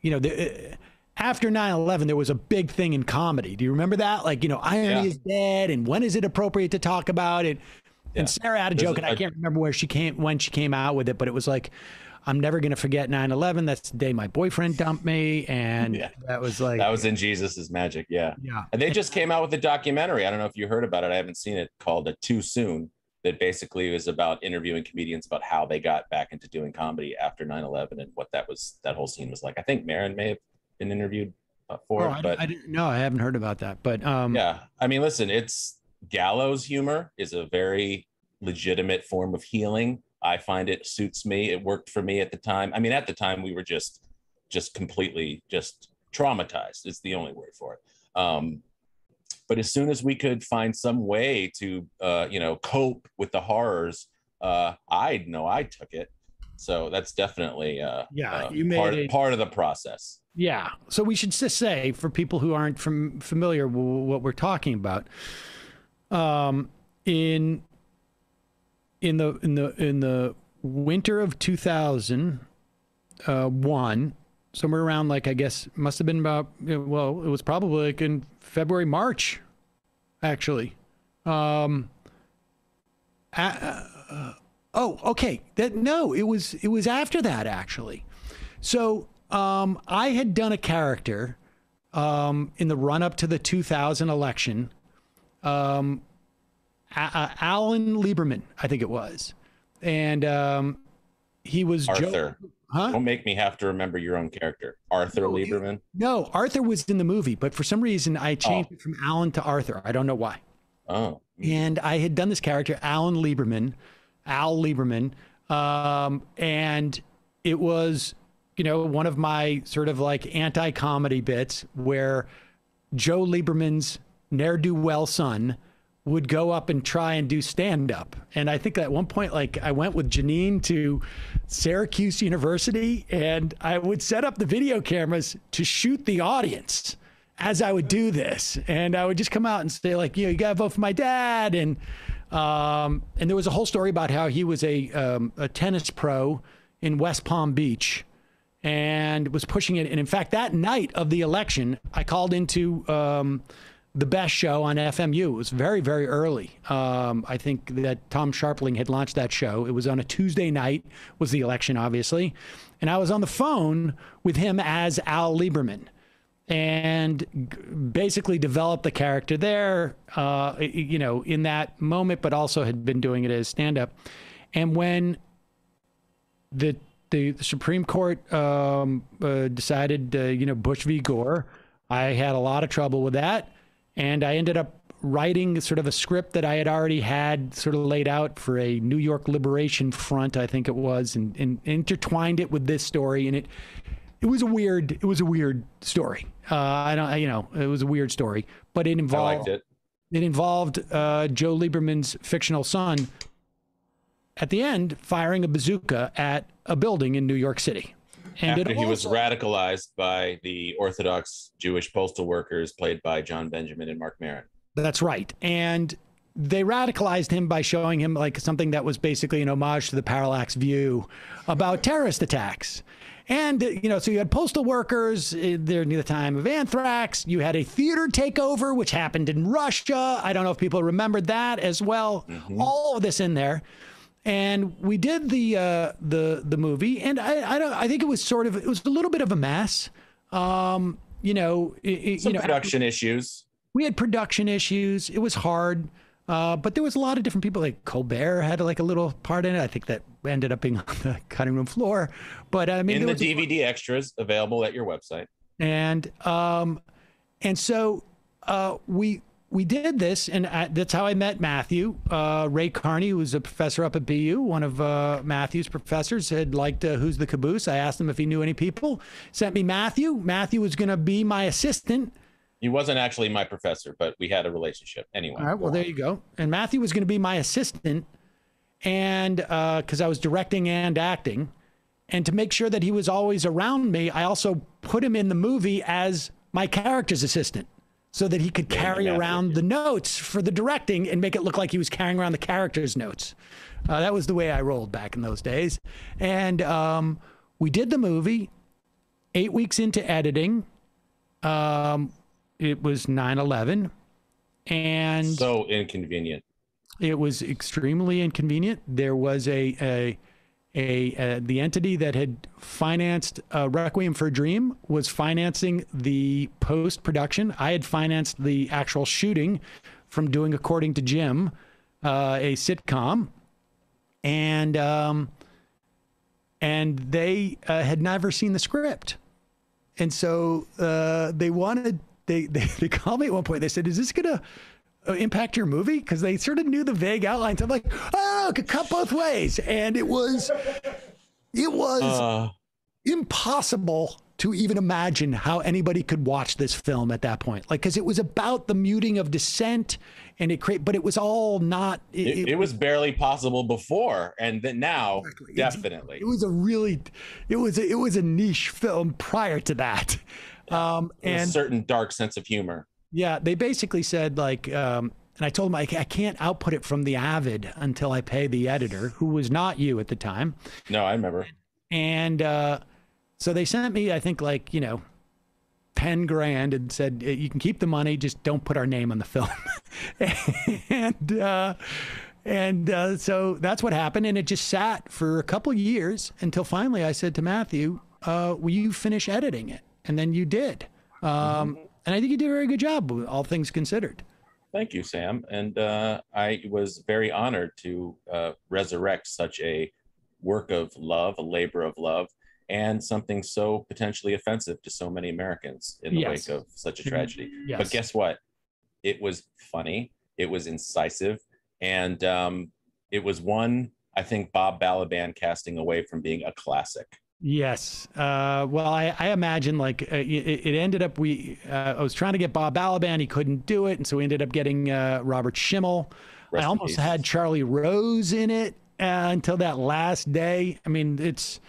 you know, the, uh, after 9-11 there was a big thing in comedy do you remember that like you know irony Yeah. is dead and when is it appropriate to talk about it Yeah. and sarah had a There's joke a- and i can't remember where she came when she came out with it but it was like i'm never going to forget 9-11 that's the day my boyfriend dumped me and Yeah. that was like that was in Jesus Is Magic yeah yeah And they just came out with a documentary. I don't know if you heard about it. I haven't seen it called uh, Too Soon. That basically is about interviewing comedians about how they got back into doing comedy after 9-11 and what that was, that whole scene was like. I think Maron may have been interviewed uh, for oh, it, I, but I didn't no i haven't heard about that but um yeah. I mean, listen, it's gallows humor is a very legitimate form of healing. I find it suits me. It worked for me at the time. I mean, at the time we were just, just completely just traumatized. It's the only word for it. Um, but as soon as we could find some way to, uh, you know, cope with the horrors, uh, I know I took it. So that's definitely uh, Yeah, uh, you made part, a- part of the process. Yeah. So we should just say for people who aren't from, familiar with what we're talking about, um, in in the in the in the winter of two thousand uh, one, somewhere around like I guess must have been about well, it was probably like in February March, actually. Um, uh, oh, okay. That no, it was it was after that actually. So um, I had done a character um, in the run up to the 2000 election. Um, A- A- Alan Lieberman, I think it was, and um, he was Joe- Arthur. huh? Don't make me have to remember your own character. Arthur No, you- Lieberman. No, Arthur was in the movie, but for some reason I changed Oh. it from Alan to Arthur. I don't know why. Oh, and I had done this character, Alan Lieberman, Al Lieberman, um, and it was, you know, one of my sort of like anti-comedy bits where Joe Lieberman's ne'er do well son would go up and try and do stand up. And I think at one point, like I went with Janeane to Syracuse University and I would set up the video cameras to shoot the audience as I would do this. And I would just come out and say, like, you know, you got to vote for my dad. And, um, and there was a whole story about how he was a, um, a tennis pro in West Palm Beach and was pushing it. And in fact, that night of the election, I called into um, the best show on FMU. It was very, very early. Um, I think that Tom Scharpling had launched that show. It was on a Tuesday night, was the election, obviously. And I was on the phone with him as Al Lieberman and basically developed the character there, uh, you know, in that moment, but also had been doing it as stand up. And when the the, the Supreme Court um, uh, decided, uh, you know, Bush v. Gore. I had a lot of trouble with that, and I ended up writing sort of a script that I had already had sort of laid out for a New York Liberation Front, I think it was, and, and intertwined it with this story, and it it was a weird it was a weird story. Uh, I don't you know it was a weird story, but it I involved it. it involved uh, Joe Lieberman's fictional son at the end firing a bazooka at a building in New York City. And After he was radicalized by the Orthodox Jewish postal workers, played by Jon Benjamin and Marc Maron. That's right. And they radicalized him by showing him like something that was basically an homage to the parallax view about terrorist attacks. And, you know, so you had postal workers uh, during the time of anthrax. You had a theater takeover, which happened in Russia. I don't know if people remembered that as well. All of this in there. And we did the uh, the the movie, and I I don't I think it was sort of it was a little bit of a mess. Um, you know, it, Some you know, production issues. we had production issues. It was hard, uh, but there was a lot of different people. Like Colbert had like a little part in it. I think that ended up being on the cutting room floor. But I mean, in the was a- DVD extras available at your website. and um, and so uh, we we did this, and I, that's how I met Matthew uh, Ray Carney, who was a professor up at BU. One of uh, Matthew's professors had liked uh, Who's the Caboose. I asked him if he knew any people. Sent me Matthew. Matthew was going to be my assistant. He wasn't actually my professor, but we had a relationship anyway. All right. Well, there you go. And Matthew was going to be my assistant, and because I was directing and acting, and to make sure that he was always around me, I also put him in the movie as my character's assistant, so that he could carry around the notes for the directing and make it look like he was carrying around the character's notes. Uh, that was the way I rolled back in those days, and um, we did the movie. Eight weeks into editing, um, it was 9/11, and So inconvenient. it was extremely inconvenient. There was a a a, uh the entity that had financed uh, Requiem for a Dream was financing the post production. I had financed the actual shooting from doing According to Jim, uh, a sitcom, and um, and they uh, had never seen the script, and so uh, they wanted they, they they called me at one point. They said, "Is this gonna?" Uh, impact your movie because they sort of knew the vague outlines. I'm like, oh, it could cut both ways, and it was, it was Uh, impossible to even imagine how anybody could watch this film at that point. Like, because it was about the muting of dissent, and it create, but it was all not. it, it was barely possible before, and then now, definitely. It was a really, it was a, it was a niche film prior to that, um, a and certain dark sense of humor. Yeah, they basically said like, um, and I told them I, I can't output it from the Avid until I pay the editor, who was not you at the time, No, I remember. and uh, so they sent me, I think like you know, ten grand, and said "Uh, you can keep the money, just don't put our name on the film, and. Uh, and uh, so that's what happened, and it just sat for a couple years until finally I said to Matthew, uh, "Will you finish editing it?" And then you did, um, and I think you did a very good job, all things considered. Thank you, Sam. And uh, I was very honored to uh, resurrect such a work of love, a labor of love, and something so potentially offensive to so many Americans in the Yes. wake of such a tragedy. Yes. But guess what? It was funny, it was incisive, and um, it was one, I think, Bob Balaban casting away from being a classic. Yes. Uh, well, I, I imagine like uh, it, it ended up we uh, I was trying to get Bob Balaban, he couldn't do it, and so we ended up getting uh, Robert Schimmel. Rest I almost had Charlie Rose in it uh, until that last day. I mean, it's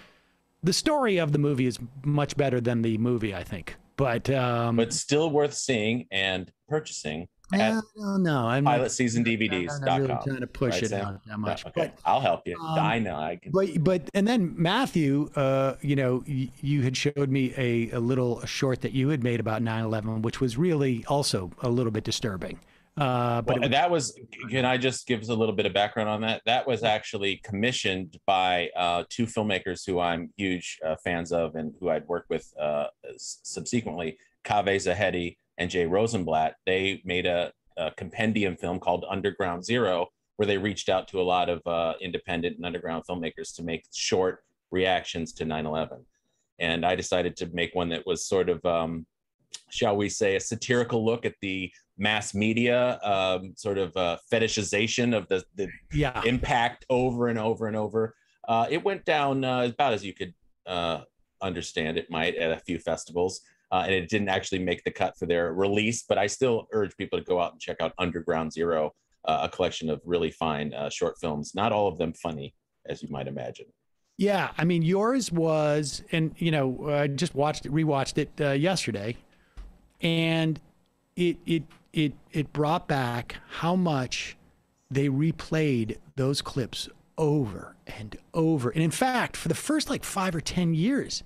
the story of the movie is much better than the movie, I think. But um, But still worth seeing and purchasing I don't know. I'm not, I'm not really pilotseasondvds.com. trying to push Right, it Sam? out that much. okay, But I'll help you. um, I know I can. But but and then Matthew, uh, you know, y- you had showed me a, a little short that you had made about 9/11, which was really also a little bit disturbing. Uh, but Well, was- that was. Can I just give us a little bit of background on that? That was actually commissioned by uh, two filmmakers who I'm huge uh, fans of and who I'd worked with uh, subsequently, Caveh Zahedi and Jay Rosenblatt. They made a, a compendium film called Underground Zero, where they reached out to a lot of uh, independent and underground filmmakers to make short reactions to 9/11. And I decided to make one that was sort of, um, shall we say, a satirical look at the mass media um, sort of uh, fetishization of the, the yeah, impact over and over and over. Uh, it went down uh, about as you could uh, understand it might at a few festivals. Uh, and it didn't actually make the cut for their release, but I still urge people to go out and check out Underground Zero, uh, a collection of really fine uh, short films. Not all of them funny, as you might imagine. Yeah, I mean, yours was, and you know, I just watched it, rewatched it uh, yesterday, and it it it it brought back how much they replayed those clips over and over, and in fact, for the first like five or ten years,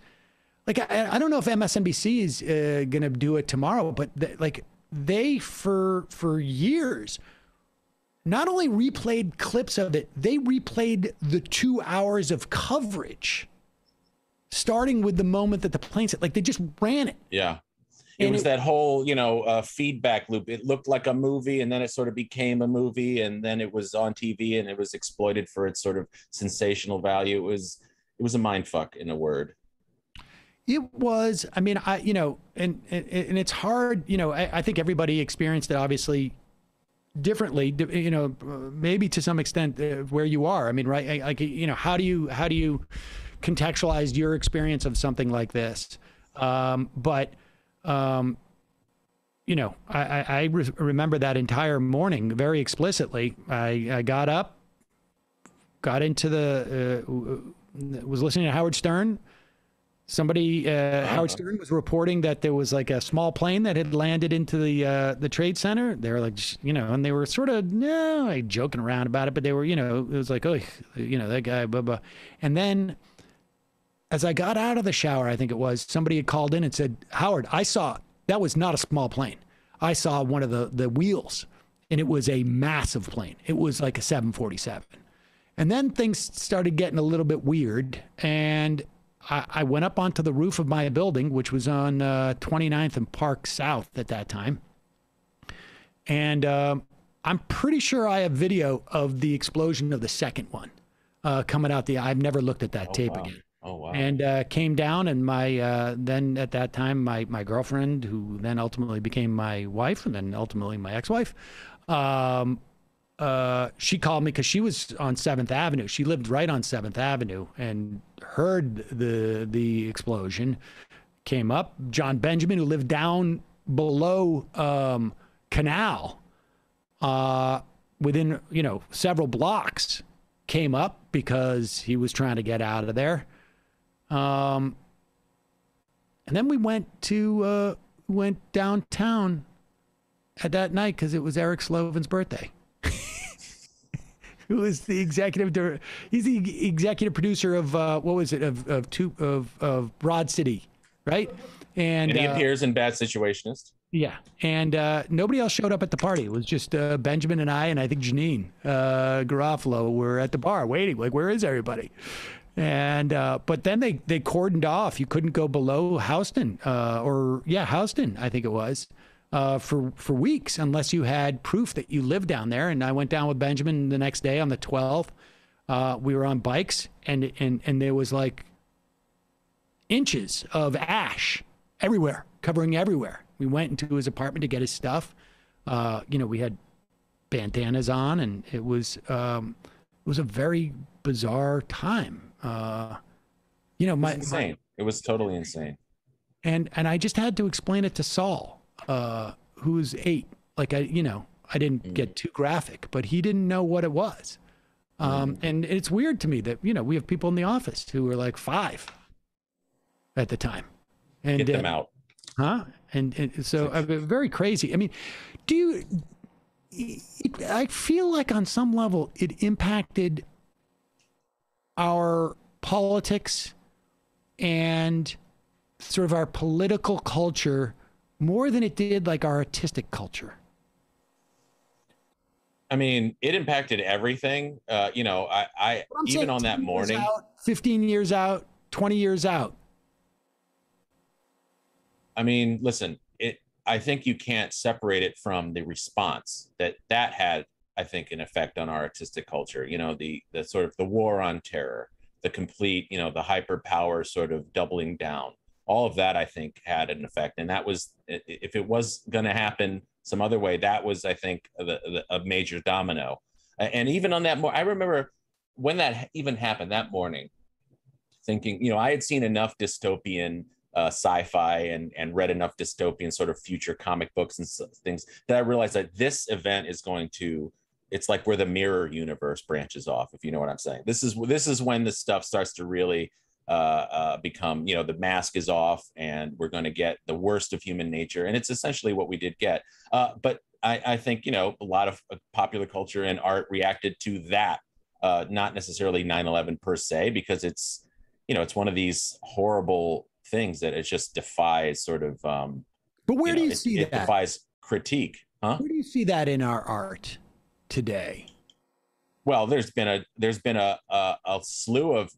like I, I don't know if MSNBC is uh, going to do it tomorrow, but th- like they for for years not only replayed clips of it, they replayed the two hours of coverage, starting with the moment that the plane set. Like they just ran it. Yeah. It And was it- that whole, you know, uh, feedback loop. It looked like a movie, and then it sort of became a movie, and then it was on TV, and it was exploited for its sort of sensational value. It was, it was a mind fuck, in a word. It was. I mean, I you know, and and, and it's hard. You know, I, I think everybody experienced it obviously differently. You know, maybe to some extent uh, where you are. I mean, right? Like you know, how do you how do you contextualize your experience of something like this? Um, but um, you know, I, I, re- remember that entire morning very explicitly. I, I got up, got into the, uh, was listening to Howard Stern. Somebody, uh, Howard Stern was reporting that there was like a small plane that had landed into the uh, the trade center. They were like, you know, and they were sort of no, like joking around about it, but they were, you know, it was like, oh, you know, that guy, blah blah. And then, as I got out of the shower, I think it was somebody had called in and said, Howard, I saw that was not a small plane. I saw one of the the wheels, and it was a massive plane. It was like a 747. And then things started getting a little bit weird. And I, I went up onto the roof of my building, which was on uh, 29th and Park South at that time. And um, I'm pretty sure I have video of the explosion of the second one uh, coming out the. I've never looked at that tape wow. again Oh wow. and uh, came down and my uh, then at that time my my girlfriend who then ultimately became my wife and then ultimately my ex-wife um, uh, she called me because she was on Seventh Avenue. She lived right on Seventh Avenue and heard the the explosion. Came up. Jon Benjamin, who lived down below um, Canal, uh, within you know several blocks, came up because he was trying to get out of there. Um, and then we went to uh, went downtown at that night because it was Eric Slovin's birthday. Who is the executive? dir- He's the executive producer of uh, what was it of of two of of Broad City, right? And, and he uh, appears in Bad Situationist. yeah, and uh, nobody else showed up at the party. It was just uh, Benjamin and I, and I think Janeane uh, Garofalo were at the bar waiting. Like, where is everybody? And uh, but then they they cordoned off. You couldn't go below Houston, uh, or yeah, Houston, I think it was, uh, for for weeks unless you had proof that you lived down there. And I went down with Benjamin the next day on the twelfth. Uh, we were on bikes, and and and there was like inches of ash everywhere, covering everywhere. We went into his apartment to get his stuff. Uh, you know, we had bandanas on, and it was um, it was a very bizarre time. Uh, you know, my, It's my insane. It was totally insane. and and I just had to explain it to Saul, uh, who was eight. Like I, you know, I didn't get too graphic, but he didn't know what it was. Um, and it's weird to me that you know we have people in the office who were like five at the time, and Get them uh, out. huh? And, and so uh, very crazy. I mean, do you? It, I feel like on some level it impacted our politics and sort of our political culture more than it did like our artistic culture. I mean, it impacted everything. Uh, you know, I, I even on that 10 years morning. out, 15 years out, 20 years out. I mean, listen, it. I think you can't separate it from the response that that had. I think an effect on our artistic culture. You know, the the sort of the war on terror, the complete, you know, the hyperpower sort of doubling down. All of that, I think, had an effect, and that was if it was going to happen some other way, that was, I think, the, the, a major domino. And even on that, mo- I remember when that even happened that morning. thinking, you know, I had seen enough dystopian uh, sci-fi and and read enough dystopian sort of future comic books and things that I realized that this event is going to it's like where the mirror universe branches off if you know what i'm saying this is this is when the stuff starts to really uh, uh, become you know the mask is off and we're going to get the worst of human nature and it's essentially what we did get uh, but I, I think you know a lot of uh, popular culture and art reacted to that uh, not necessarily 9-11 per se because it's you know it's one of these horrible things that it just defies sort of um, But where do know, you it, see it that? defies critique huh Where do you see that in our art today? well there's been a there's been a, a a slew of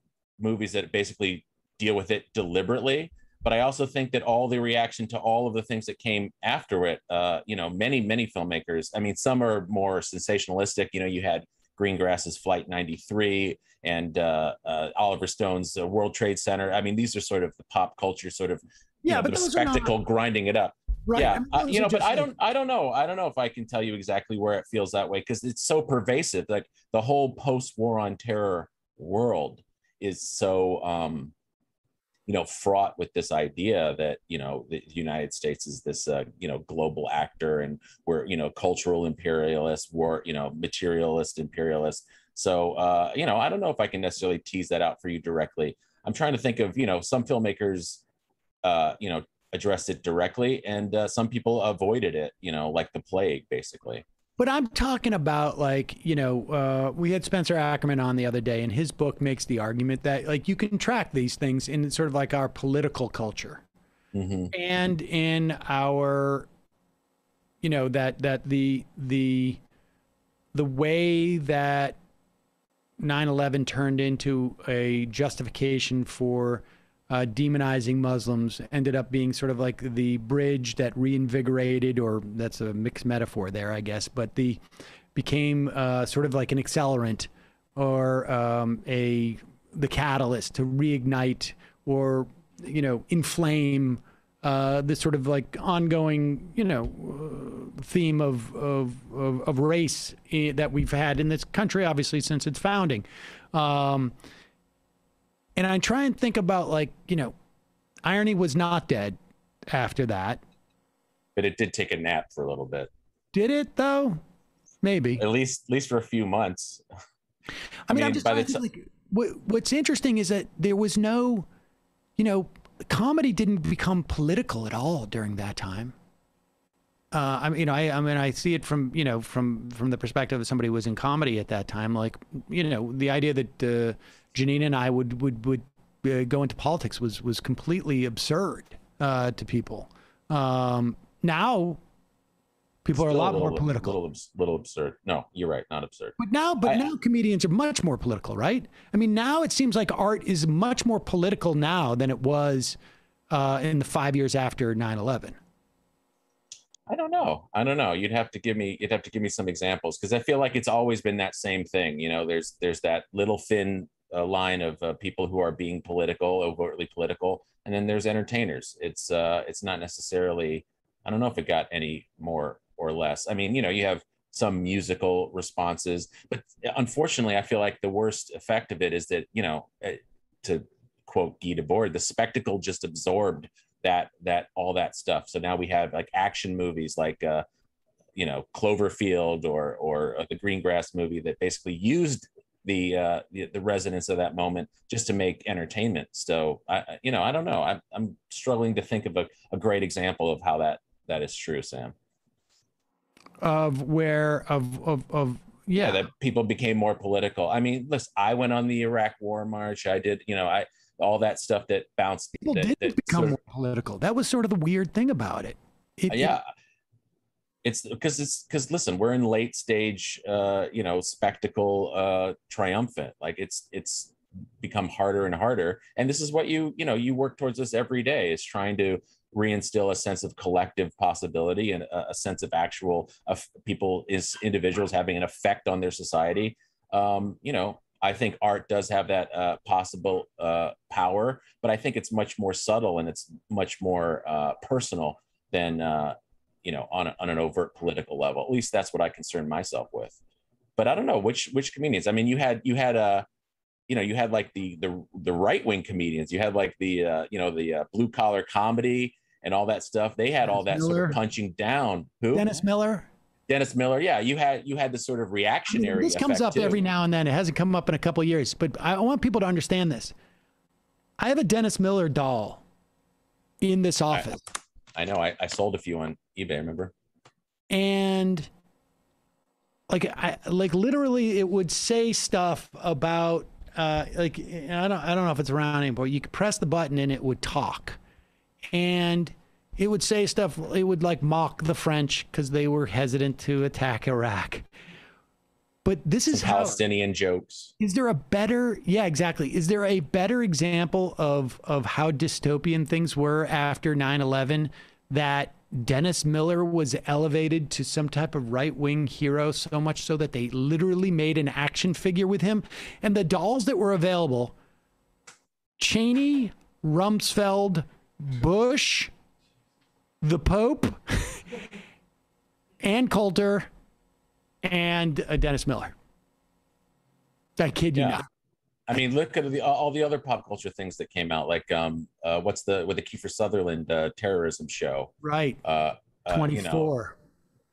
movies that basically deal with it deliberately. But i also think that all the reaction to all of the things that came after it uh you know many many filmmakers i mean some are more sensationalistic. You know you had greengrass's flight 93 and uh, uh oliver stone's uh, world trade center. I mean these are sort of the pop culture sort of you Yeah, know, but the are not- spectacle grinding it up. Right. yeah I mean, uh, you know but i don't i don't know. I don't know if i can tell you exactly where it feels that way because it's so pervasive like the whole post-war on terror world is so um you know fraught with this idea that you know the united states is this uh, you know global actor and we're you know cultural imperialist war you know materialist imperialist. So uh you know i don't know if i can necessarily tease that out for you directly. I'm trying to think of you know some filmmakers uh you know addressed it directly and uh, some people avoided it you know like the plague basically But I'm talking about like, you know, uh, we had Spencer Ackerman on the other day, and his book makes the argument that like you can track these things in sort of like our political culture. Hmm and in our, you know, that that the the the way that 9/11 turned into a justification for uh, demonizing Muslims ended up being sort of like the bridge that reinvigorated, or that's a mixed metaphor there, I guess, but the became uh, sort of like an accelerant or um, a the catalyst to reignite or you know inflame uh, this sort of like ongoing you know uh, theme of of of, of race i- that we've had in this country obviously since its founding. Um, and I try and think about like you know, irony was not dead after that. but it did take a nap for a little bit Did it though? Maybe. at least at least for a few months I mean, I'm just by trying to think, like, what, what's interesting is that there was no, you know, comedy didn't become political at all during that time. Uh, I mean, you know, I, I mean, I see it from, you know, from from the perspective of somebody who was in comedy at that time. Like, you know, the idea that uh, Janeane and I would would would uh, go into politics was was completely absurd uh, to people. Um, now, people are a Still lot more little, political. little, little absurd no you're right not absurd But now, but I- now comedians are much more political, right? I mean, now it seems like art is much more political now than it was uh, in the five years after 9/11. I don't know. I don't know. You'd have to give me you'd have to give me some examples because I feel like it's always been that same thing. You know, there's there's that little thin uh, line of uh, people who are being political, overtly political, and then there's entertainers. It's uh it's not necessarily. I don't know if it got any more or less. I mean, you know, you have some musical responses, but unfortunately, I feel like the worst effect of it is that you know, eh, to quote Guy Debord, the spectacle just absorbed that that all that stuff. So now we have like action movies like uh you know Cloverfield or or the Greengrass movie that basically used the uh the, the resonance of that moment just to make entertainment. So I you know I don't know I'm I'm struggling to think of a, a great example of how that that is true, Sam. Of where of of of yeah, yeah, that people became more political. I mean, listen, I went on the Iraq War March. I did, you know, I all that stuff that bounced. people that, did that become sort of- more political. That was sort of the weird thing about it. It- it- yeah it's because it's because listen we're in late stage uh you know spectacle uh triumphant. Like it's it's become harder and harder. And this is what you you know you work towards this every day is trying to reinstill a sense of collective possibility and a, a sense of actual of people is individuals having an effect on their society. Um you know i think art does have that uh possible uh power but i think it's much more subtle and it's much more uh personal than uh you know on, a, on an overt political level at least that's what i concern myself with but i don't know which which comedians i mean you had you had uh you know, you had like the the the right wing comedians. You had like the uh, you know the uh, blue collar comedy and all that stuff. They had all that Dennis sort of punching down. Who? Dennis Miller. Dennis Miller. Yeah, you had you had the sort of I mean, reactionary. this comes up too. every now and then. It hasn't come up in a couple of years, but I want people to understand this. I have a Dennis Miller doll in this office, I know. I, I sold a few on eBay. Remember? and like I like literally, it would say stuff about uh, like I don't I don't know if it's around anymore. You could press the button and it would talk, and it would say stuff. It would like mock the French because they were hesitant to attack Iraq. But this is Some how Palestinian jokes. Is there a better? Yeah, exactly. Is there a better example of of how dystopian things were after 9/11 that Dennis Miller was elevated to some type of right-wing hero so much so that they literally made an action figure with him and the dolls that were available Cheney, Rumsfeld, Bush, the Pope, Ann Coulter, and uh, Dennis Miller. I kid you Yeah. not. I mean, look at the, all the other pop culture things that came out. Like, um, uh, what's the with the Kiefer Sutherland uh, terrorism show? Right. Uh, uh, you know, 24.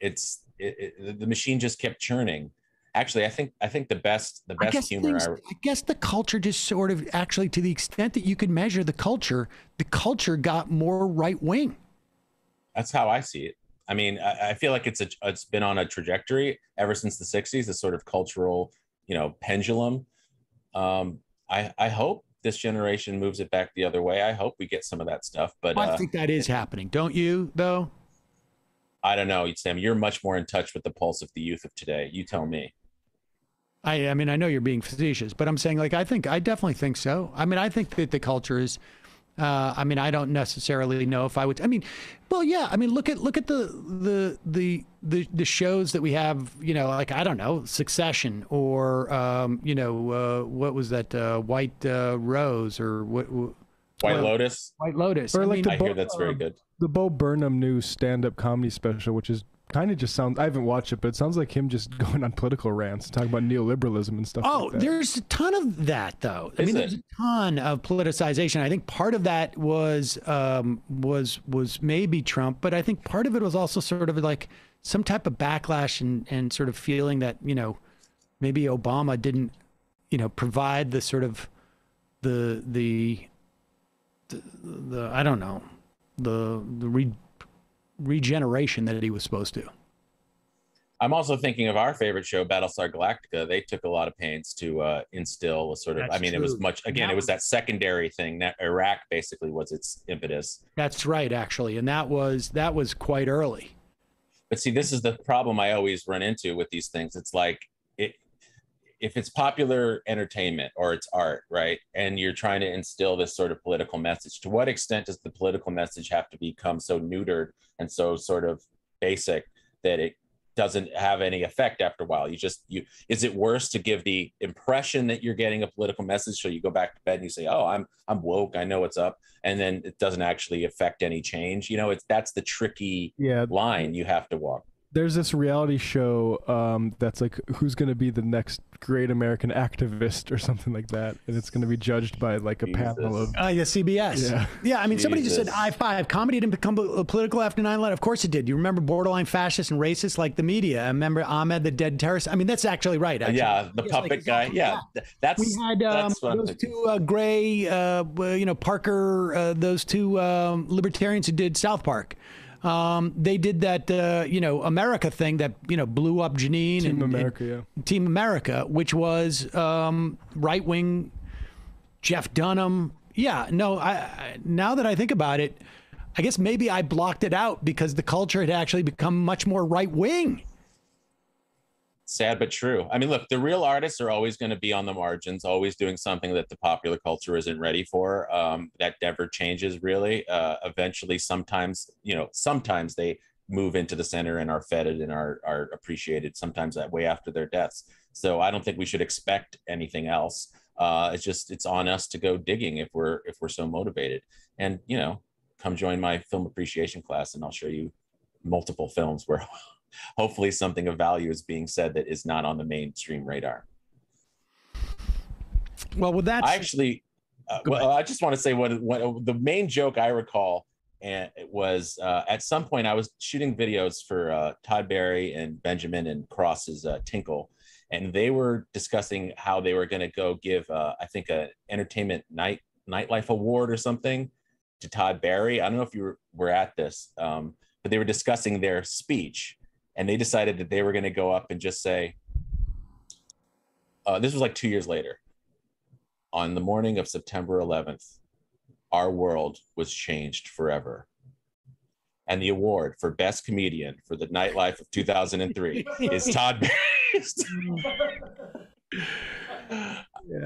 it's it, it, the machine just kept churning. Actually, I think I think the best the I best guess, humor. things- I, I guess the culture just sort of actually, to the extent that you could measure the culture, the culture got more right wing. that's how I see it. I mean, I, I feel like it's a it's been on a trajectory ever since the '60s. The sort of cultural, you know, pendulum. Um, I I hope this generation moves it back the other way. I hope we get some of that stuff, but I uh, think that is happening. Don't you, though? I don't know, Sam. You're much more in touch with the pulse of the youth of today. You tell me. I, I mean, I know you're being facetious, but I'm saying, like, I think, I definitely think so. I mean, I think that the culture is, uh, I mean, I don't necessarily know if I would, I mean, well, yeah, I mean, look at, look at the, the, the, the, the shows that we have, you know, like, I don't know, Succession or, um, you know, uh, what was that, uh, White, uh, Rose or what, what White Well, Lotus. White Lotus. Or I like mean, the I hear that's very um, good. The Bo Burnham new stand-up comedy special, which is kind of just sounds. I haven't watched it, but it sounds like him just going on political rants, talking about neoliberalism and stuff. Oh, like that. there's a ton of that, though. I Is mean, it? there's a ton of politicization. I think part of that was um, was was maybe Trump, but I think part of it was also sort of like some type of backlash and and sort of feeling that you know maybe Obama didn't you know provide the sort of the the the, the I don't know the the re, regeneration that he was supposed to. I'm also thinking of our favorite show, Battlestar Galactica. They took a lot of pains to uh, instill a sort of. I That's mean, it was much. Again, That it was that secondary thing. That Iraq basically was its impetus. That's right, actually, and that was that was quite early. But see, this is the problem I always run into with these things. It's like if it's popular entertainment or it's art, right, and you're trying to instill this sort of political message, to what extent does the political message have to become so neutered and so sort of basic that it doesn't have any effect after a while? You just you is it worse to give the impression that you're getting a political message so you go back to bed and you say, "Oh, I'm I'm woke, I know what's up," and then it doesn't actually affect any change. You know, it's that's the tricky yeah. line you have to walk. There's this reality show um, that's like who's going to be the next great American activist or something like that, and it's going to be judged by like a panel Jesus. of. Uh, yeah, CBS. Yeah. Yeah, I mean, somebody just said I five. Comedy didn't become uh, political after 9 11. Of course it did. You remember borderline fascist and racist like the media. I remember Achmed, the dead terrorist. I mean, that's actually right. Actually. yeah, the It's like puppet guy. exactly Yeah, that's We had um, that's those two uh, Trey, uh, you know, Parker, uh, those two um, libertarians who did South Park. Um, they did that, uh, you know, America thing that, you know, blew up Janine. Team and, and- yeah. Team America, which was um, right wing Jeff Dunham. Yeah, no, I, I now that I think about it, I guess maybe I blocked it out because the culture had actually become much more right wing. Sad but true. I mean, look, the real artists are always going to be on the margins, always doing something that the popular culture isn't ready for. Um, that never changes, really. Uh, eventually, sometimes, you know, sometimes they move into the center and are feted and are are appreciated. Sometimes that way after their deaths. So I don't think we should expect anything else. Uh, it's just it's on us to go digging if we're if we're so motivated. And you know, come join my film appreciation class, and I'll show you multiple films where hopefully something of value is being said that is not on the mainstream radar. Well, with that, I actually, uh, well, I just want to say what, what the main joke I recall, and it was uh, at some point I was shooting videos for uh, Todd Barry and Benjamin and Cross's uh, Tinkle, and they were discussing how they were going to go give, uh, I think, a entertainment night nightlife award or something to Todd Barry. I don't know if you were, were at this, um, but they were discussing their speech, and they decided that they were going to go up and just say, uh, this was like two years later on the morning of September 11th, our world was changed forever. And the award for best comedian for the nightlife of 2003 is Todd Barry.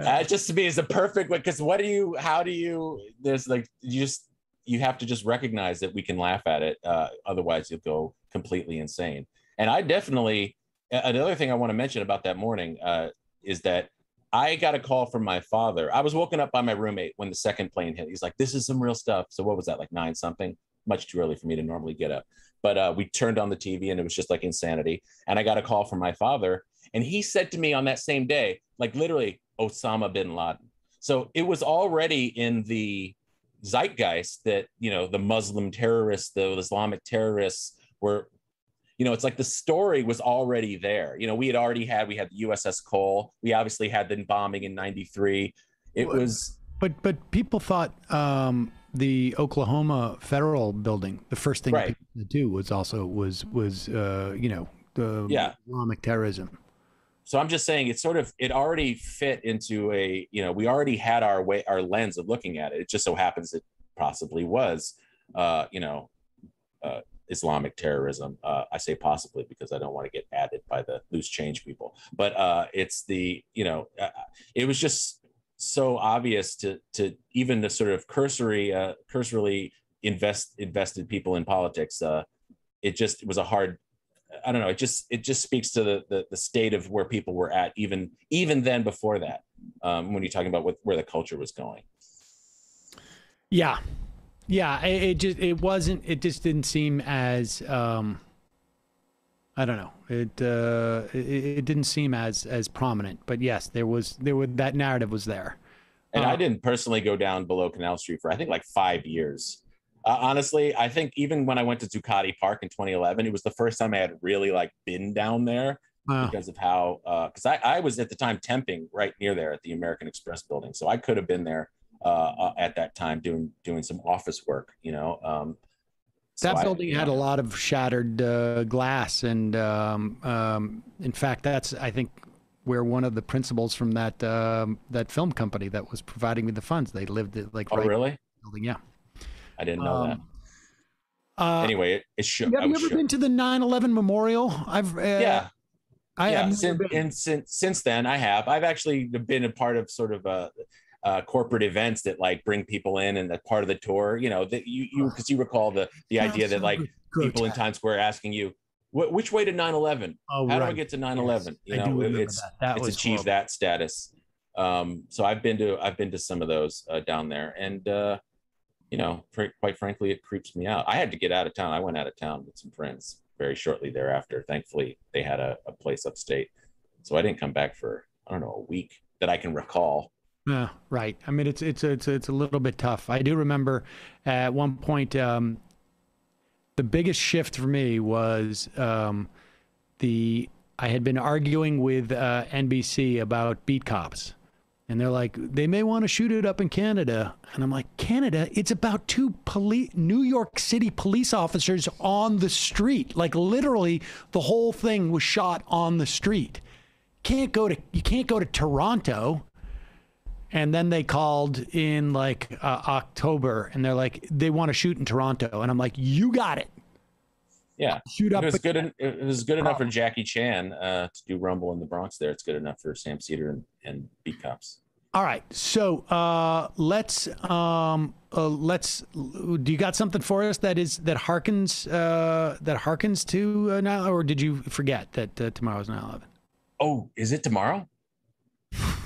Uh, just to me is a perfect way because what do you how do you there's like you just you have to just recognize that we can laugh at it uh, otherwise you'll go completely insane and i definitely another thing i want to mention about that morning uh, is that I got a call from my father. I was woken up by my roommate when the second plane hit. He's like, "This is some real stuff." So what was that like nine something? Much too early for me to normally get up. But uh, we turned on the TV and it was just like insanity. And I got a call from my father, and he said to me on that same day, like literally Osama bin Laden. So it was already in the zeitgeist that you know the Muslim terrorists, the Islamic terrorists were you know, it's like the story was already there. You know, we had already had we had the USS Cole. We obviously had the bombing in '93. It What? was but but people thought um, the Oklahoma federal building, the first thing Right. people to do was also was was uh, you know the Yeah. Islamic terrorism. so. I'm just saying it sort of it already fit into a you know we already had our way our lens of looking at it. It just so happens it possibly was uh, you know uh, Islamic terrorism. Uh, I say possibly because I don't want to get added by the loose change people. But uh, it's the you know uh, it was just so obvious to to even the sort of cursory uh, cursorily invest invested people in politics. Uh, it just it was a hard. I don't know. It just it just speaks to the the, the state of where people were at even even then before that. Um, when you're talking about what, where the culture was going. Yeah, yeah. It, it just it wasn't. It just didn't seem as um, I don't know. It, uh, it it didn't seem as as prominent. But yes, there was there was that narrative was there. And Uh, I didn't personally go down below Canal Street for I think like five years. Uh, honestly, I think even when I went to Zuccotti Park in 2011, it was the first time I had really like been down there Wow. because of how because I, I was at the time temping right near there at the American Express building, so I could have been there uh, uh, at that time doing doing some office work. You know, um, so that I- building had a lot of shattered uh, glass, and um, um, in fact, that's I think where one of the principals from that um, that film company that was providing me the funds they lived at, like Oh, right really? building. Yeah. I didn't know Um, Uh, that. Anyway, it, it shook. have I you ever shook. been to the 9/11 memorial? I've uh, yeah. I yeah, have since, and since since then I have. I've actually been a part of sort of a, uh corporate events that like bring people in and that part of the tour. You know that you you because you recall the the idea that like people in Times Square asking you "Wh- which way to 9/11? Oh, How do I get to 9/11? You I do know, it's that. That it's achieved horrible. that status. Um, so I've been to I've been to some of those uh, down there, and uh, you know, fr- quite frankly, it creeps me out. I had to get out of town. I went out of town with some friends very shortly thereafter. Thankfully, they had a, a place upstate, so I didn't come back for I don't know a week that I can recall. Yeah, right. I mean, it's it's it's it's a little bit tough. I do remember at one point um, the biggest shift for me was um, the I had been arguing with uh, NBC about beat cops, and they're like, they may want to shoot it up in Canada, and I'm like, Canada? It's about two police, New York City police officers on the street. Like literally, the whole thing was shot on the street. Can't go to you can't go to Toronto and then they called in like uh, October, and they're like, they want to shoot in Toronto, and I'm like, you got it. Yeah, Shoot up. it was good. en- It was good enough for Jackie Chan uh, to do Rumble in the Bronx. There, it's good enough for Sam Seder and, and Beat Cops. All right, so uh, let's um, uh, let's. Do you got something for us that is that harkens uh, that harkens to uh, now, or did you forget that uh, tomorrow's 9/11? Oh, is it tomorrow?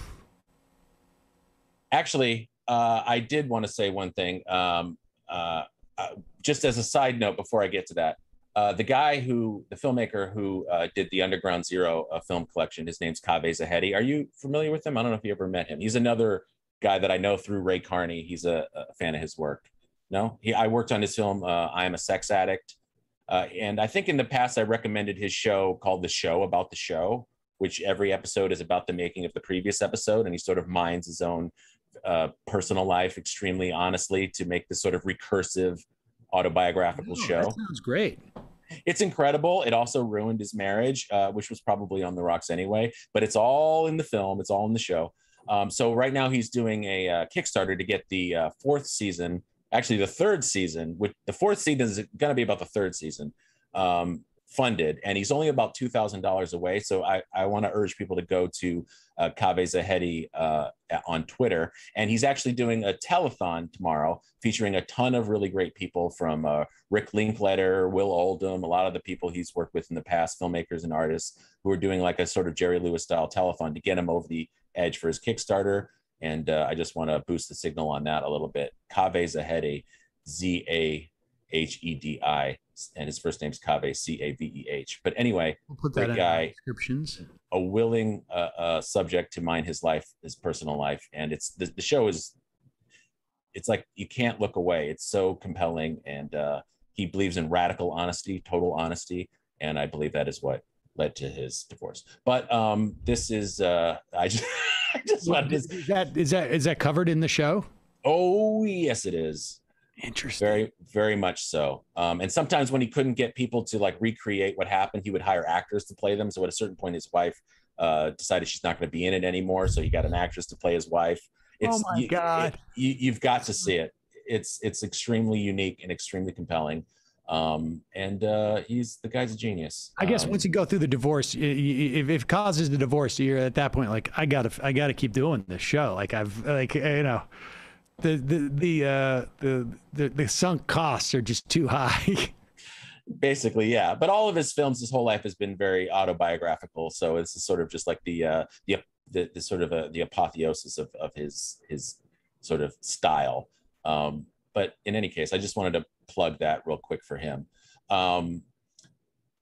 Actually, uh, I did want to say one thing. Um, uh, uh, just as a side note, before I get to that, Uh, the guy who, the filmmaker who uh, did the Underground Zero uh, film collection, his name's Caveh Zahedi. Are you familiar with him? I don't know if you ever met him. He's another guy that I know through Ray Carney. He's a, a fan of his work. No, he, I worked on his film, I Am a Sex Addict. And I think in the past, I recommended his show called The Show About the Show, which every episode is about the making of the previous episode. And he sort of minds his own uh, personal life extremely honestly to make this sort of recursive autobiographical Oh, show. Sounds great. It's incredible. It also ruined his marriage, uh, which was probably on the rocks anyway. But it's all in the film. It's all in the show. Um, so right now he's doing a uh, Kickstarter to get the uh, fourth season, actually the third season. Which the fourth season is going to be about the third season um, funded, and he's only about two thousand dollars away. So I, I want to urge people to go to uh, Zahedi uh, on Twitter, and he's actually doing a telethon tomorrow featuring a ton of really great people from uh, Rick Linklater, Will Oldham, a lot of the people he's worked with in the past, filmmakers and artists who are doing like a sort of Jerry Lewis style telethon to get him over the edge for his Kickstarter. And uh, I just want to boost the signal on that a little bit. Caveh Zahedi, Z A H E D I, and his first name's Caveh, C A V E H. But anyway, We'll put Great that in guy. descriptions. a willing uh, uh, subject to mind his life, his personal life, and it's the, the show is. It's like you can't look away. It's so compelling, and uh, he believes in radical honesty, total honesty, and I believe that is what led to his divorce. But um, this is uh, I just I just wanted Is, to. is that is that is that covered in the show? Oh yes, it is. Interesting. Very, very much so. Um, and sometimes when he couldn't get people to like recreate what happened, he would hire actors to play them. So at a certain point, his wife uh, decided she's not going to be in it anymore. So he got an actress to play his wife. It's, Oh my you, God. it- you, you've got to see it. It's it's extremely unique and extremely compelling. Um, and uh, he's the guy's a genius. I guess Um, once you go through the divorce, y- y- if, if it causes the divorce, you're at that point like I gotta I gotta keep doing this show. Like I've like you know, the the the uh, the, the the sunk costs are just too high. basically yeah. But all of his films his whole life has been very autobiographical. So this is sort of just like the uh the the, the sort of the apotheosis of, of his his sort of style. Um but in any case i just wanted to plug that real quick for him. Um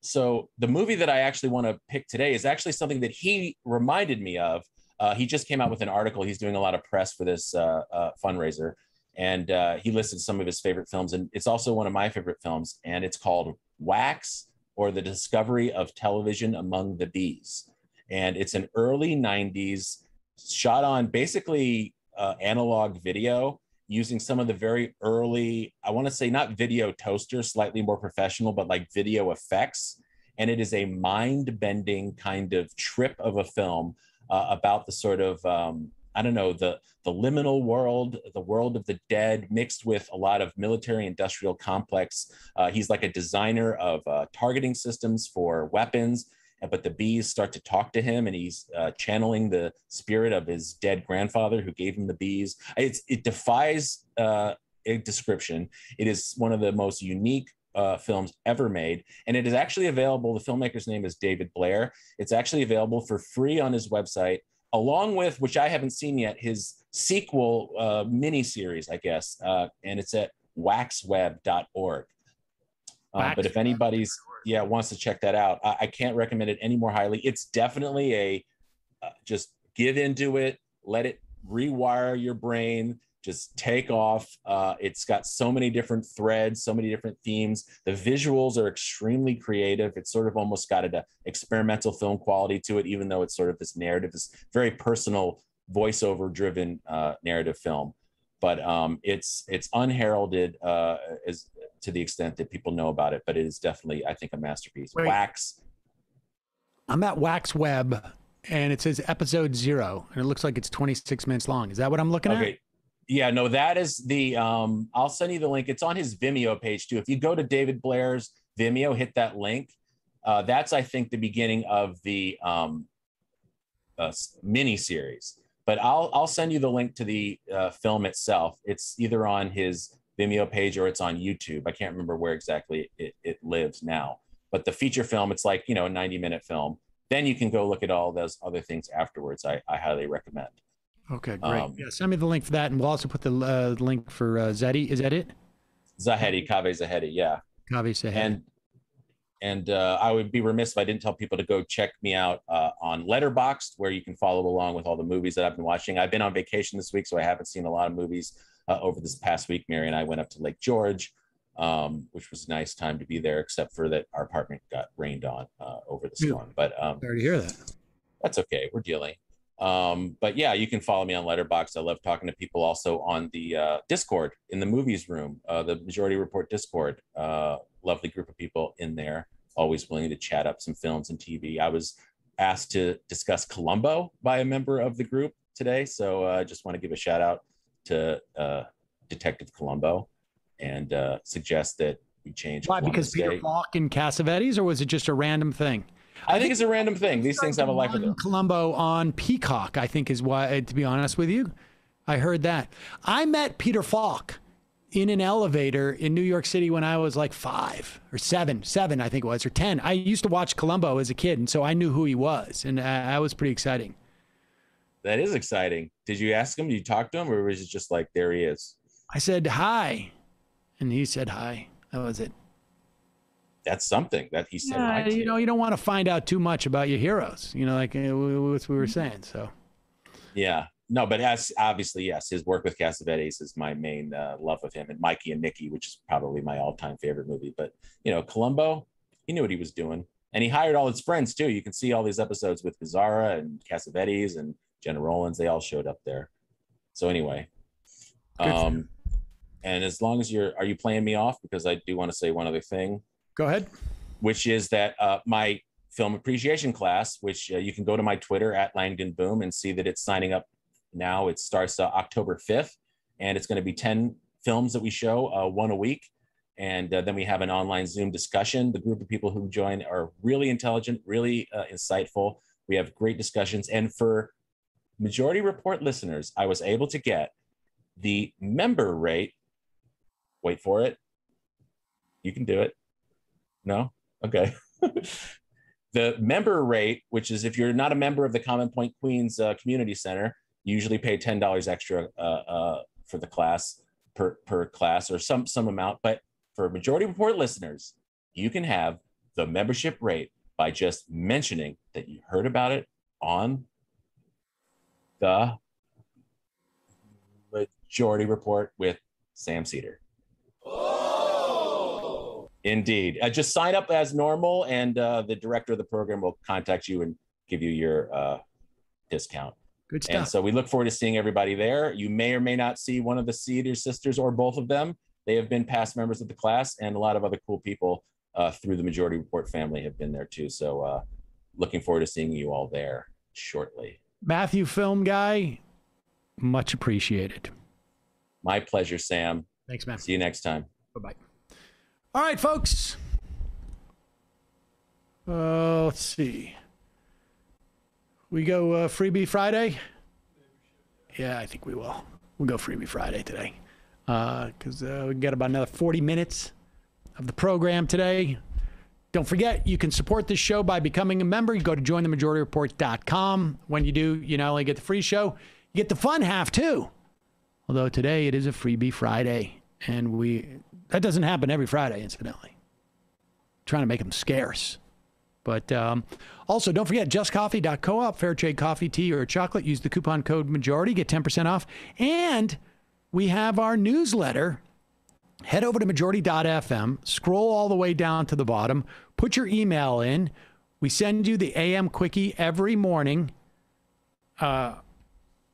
so the movie that i actually want to pick today is actually something that he reminded me of uh, he just came out with an article. He's doing a lot of press for this uh, uh, fundraiser. And uh, he listed some of his favorite films. And it's also one of my favorite films. And it's called wax or the discovery of television among the bees. And it's an early 90s shot on basically uh, analog video using some of the very early i want to say not video toaster slightly more professional but like video effects. And it is a mind-bending kind of trip of a film uh, about the sort of um, I don't know the the liminal world, the world of the dead, mixed with a lot of military industrial complex. Uh, he's like a designer of uh, targeting systems for weapons, but the bees start to talk to him, and he's uh, channeling the spirit of his dead grandfather who gave him the bees. It's it defies uh, a description. It is one of the most unique. Uh, films ever made, and it is actually available. The filmmaker's name is David Blair. It's actually available for free on his website along with which I haven't seen yet, his sequel uh, mini series, I guess, uh, and it's at waxweb.org. Um, but if anybody's yeah wants to check that out, I, I can't recommend it any more highly. It's definitely a uh, just give into it, let it rewire your brain, just take off. Uh, it's got so many different threads, so many different themes. The visuals are extremely creative. It's sort of almost got an experimental film quality to it, even though it's sort of this narrative, this very personal voiceover driven uh, narrative film. But um, it's it's unheralded uh, as to the extent that people know about it, but it is definitely, I think, a masterpiece. Wait. Wax. I'm at Wax Web, and it says episode zero, and it looks like it's 26 minutes long. Is that what I'm looking at? Yeah, no, that is the um I'll send you the link. It's on his Vimeo page too. If you go to David Blair's Vimeo, hit that link. Uh, that's I think the beginning of the um uh, mini series. But I'll I'll send you the link to the uh, film itself. It's either on his Vimeo page or it's on YouTube. I can't remember where exactly it, it lives now. But the feature film, it's like you know a 90 minute film. Then you can go look at all those other things afterwards. I, I highly recommend. Okay, great. Um, yeah, send me the link for that, and we'll also put the uh, link for uh, Zeddy. Is that it? Zahedi, Caveh Zahedi, yeah. Kavi Zahedi. and and uh, I would be remiss if I didn't tell people to go check me out uh, on Letterboxd, where you can follow along with all the movies that I've been watching. I've been on vacation this week, so I haven't seen a lot of movies uh, over this past week. Mary and I went up to Lake George, um, which was a nice time to be there, except for that our apartment got rained on uh, over the storm. But um, Sorry to hear that. that's okay. We're dealing. Um, but yeah, you can follow me on Letterboxd. I love talking to people also on the uh, Discord in the movies room, uh, the Majority Report Discord. Uh, lovely group of people in there, always willing to chat up some films and TV. I was asked to discuss Columbo by a member of the group today, so uh, I just want to give a shout out to uh, Detective Columbo and uh, suggest that we change. Why? Because Peter Day. Falk and Cassavetes, or was it just a random thing? I think it's a random thing. These things have a life of their own. Columbo on Peacock, I think is why. To be honest with you, I heard that. I met Peter Falk in an elevator in New York City when I was like five or seven, seven I think it was, or ten. I used to watch Columbo as a kid, and so I knew who he was, and uh, that was pretty exciting. That is exciting. Did you ask him? Did you talk to him, or was it just like there he is? I said hi, and he said hi. That was it. That's something that he said. Yeah, you know, you don't want to find out too much about your heroes. You know, like uh, what we were saying. So. Yeah. No, but as obviously, yes, his work with Cassavetes is my main uh, love of him, and Mikey and Nicky, which is probably my all-time favorite movie. But you know, Columbo, he knew what he was doing, and he hired all his friends too. You can see all these episodes with Gazzara and Cassavetes and Gena Rowlands. They all showed up there. So anyway, Good um, and as long as you're, are you playing me off? Because I do want to say one other thing. Go ahead. which is that uh, my film appreciation class, which uh, you can go to my Twitter at Langdon Boom and see that it's signing up now. It starts uh, October 5th, and it's going to be 10 films that we show, uh, one a week. And uh, then we have an online Zoom discussion. The group of people who join are really intelligent, really uh, insightful. We have great discussions. And for Majority Report listeners, I was able to get the member rate. Wait for it. You can do it. No? Okay. the member rate, which is if you're not a member of the Common Point Queens uh, Community Center, you usually pay ten dollars extra uh, uh, for the class per per class or some some amount. But for Majority Report listeners, you can have the membership rate by just mentioning that you heard about it on the Majority Report with Sam Seder. Indeed. Uh, just sign up as normal, and uh, the director of the program will contact you and give you your uh, discount. Good And stuff. so we look forward to seeing everybody there. You may or may not see one of the Seder sisters or both of them. They have been past members of the class, and a lot of other cool people uh, through the Majority Report family have been there too. So uh, looking forward to seeing you all there shortly. Matthew, film guy, much appreciated. My pleasure, Sam. Thanks, man. See you next time. Bye bye. All right, folks. Uh, let's see. We go uh, Freebie Friday? Yeah, I think we will. We'll go Freebie Friday today. Because uh, we got about another 40 minutes of the program today. Don't forget, you can support this show by becoming a member. You go to jointhemajorityreport.com. When you do, you not only get the free show, you get the fun half too. Although today it is a freebie Friday, and we that doesn't happen every Friday, incidentally. trying to make them scarce. But um, also, don't forget justcoffee.coop, fair trade coffee, tea, or chocolate. Use the coupon code majority, get 10% off. And we have our newsletter. Head over to majority.fm, scroll all the way down to the bottom, put your email in. We send you the AM quickie every morning. Uh,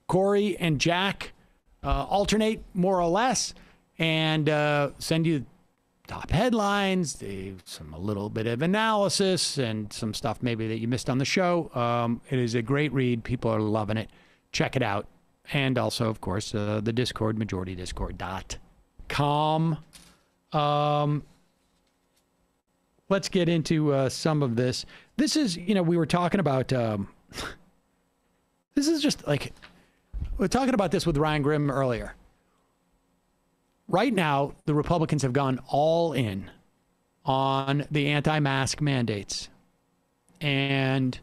Corey and Jack uh, alternate more or less and uh, send you top headlines, some a little bit of analysis, and some stuff maybe that you missed on the show. Um, it is a great read. People are loving it. Check it out. And also, of course, uh, the Discord, majoritydiscord.com. Um, let's get into uh, some of this. This is, you know, we were talking about. Um, this is just like we we're talking about this with Ryan Grim earlier. Right now, the Republicans have gone all in on the anti mask mandates. And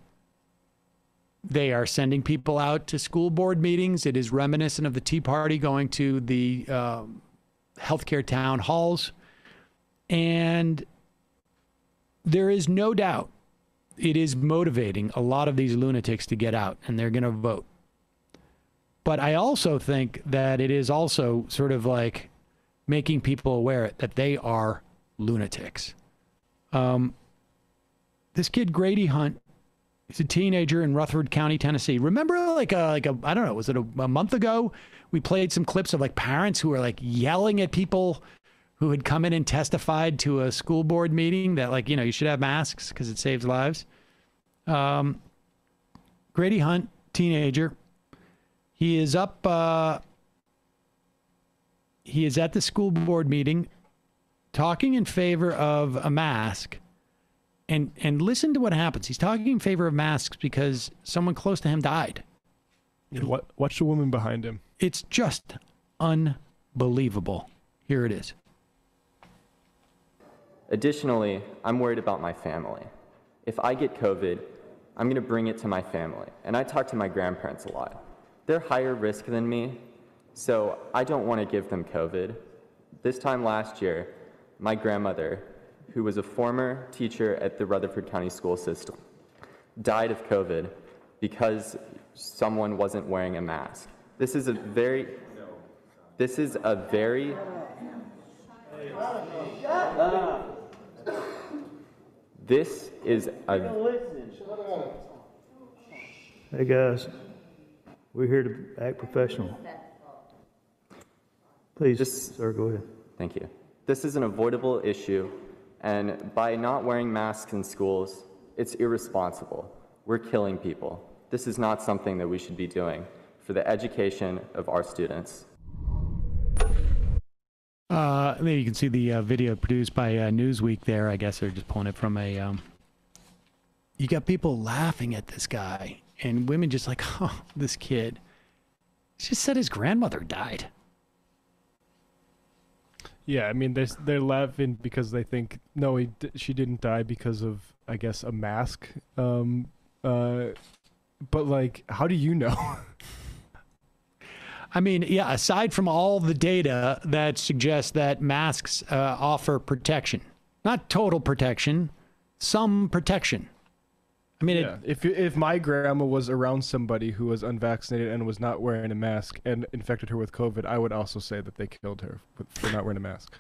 they are sending people out to school board meetings. It is reminiscent of the Tea Party going to the um, healthcare town halls. And there is no doubt it is motivating a lot of these lunatics to get out and they're going to vote. But I also think that it is also sort of like making people aware that they are lunatics. Um, this kid Grady Hunt, he's a teenager in Rutherford County, Tennessee. Remember, like a like a I don't know, was it a, a month ago? We played some clips of like parents who were like yelling at people who had come in and testified to a school board meeting that like you know you should have masks because it saves lives. Um, Grady Hunt, teenager, he is up. Uh, he is at the school board meeting, talking in favor of a mask, and and listen to what happens. He's talking in favor of masks because someone close to him died. And wa- watch the woman behind him. It's just unbelievable. Here it is. Additionally, I'm worried about my family. If I get COVID, I'm going to bring it to my family. And I talk to my grandparents a lot. They're higher risk than me, so I don't want to give them COVID. This time last year, my grandmother, who was a former teacher at the Rutherford County School System, died of COVID because someone wasn't wearing a mask. This is a very this is a very This is a Hey, guys, we're here to act professional. Please, Just- sir, go ahead. Thank you. This is an avoidable issue, and by not wearing masks in schools, it's irresponsible. We're killing people. This is not something that we should be doing for the education of our students. Uh, there you can see the uh, video produced by uh, Newsweek. There, I guess they're just pulling it from a. Um, you got people laughing at this guy, and women just like, oh, this kid. He just said his grandmother died. Yeah, I mean, they're they're laughing because they think no, he she didn't die because of I guess a mask. Um, uh, but like, how do you know? I mean, yeah. Aside from all the data that suggests that masks uh, offer protection, not total protection, some protection. I mean, yeah. If if my grandma was around somebody who was unvaccinated and was not wearing a mask and infected her with COVID, I would also say that they killed her for- for not wearing a mask.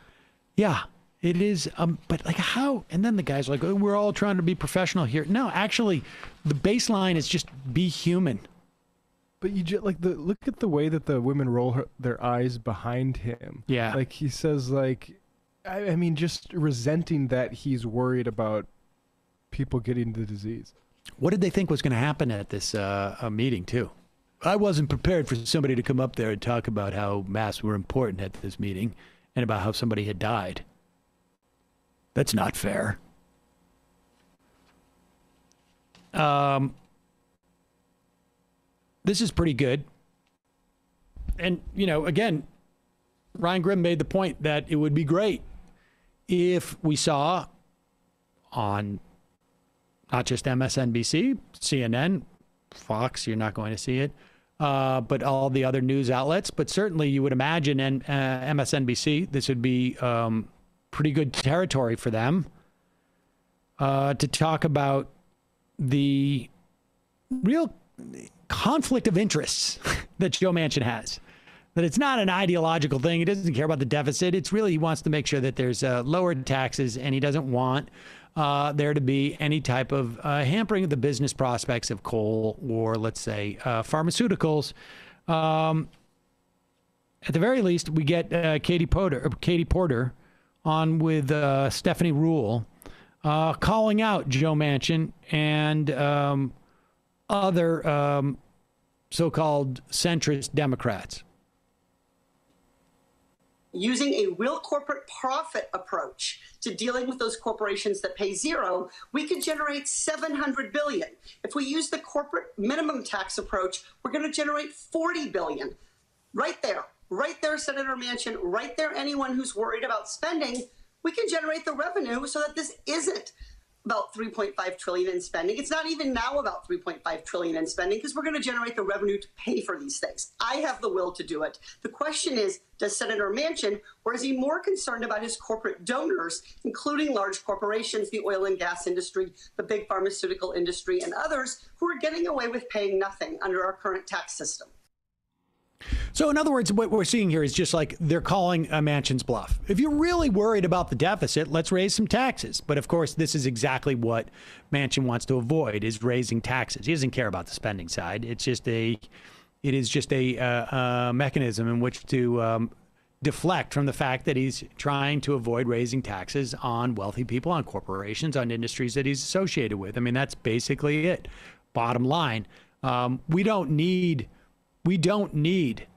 Yeah, it is. Um, but like how? And then the guy's like, oh, "We're all trying to be professional here." No, actually, the baseline is just be human. But you just like the look at the way that the women roll her, their eyes behind him. Yeah. Like he says, like, I, I mean, just resenting that he's worried about people getting the disease. What did they think was going to happen at this uh, uh, meeting too? I wasn't prepared for somebody to come up there and talk about how masks were important at this meeting and about how somebody had died. That's not fair. Um, this is pretty good. And, you know, again, Ryan Grim made the point that it would be great if we saw on not just MSNBC, CNN, Fox, you're not going to see it, uh, but all the other news outlets. But certainly you would imagine and uh, MSNBC, this would be um, pretty good territory for them uh, to talk about the real conflict of interests that Joe Manchin has. That it's not an ideological thing. He doesn't care about the deficit. It's really he wants to make sure that there's uh, lower taxes, and he doesn't want uh, there to be any type of uh, hampering of the business prospects of coal or, let's say, uh, pharmaceuticals. Um, at the very least, we get uh, Katie Porter, Katie Porter, on with uh, Stephanie Ruhle, calling out Joe Manchin and um, other um, so-called centrist Democrats. Using a real corporate profit approach to dealing with those corporations that pay zero, we could generate 700 billion. If we use the corporate minimum tax approach, we're going to generate 40 billion. Right there, right there, Senator Manchin, right there, anyone who's worried about spending, we can generate the revenue so that this isn't about 3.5 trillion in spending. It's not even now about 3.5 trillion in spending because we're going to generate the revenue to pay for these things. I have the will to do it. The question is, does Senator Manchin, or is he more concerned about his corporate donors, including large corporations, the oil and gas industry, the big pharmaceutical industry, and others who are getting away with paying nothing under our current tax system? So, in other words, what we're seeing here is just like they're calling a Manchin's bluff. If you're really worried about the deficit, let's raise some taxes. But of course, this is exactly what Manchin wants to avoid: is raising taxes. He doesn't care about the spending side. It's just a, it is just a, uh, mechanism in which to um, deflect from the fact that he's trying to avoid raising taxes on wealthy people, on corporations, on industries that he's associated with. I mean, that's basically it. Bottom line, um, we don't need we don't need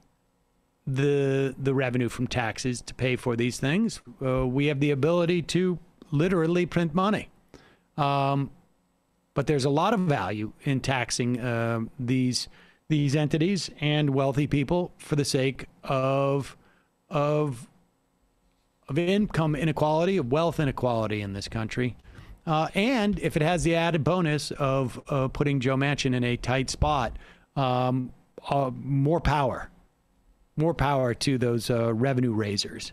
the the revenue from taxes to pay for these things. Uh, we have the ability to literally print money. Um, but there's a lot of value in taxing uh, these these entities and wealthy people for the sake of of of income inequality, of wealth inequality in this country. Uh, and if it has the added bonus of uh, putting Joe Manchin in a tight spot, um, uh, more power, more power to those uh, revenue raisers.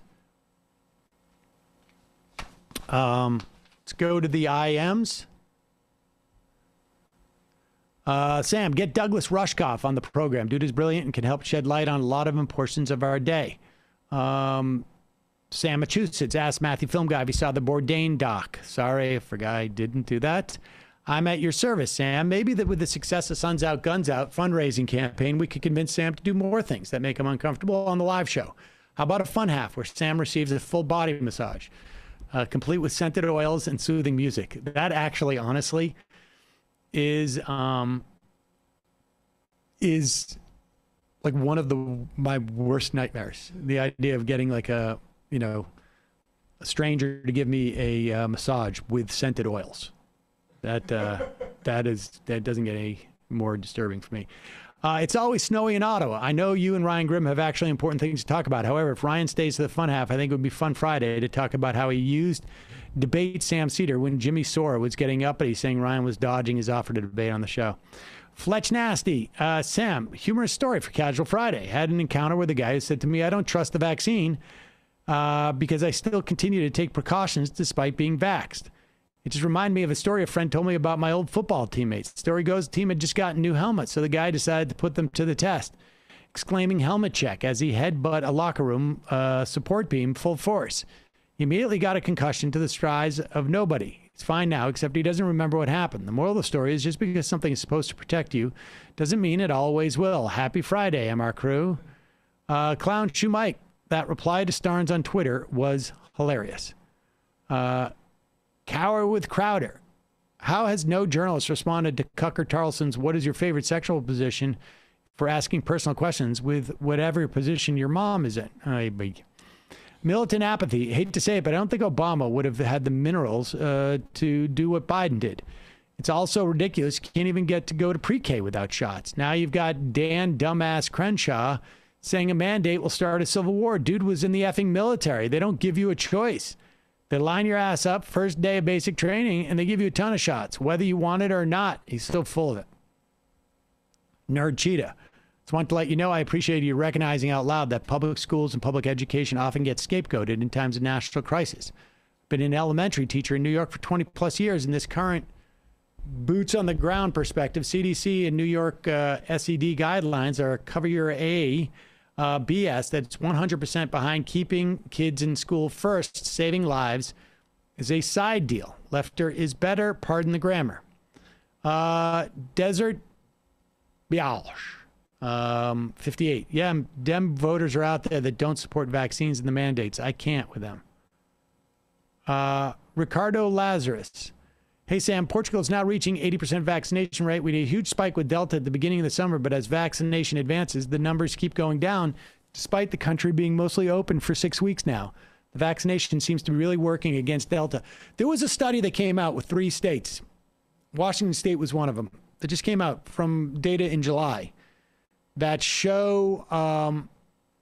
Um, let's go to the IMs. Uh, Sam, get Douglas Rushkoff on the program. Dude is brilliant and can help shed light on a lot of portions of our day. Um, Sam Massachusetts asked Matthew Film Guy if he saw the Bourdain doc. Sorry, I forgot I didn't do that. I'm at your service, Sam. Maybe that with the success of Suns Out, Guns Out fundraising campaign, we could convince Sam to do more things that make him uncomfortable on the live show. How about a fun half where Sam receives a full body massage, uh, complete with scented oils and soothing music? That actually, honestly, is um, is like one of the my worst nightmares. The idea of getting like a you know a stranger to give me a uh, massage with scented oils. That uh, that is that doesn't get any more disturbing for me. Uh, it's always snowy in Ottawa. I know you and Ryan Grim have actually important things to talk about. However, if Ryan stays to the fun half, I think it would be fun Friday to talk about how he used debate Sam Seder when Jimmy Sora was getting up, but he's saying Ryan was dodging his offer to debate on the show. Fletch Nasty, uh, Sam, humorous story for Casual Friday. Had an encounter with a guy who said to me, I don't trust the vaccine uh, because I still continue to take precautions despite being vaxxed. It just reminded me of a story a friend told me about my old football teammates. The story goes the team had just gotten new helmets, so the guy decided to put them to the test, exclaiming helmet check as he headbutt a locker room uh, support beam full force. He immediately got a concussion to the surprise of nobody. He's fine now, except he doesn't remember what happened. The moral of the story is just because something is supposed to protect you doesn't mean it always will. Happy Friday, MR crew. Uh, Clown Shoe Mike, that reply to Starnes on Twitter was hilarious. Uh, Cower with Crowder. How has no journalist responded to Tucker Carlson's "What is your favorite sexual position?" for asking personal questions with whatever position your mom is in? I, militant apathy. Hate to say it, but I don't think Obama would have had the minerals uh, to do what Biden did. It's also ridiculous. You can't even get to go to pre-K without shots. Now you've got Dan dumbass Crenshaw saying a mandate will start a civil war. Dude was in the effing military. They don't give you a choice. They line your ass up first day of basic training and they give you a ton of shots, whether you want it or not. He's still full of it. Nerd Cheetah. Just want to let you know I appreciate you recognizing out loud that public schools and public education often get scapegoated in times of national crisis. Been an elementary teacher in New York for 20 plus years, and this current boots on the ground perspective, CDC and New York uh, SED guidelines are cover your A uh, BS that's 100% behind keeping kids in school first, saving lives, is a side deal. Lefter is better, pardon the grammar. Uh, Desert Bialsh, um, 58. Yeah, Dem voters are out there that don't support vaccines and the mandates. I can't with them. Uh, Ricardo Lazarus. Hey, Sam, Portugal is now reaching 80% vaccination rate. We had a huge spike with Delta at the beginning of the summer, but as vaccination advances, the numbers keep going down, despite the country being mostly open for six weeks now. The vaccination seems to be really working against Delta. There was a study that came out with three states. Washington State was one of them. That just came out from data in July that show um,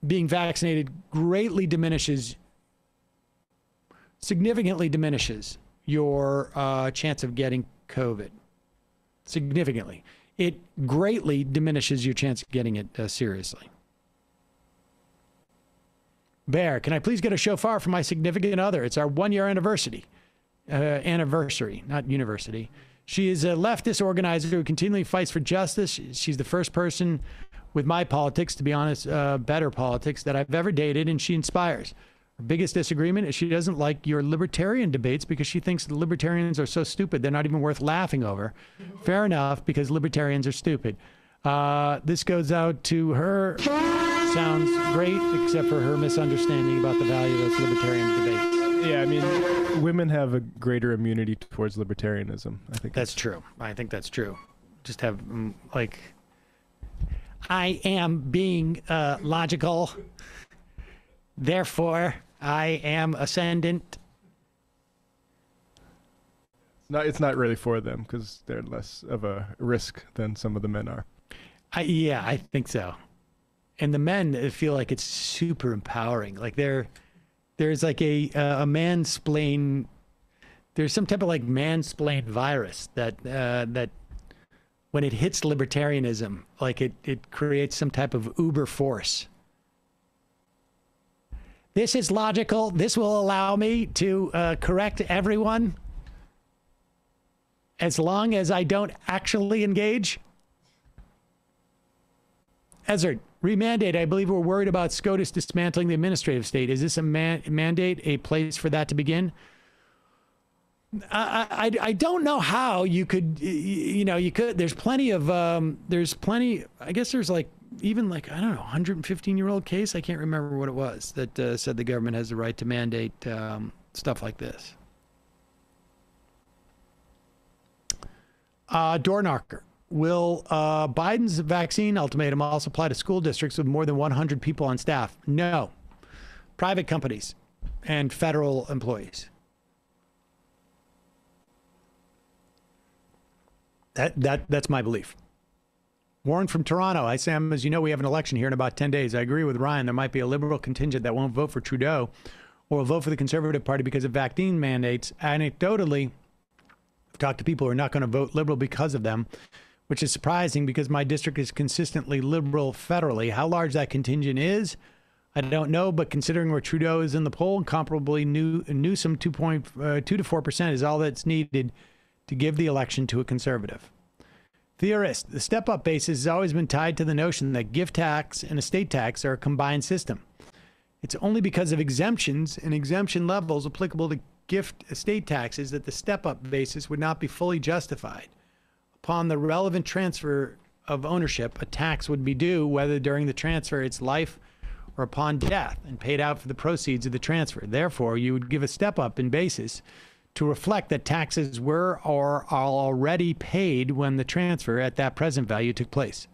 being vaccinated greatly diminishes, significantly diminishes your uh, chance of getting COVID significantly. It greatly diminishes your chance of getting it uh, seriously. Bear, can I please get a shofar for my significant other? It's our one year anniversary. Uh, anniversary, not university. She is a leftist organizer who continually fights for justice. She's the first person with my politics, to be honest, uh, better politics that I've ever dated, and she inspires. Her biggest disagreement is she doesn't like your libertarian debates because she thinks the libertarians are so stupid they're not even worth laughing over. Fair enough, because libertarians are stupid. Uh, this goes out to her. Sounds great, except for her misunderstanding about the value of those libertarian debates. Yeah, I mean, women have a greater immunity towards libertarianism. I think That's true. I think that's true. Just have mm, like I am being uh, logical. Therefore, I am ascendant. not, it's not really for them because they're less of a risk than some of the men are. I, yeah, I think so. And the men feel like it's super empowering. Like they're there's like a uh, a mansplain. There's some type of like mansplain virus that uh, that when it hits libertarianism, like it it creates some type of uber force. This is logical. This will allow me to uh, correct everyone as long as I don't actually engage. Ezra, remandate. I believe we're worried about SCOTUS dismantling the administrative state. Is this a man- mandate, a place for that to begin? I, I, I don't know how you could, you know, you could. There's plenty of, um, there's plenty. I guess there's like even like I don't know, 115 year old case. I can't remember what it was that uh, said the government has the right to mandate um, stuff like this. Uh, door knocker. Will uh, Biden's vaccine ultimatum also apply to school districts with more than 100 people on staff? No. Private companies and federal employees. That, that, that's my belief. Warren from Toronto. Hi, Sam. As you know, we have an election here in about 10 days. I agree with Ryan. There might be a liberal contingent that won't vote for Trudeau or will vote for the Conservative Party because of vaccine mandates. Anecdotally, I've talked to people who are not going to vote liberal because of them, which is surprising because my district is consistently liberal federally. How large that contingent is, I don't know, but considering where Trudeau is in the poll, comparably New, Newsom 2.2 uh, to 4% is all that's needed to give the election to a conservative. Theorist, the step up basis has always been tied to the notion that gift tax and estate tax are a combined system. It's only because of exemptions and exemption levels applicable to gift estate taxes that the step up basis would not be fully justified. Upon the relevant transfer of ownership, a tax would be due whether during the transfer it's life or upon death and paid out for the proceeds of the transfer. Therefore, you would give a step up in basis to reflect that taxes were or are already paid when the transfer at that present value took place.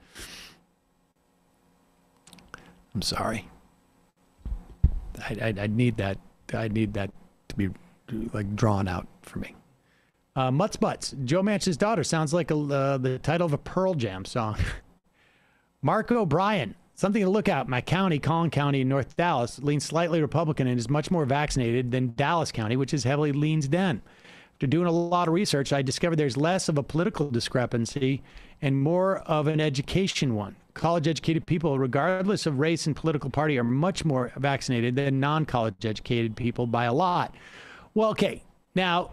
I'm sorry. I, I, I need that. I need that to be like drawn out for me. Uh, Mutts Butts. Joe Manchin's daughter sounds like a, uh, the title of a Pearl Jam song. Mark O'Brien. Something to look at. My county, Collin County in North Dallas, leans slightly Republican and is much more vaccinated than Dallas County, which is heavily leans Den. After doing a lot of research, I discovered there's less of a political discrepancy and more of an education one. College educated people, regardless of race and political party, are much more vaccinated than non college educated people by a lot. Well, okay. Now,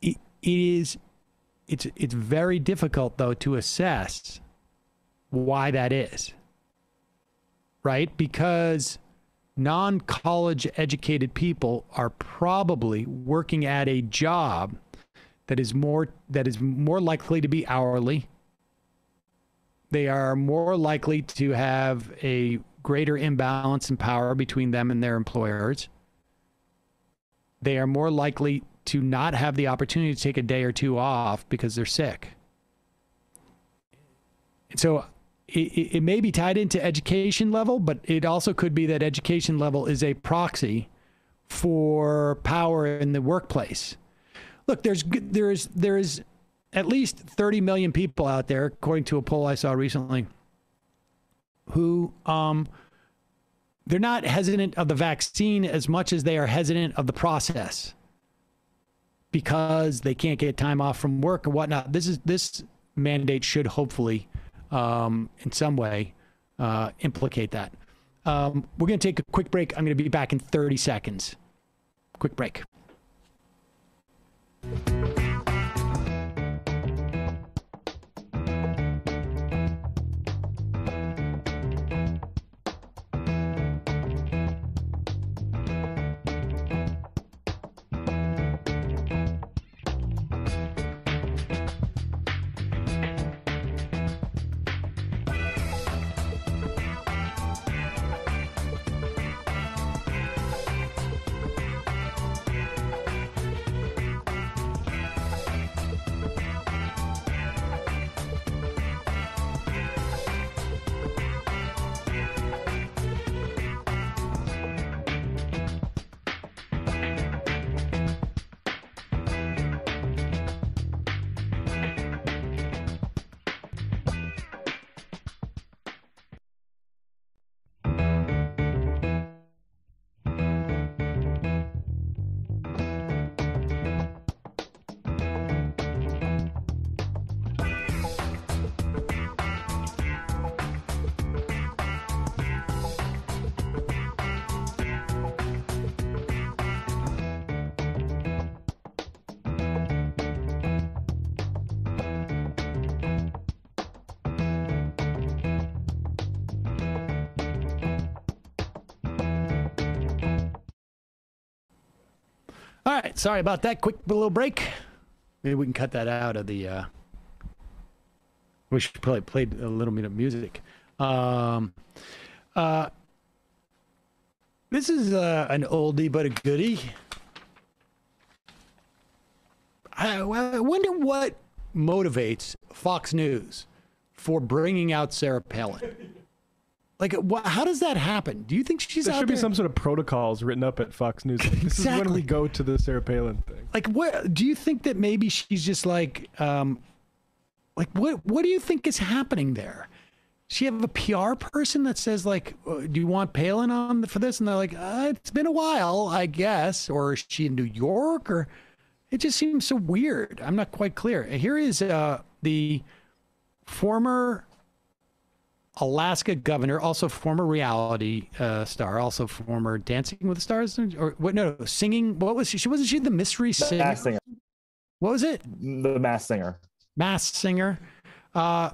it, it is it's it's very difficult though to assess why that is. Right? Because non college educated people are probably working at a job that is more that is more likely to be hourly. They are more likely to have a greater imbalance in power between them and their employers. They are more likely to not have the opportunity to take a day or two off because they're sick. And so it, it may be tied into education level, but it also could be that education level is a proxy for power in the workplace. Look, there's there's there's at least 30 million people out there, according to a poll I saw recently, who um, they're not hesitant of the vaccine as much as they are hesitant of the process because they can't get time off from work or whatnot. This is this mandate should hopefully, um, in some way, uh, implicate that. Um, we're going to take a quick break. I'm going to be back in 30 seconds. Quick break. Sorry about that. Quick little break. Maybe we can cut that out of the. Uh, we should probably play a little bit of music. Um, uh, this is uh, an oldie but a goodie. I, I wonder what motivates Fox News for bringing out Sarah Palin. Like, wha how does that happen? Do you think she's there out should there? be some sort of protocols written up at Fox News. Like, this is when we go to the Sarah Palin thing. like what do you think that maybe she's just like um like what what do you think is happening there she have a pr person that says like uh, do you want palin on the, for this and they're like uh, it's been a while i guess or is she in new york or it just seems so weird i'm not quite clear here is uh the former Alaska governor, also former reality uh, star, also former Dancing with the Stars, or what? No, singing. What was she? She wasn't she the mystery The singer? Mass Singer. What was it? The Mass Singer. Masked singer. Uh,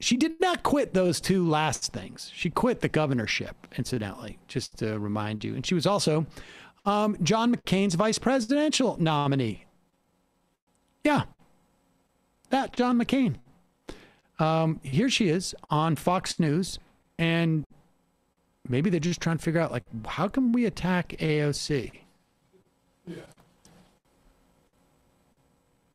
she did not quit those two last things. She quit the governorship, incidentally, just to remind you. And she was also um, John McCain's vice presidential nominee. Yeah, that John McCain. Um, here she is on Fox News, and maybe they're just trying to figure out like how can we attack AOC?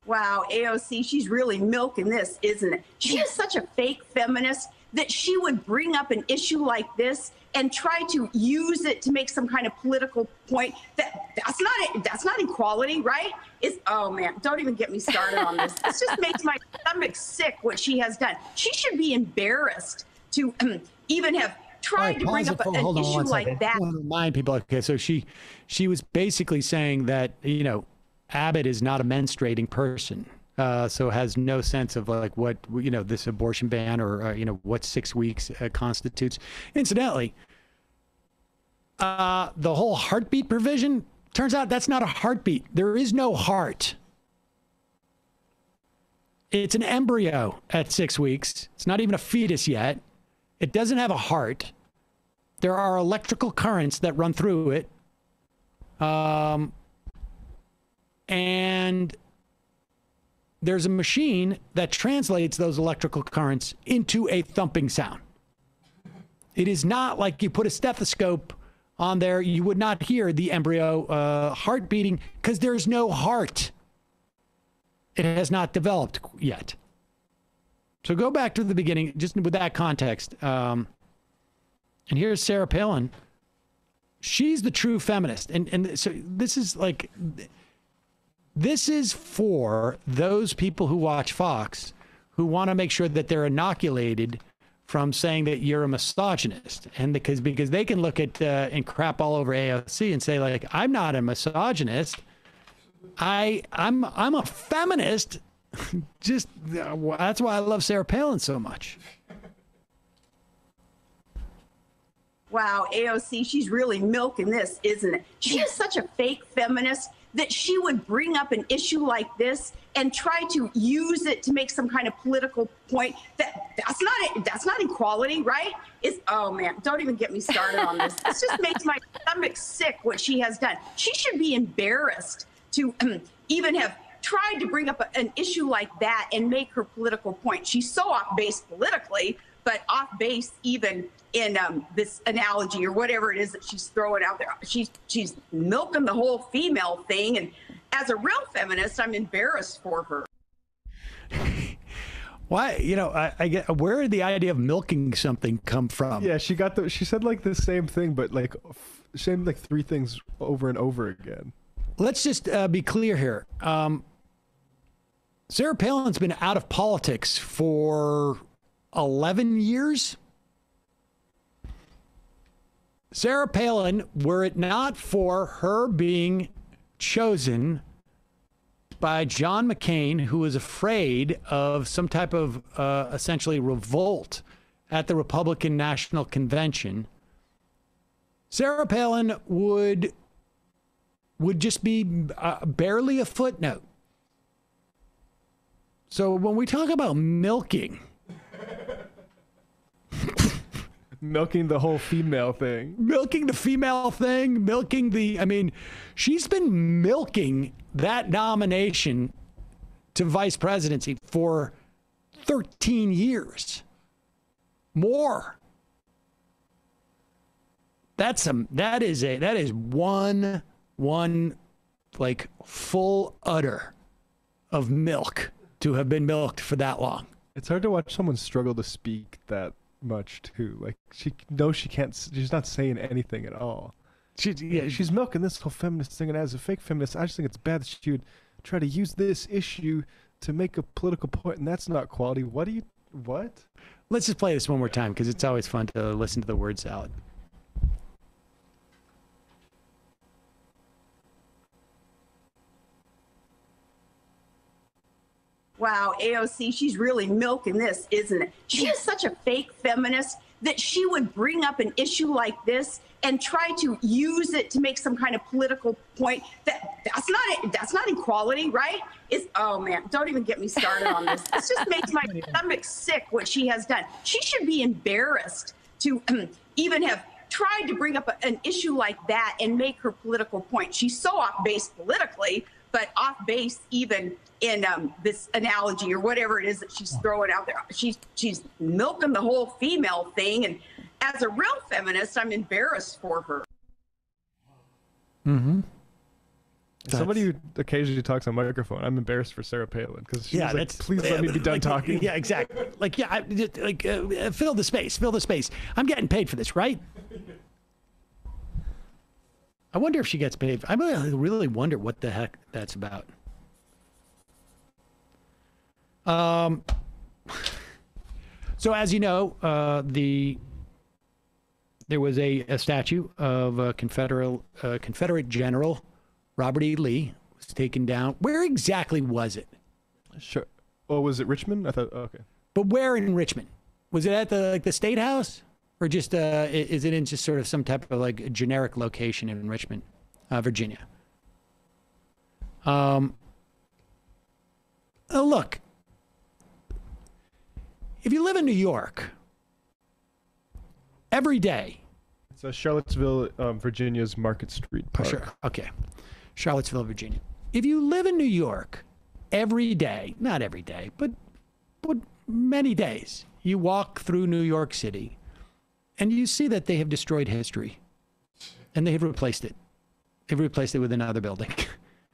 Wow, AOC, she's really milking this, isn't it? She is such a fake feminist that she would bring up an issue like this and try to use it to make some kind of political point. That that's not it. That's not equality, right? It's oh man, don't even get me started on this. This just makes my stomach sick what she has done. She should be embarrassed to um, even have tried to bring up for- an issue like second. that. I want to remind people. Okay, so she she was basically saying that you know Abbott is not a menstruating person, uh, so has no sense of like what you know this abortion ban or uh, you know what six weeks uh, constitutes. Incidentally, uh, the whole heartbeat provision turns out that's not a heartbeat. There is no heart. It's an embryo at six weeks. It's not even a fetus yet. It doesn't have a heart. There are electrical currents that run through it. Um, and there's a machine that translates those electrical currents into a thumping sound. It is not like you put a stethoscope on there, you would not hear the embryo uh, heart beating because there's no heart. It has not developed yet. So go back to the beginning, just with that context. Um, and here's Sarah Palin. She's the true feminist, and and so this is like, this is for those people who watch Fox, who want to make sure that they're inoculated from saying that you're a misogynist, and because because they can look at uh, and crap all over AOC and say like I'm not a misogynist, I I'm I'm a feminist. Just uh, that's why I love Sarah Palin so much. Wow, AOC, she's really milking this, isn't it? She is such a fake feminist that she would bring up an issue like this and try to use it to make some kind of political point. That that's not it that's not equality, right? It's oh man, don't even get me started on this. This just makes my stomach sick what she has done. She should be embarrassed to even have tried to bring up a- an issue like that and make her political point. She's so off base politically, but off base even in um, this analogy or whatever it is that she's throwing out there. She's she's milking the whole female thing, and as a real feminist, I'm embarrassed for her. Why you know I, I get where did the idea of milking something come from? Yeah, she got the. She said like the same thing, but like same like three things over and over again. Let's just uh, be clear here. Um, Sarah Palin's been out of politics for 11 years. Sarah Palin, were it not for her being chosen by John McCain, who was afraid of some type of uh, essentially revolt at the Republican National Convention, Sarah Palin would would just be uh, barely a footnote. So when we talk about milking, Milking the whole female thing. milking the female thing, milking the I mean, she's been milking that nomination to vice presidency for 13 years. More. That's a that is a that is one one like full udder of milk to have been milked for that long. It's hard to watch someone struggle to speak that much too. Like she knows she can't. She's not saying anything at all. She, yeah, she's milking this whole feminist thing, and as a fake feminist, I just think it's bad that she would try to use this issue to make a political point, and that's not quality. What do you? What? Let's just play this one more time because it's always fun to listen to the words salad. Wow, AOC, she's really milking this, isn't it? She is such a fake feminist that she would bring up an issue like this and try to use it to make some kind of political point. That that's not it. that's not equality, right? It's oh man, don't even get me started on this. This just makes my stomach sick what she has done. She should be embarrassed to even have tried to bring up a- an issue like that and make her political point. She's so off base politically, but off base even in um, this analogy or whatever it is that she's throwing out there. She's she's milking the whole female thing, and as a real feminist, I'm embarrassed for her. Mm-hmm. Somebody who occasionally talks on microphone. I'm embarrassed for Sarah Palin because she's yeah, like, that's please let me be done like, talking. Yeah, exactly. Like, yeah, I, just, like uh, fill the space, fill the space. I'm getting paid for this, right? I wonder if she gets paid. I really, really wonder what the heck that's about. Um. So as you know, uh, the there was a, a statue of a Confederate uh, Confederate General Robert E. Lee was taken down. Where exactly was it? Sure. Oh, was it Richmond? I thought. oh, okay. But where in Richmond? Was it at the like the state house, or just uh, is it in just sort of some type of like generic location in Richmond, uh, Virginia? Um. uh, look, if you live in New York, every day It's uh, Charlottesville, um, Virginia's Market Street Park. Sure. Okay. Charlottesville, Virginia. If you live in New York every day, not every day, but but many days, you walk through New York City and you see that they have destroyed history and they have replaced it. They've replaced it with another building.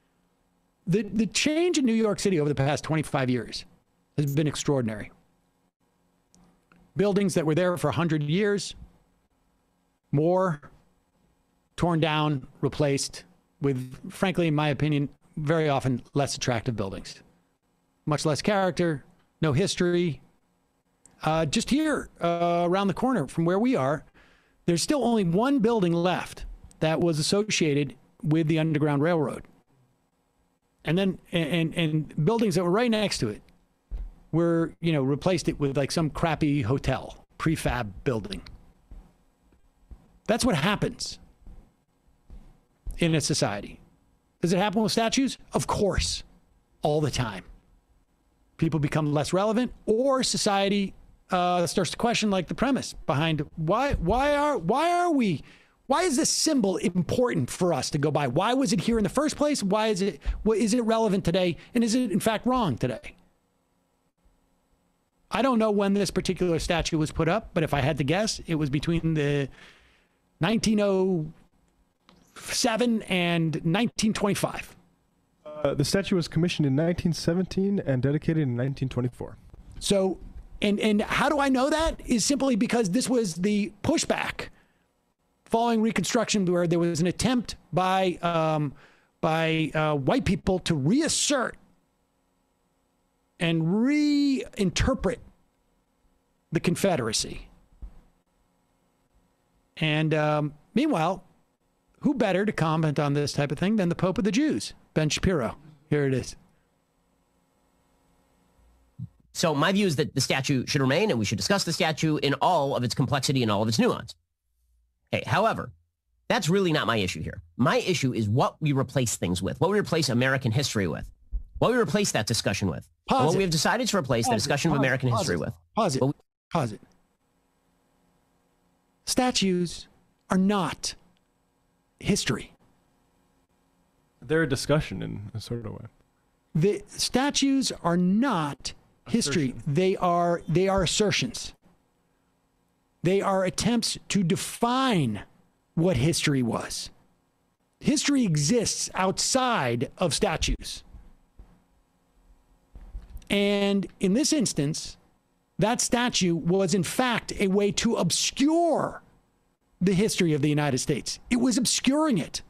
the the change in New York City over the past 25 years has been extraordinary. Buildings that were there for 100 years, more torn down, replaced with, frankly, in my opinion, very often less attractive buildings. Much less character, no history. Uh, just here uh, around the corner from where we are, there's still only one building left that was associated with the Underground Railroad. And then, and, and buildings that were right next to it were, you know, replaced it with like some crappy hotel, prefab building. That's what happens in a society. Does it happen with statues? Of course, all the time. People become less relevant, or society uh, starts to question, like the premise behind why why are why are we why is this symbol important for us to go by? Why was it here in the first place? Why is it what is it relevant today? And is it in fact wrong today? I don't know when this particular statue was put up, but if I had to guess, it was between the 1907 and 1925. Uh, the statue was commissioned in 1917 and dedicated in 1924. So, and and how do I know that? Is simply because this was the pushback following Reconstruction, where there was an attempt by um, by uh, white people to reassert and reinterpret the Confederacy. And um, meanwhile, who better to comment on this type of thing than the Pope of the Jews, Ben Shapiro? Here it is. So my view is that the statute should remain, and we should discuss the statute in all of its complexity and all of its nuance. Okay, however, that's really not my issue here. My issue is what we replace things with, what we replace American history with, what we replace that discussion with, Pause what it. we have decided to replace the Pause it, discussion of pause it, American pause history it, with. Pause it. Pause it. Statues are not history. They're a discussion in a sort of way. The statues are not history. They are they are assertions. They are attempts to define what history was. History exists outside of statues. And in this instance, that statue was in fact a way to obscure the history of the United States. It was obscuring it.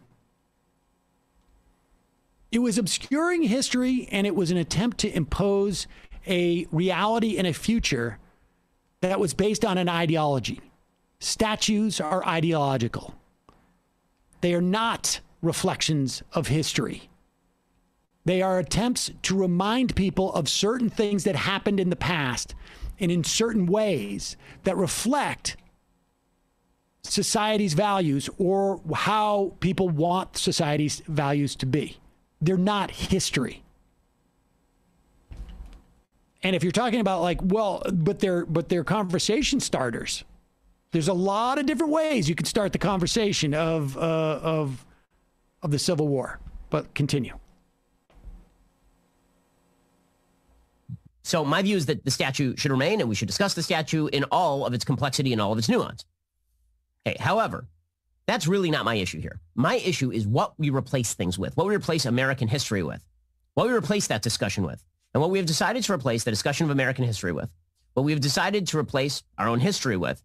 It was obscuring history and it was an attempt to impose a reality and a future that was based on an ideology. Statues are ideological. They are not reflections of history. They are attempts to remind people of certain things that happened in the past and in certain ways that reflect society's values or how people want society's values to be. They're not history. And if you're talking about like, well, but they're but they're conversation starters. There's a lot of different ways you could start the conversation of uh, of of the Civil War. But continue. So my view is that the statue should remain, and we should discuss the statue in all of its complexity and all of its nuance. Okay, however, that's really not my issue here. My issue is what we replace things with, what we replace American history with, what we replace that discussion with, and what we have decided to replace the discussion of American history with, what we have decided to replace our own history with,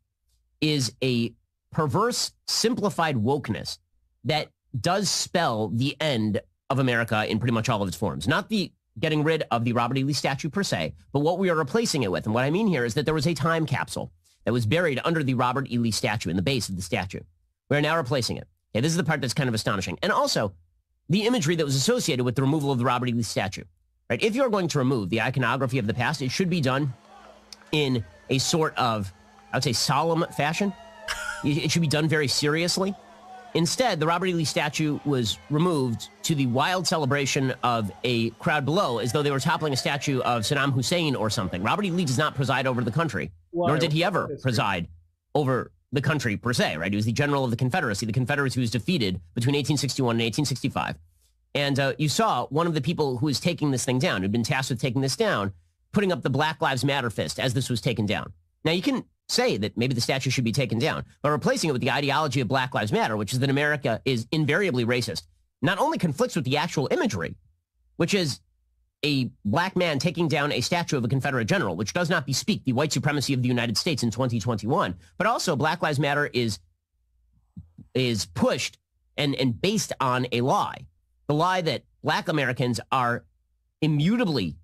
is a perverse, simplified wokeness that does spell the end of America in pretty much all of its forms. Not the getting rid of the Robert E. Lee statue per se, but what we are replacing it with. And what I mean here is that there was a time capsule that was buried under the Robert E. Lee statue in the base of the statue. We're now replacing it. Okay, this is the part that's kind of astonishing. And also, the imagery that was associated with the removal of the Robert E. Lee statue. Right? If you're going to remove the iconography of the past, it should be done in a sort of, I would say, solemn fashion. It should be done very seriously. Instead, the Robert E. Lee statue was removed to the wild celebration of a crowd below, as though they were toppling a statue of Saddam Hussein or something. Robert E. Lee does not preside over the country, nor did he ever preside over the country per se, right? He was the general of the Confederacy, the Confederacy was defeated between 1861 and 1865. And uh, you saw one of the people who was taking this thing down, who'd been tasked with taking this down, putting up the Black Lives Matter fist as this was taken down. Now, you can say that maybe the statue should be taken down, but replacing it with the ideology of Black Lives Matter, which is that America is invariably racist, not only conflicts with the actual imagery, which is a black man taking down a statue of a Confederate general, which does not bespeak the white supremacy of the United States in 2021, but also Black Lives Matter is is pushed and, and based on a lie. The lie that black Americans are immutably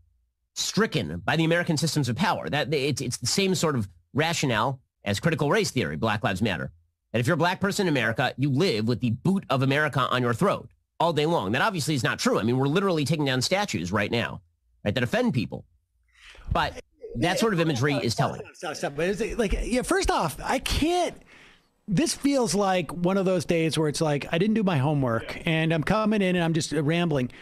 stricken by the American systems of power. That it's, it's the same sort of rationale as critical race theory, Black Lives Matter. And if you're a black person in America, you live with the boot of America on your throat all day long. That obviously is not true. I mean, we're literally taking down statues right now, right, that offend people. But that sort of imagery is telling. Stop, stop. But is it like, yeah, first off, I can't. This feels like one of those days where it's like I didn't do my homework and I'm coming in and I'm just rambling.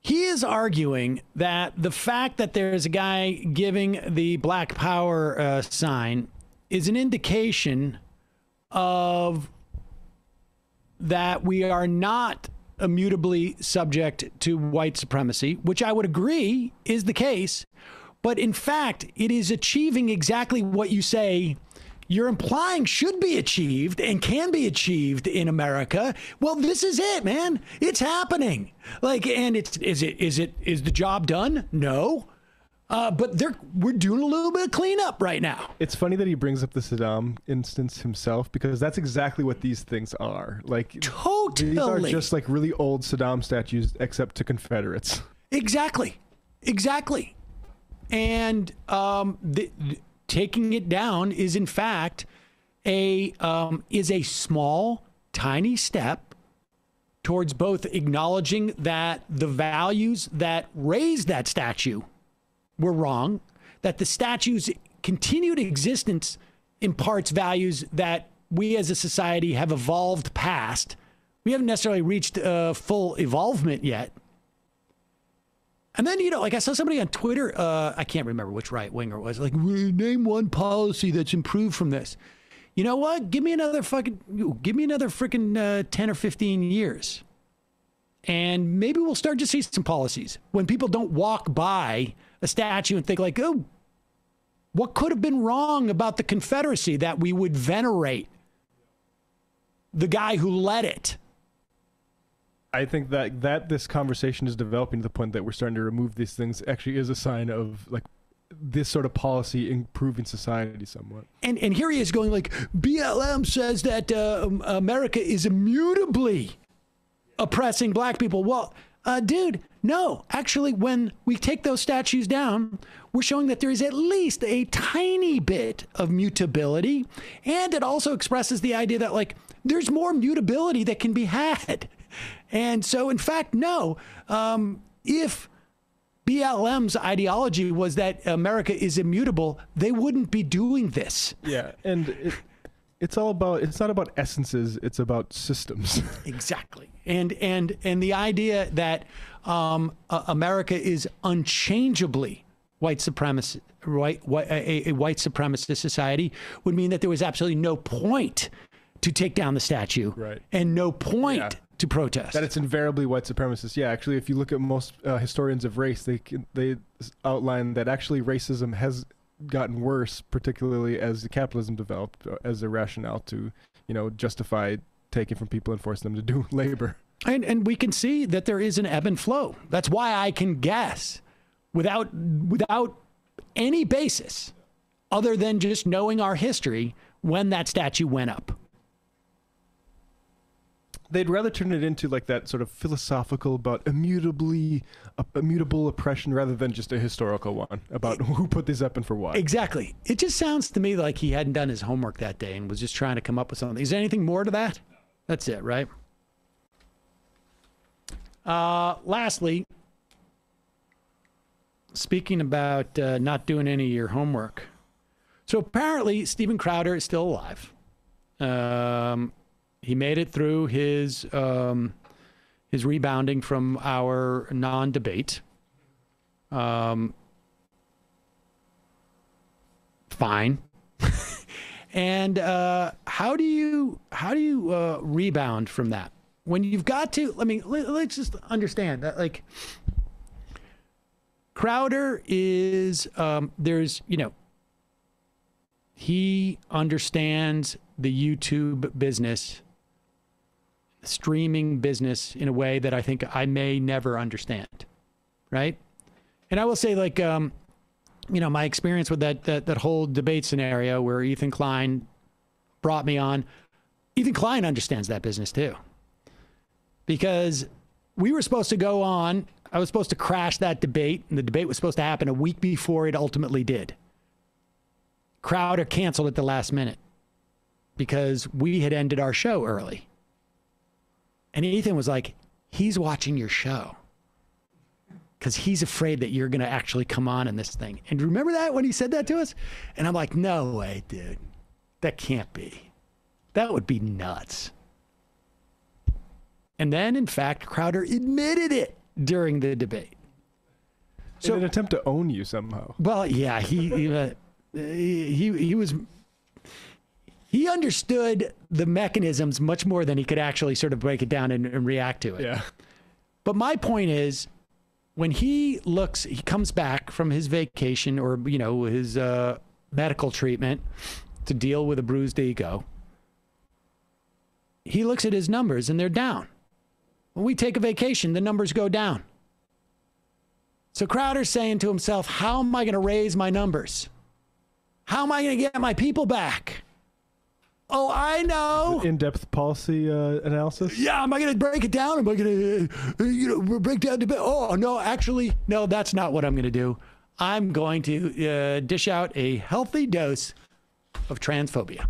He is arguing that the fact that there's a guy giving the Black Power uh, sign is an indication of that we are not immutably subject to white supremacy, which I would agree is the case. But in fact, it is achieving exactly what you say you're implying should be achieved and can be achieved in America. Well, this is it, man. It's happening. Like, and it's is it is it is the job done? No. Uh, but they're we're doing a little bit of cleanup right now. It's funny that he brings up the Saddam instance himself because that's exactly what these things are. Like totally, these are just like really old Saddam statues, except to Confederates. Exactly. Exactly. And um, the, the- taking it down is in fact a um, is a small, tiny step towards both acknowledging that the values that raised that statue were wrong, that the statue's continued existence imparts values that we as a society have evolved past. We haven't necessarily reached uh, full evolvement yet. And then, you know, like I saw somebody on Twitter, uh, I can't remember which right winger it was, like, name one policy that's improved from this. You know what? Give me another fucking, give me another freaking uh, 10 or 15 years. And maybe we'll start to see some policies when people don't walk by a statue and think, like, oh, what could have been wrong about the Confederacy that we would venerate the guy who led it? I think that that this conversation is developing to the point that we're starting to remove these things actually is a sign of like this sort of policy improving society somewhat. And and here he is going like BLM says that uh, um, America is immutably oppressing black people. Well, uh, dude, no. Actually, when we take those statues down, we're showing that there is at least a tiny bit of mutability, and it also expresses the idea that like there's more mutability that can be had. And so, in fact, no. Um, if BLM's ideology was that America is immutable, they wouldn't be doing this. Yeah, and it, it's all about it's not about essences, it's about systems. Exactly. And and and the idea that um, uh, America is unchangeably white supremacist, white, white a, a white supremacist society would mean that there was absolutely no point to take down the statue, Right. and no point Yeah. To protest. that it's invariably white supremacist. Yeah, actually, if you look at most uh, historians of race, they they outline that actually racism has gotten worse, particularly as the capitalism developed uh, as a rationale to, you know, justify taking from people and forcing them to do labor. And and we can see that there is an ebb and flow. That's why I can guess without without any basis other than just knowing our history when that statue went up. They'd rather turn it into like that sort of philosophical about immutably uh, immutable oppression rather than just a historical one about who put these up and for what. Exactly. It just sounds to me like he hadn't done his homework that day and was just trying to come up with something. Is there anything more to that? That's it, right? Uh, lastly, speaking about uh, not doing any of your homework. So apparently, Steven Crowder is still alive. Um, he made it through his um, his rebounding from our non-debate. Um, fine. and uh, how do you how do you uh, rebound from that when you've got to? I mean, let, let's just understand that like Crowder is um, there's you know he understands the YouTube business, streaming business in a way that I think I may never understand, right? And I will say, like, um, you know, my experience with that that that whole debate scenario where Ethan Klein brought me on, Ethan Klein understands that business too, because we were supposed to go on I was supposed to crash that debate, and the debate was supposed to happen a week before it ultimately did. Crowder canceled at the last minute because we had ended our show early. And Ethan was like, he's watching your show because he's afraid that you're going to actually come on in this thing. And remember that when he said that to us? And I'm like, no way, dude. That can't be. That would be nuts. And then, in fact, Crowder admitted it during the debate. So, in an attempt to own you somehow. Well, yeah, he he, uh, he he was he understood the mechanisms much more than he could actually sort of break it down and, and react to it. Yeah. But my point is, when he looks, he comes back from his vacation or you know his uh, medical treatment to deal with a bruised ego. He looks at his numbers and they're down. When we take a vacation, the numbers go down. So Crowder's saying to himself, How am I going to raise my numbers? How am I going to get my people back? Oh, I know. In-depth policy uh, analysis. Yeah, am I going to break it down? Am I going to, uh, you know, break down the? Oh no, actually, no. That's not what I'm going to do. I'm going to uh, dish out a healthy dose of transphobia.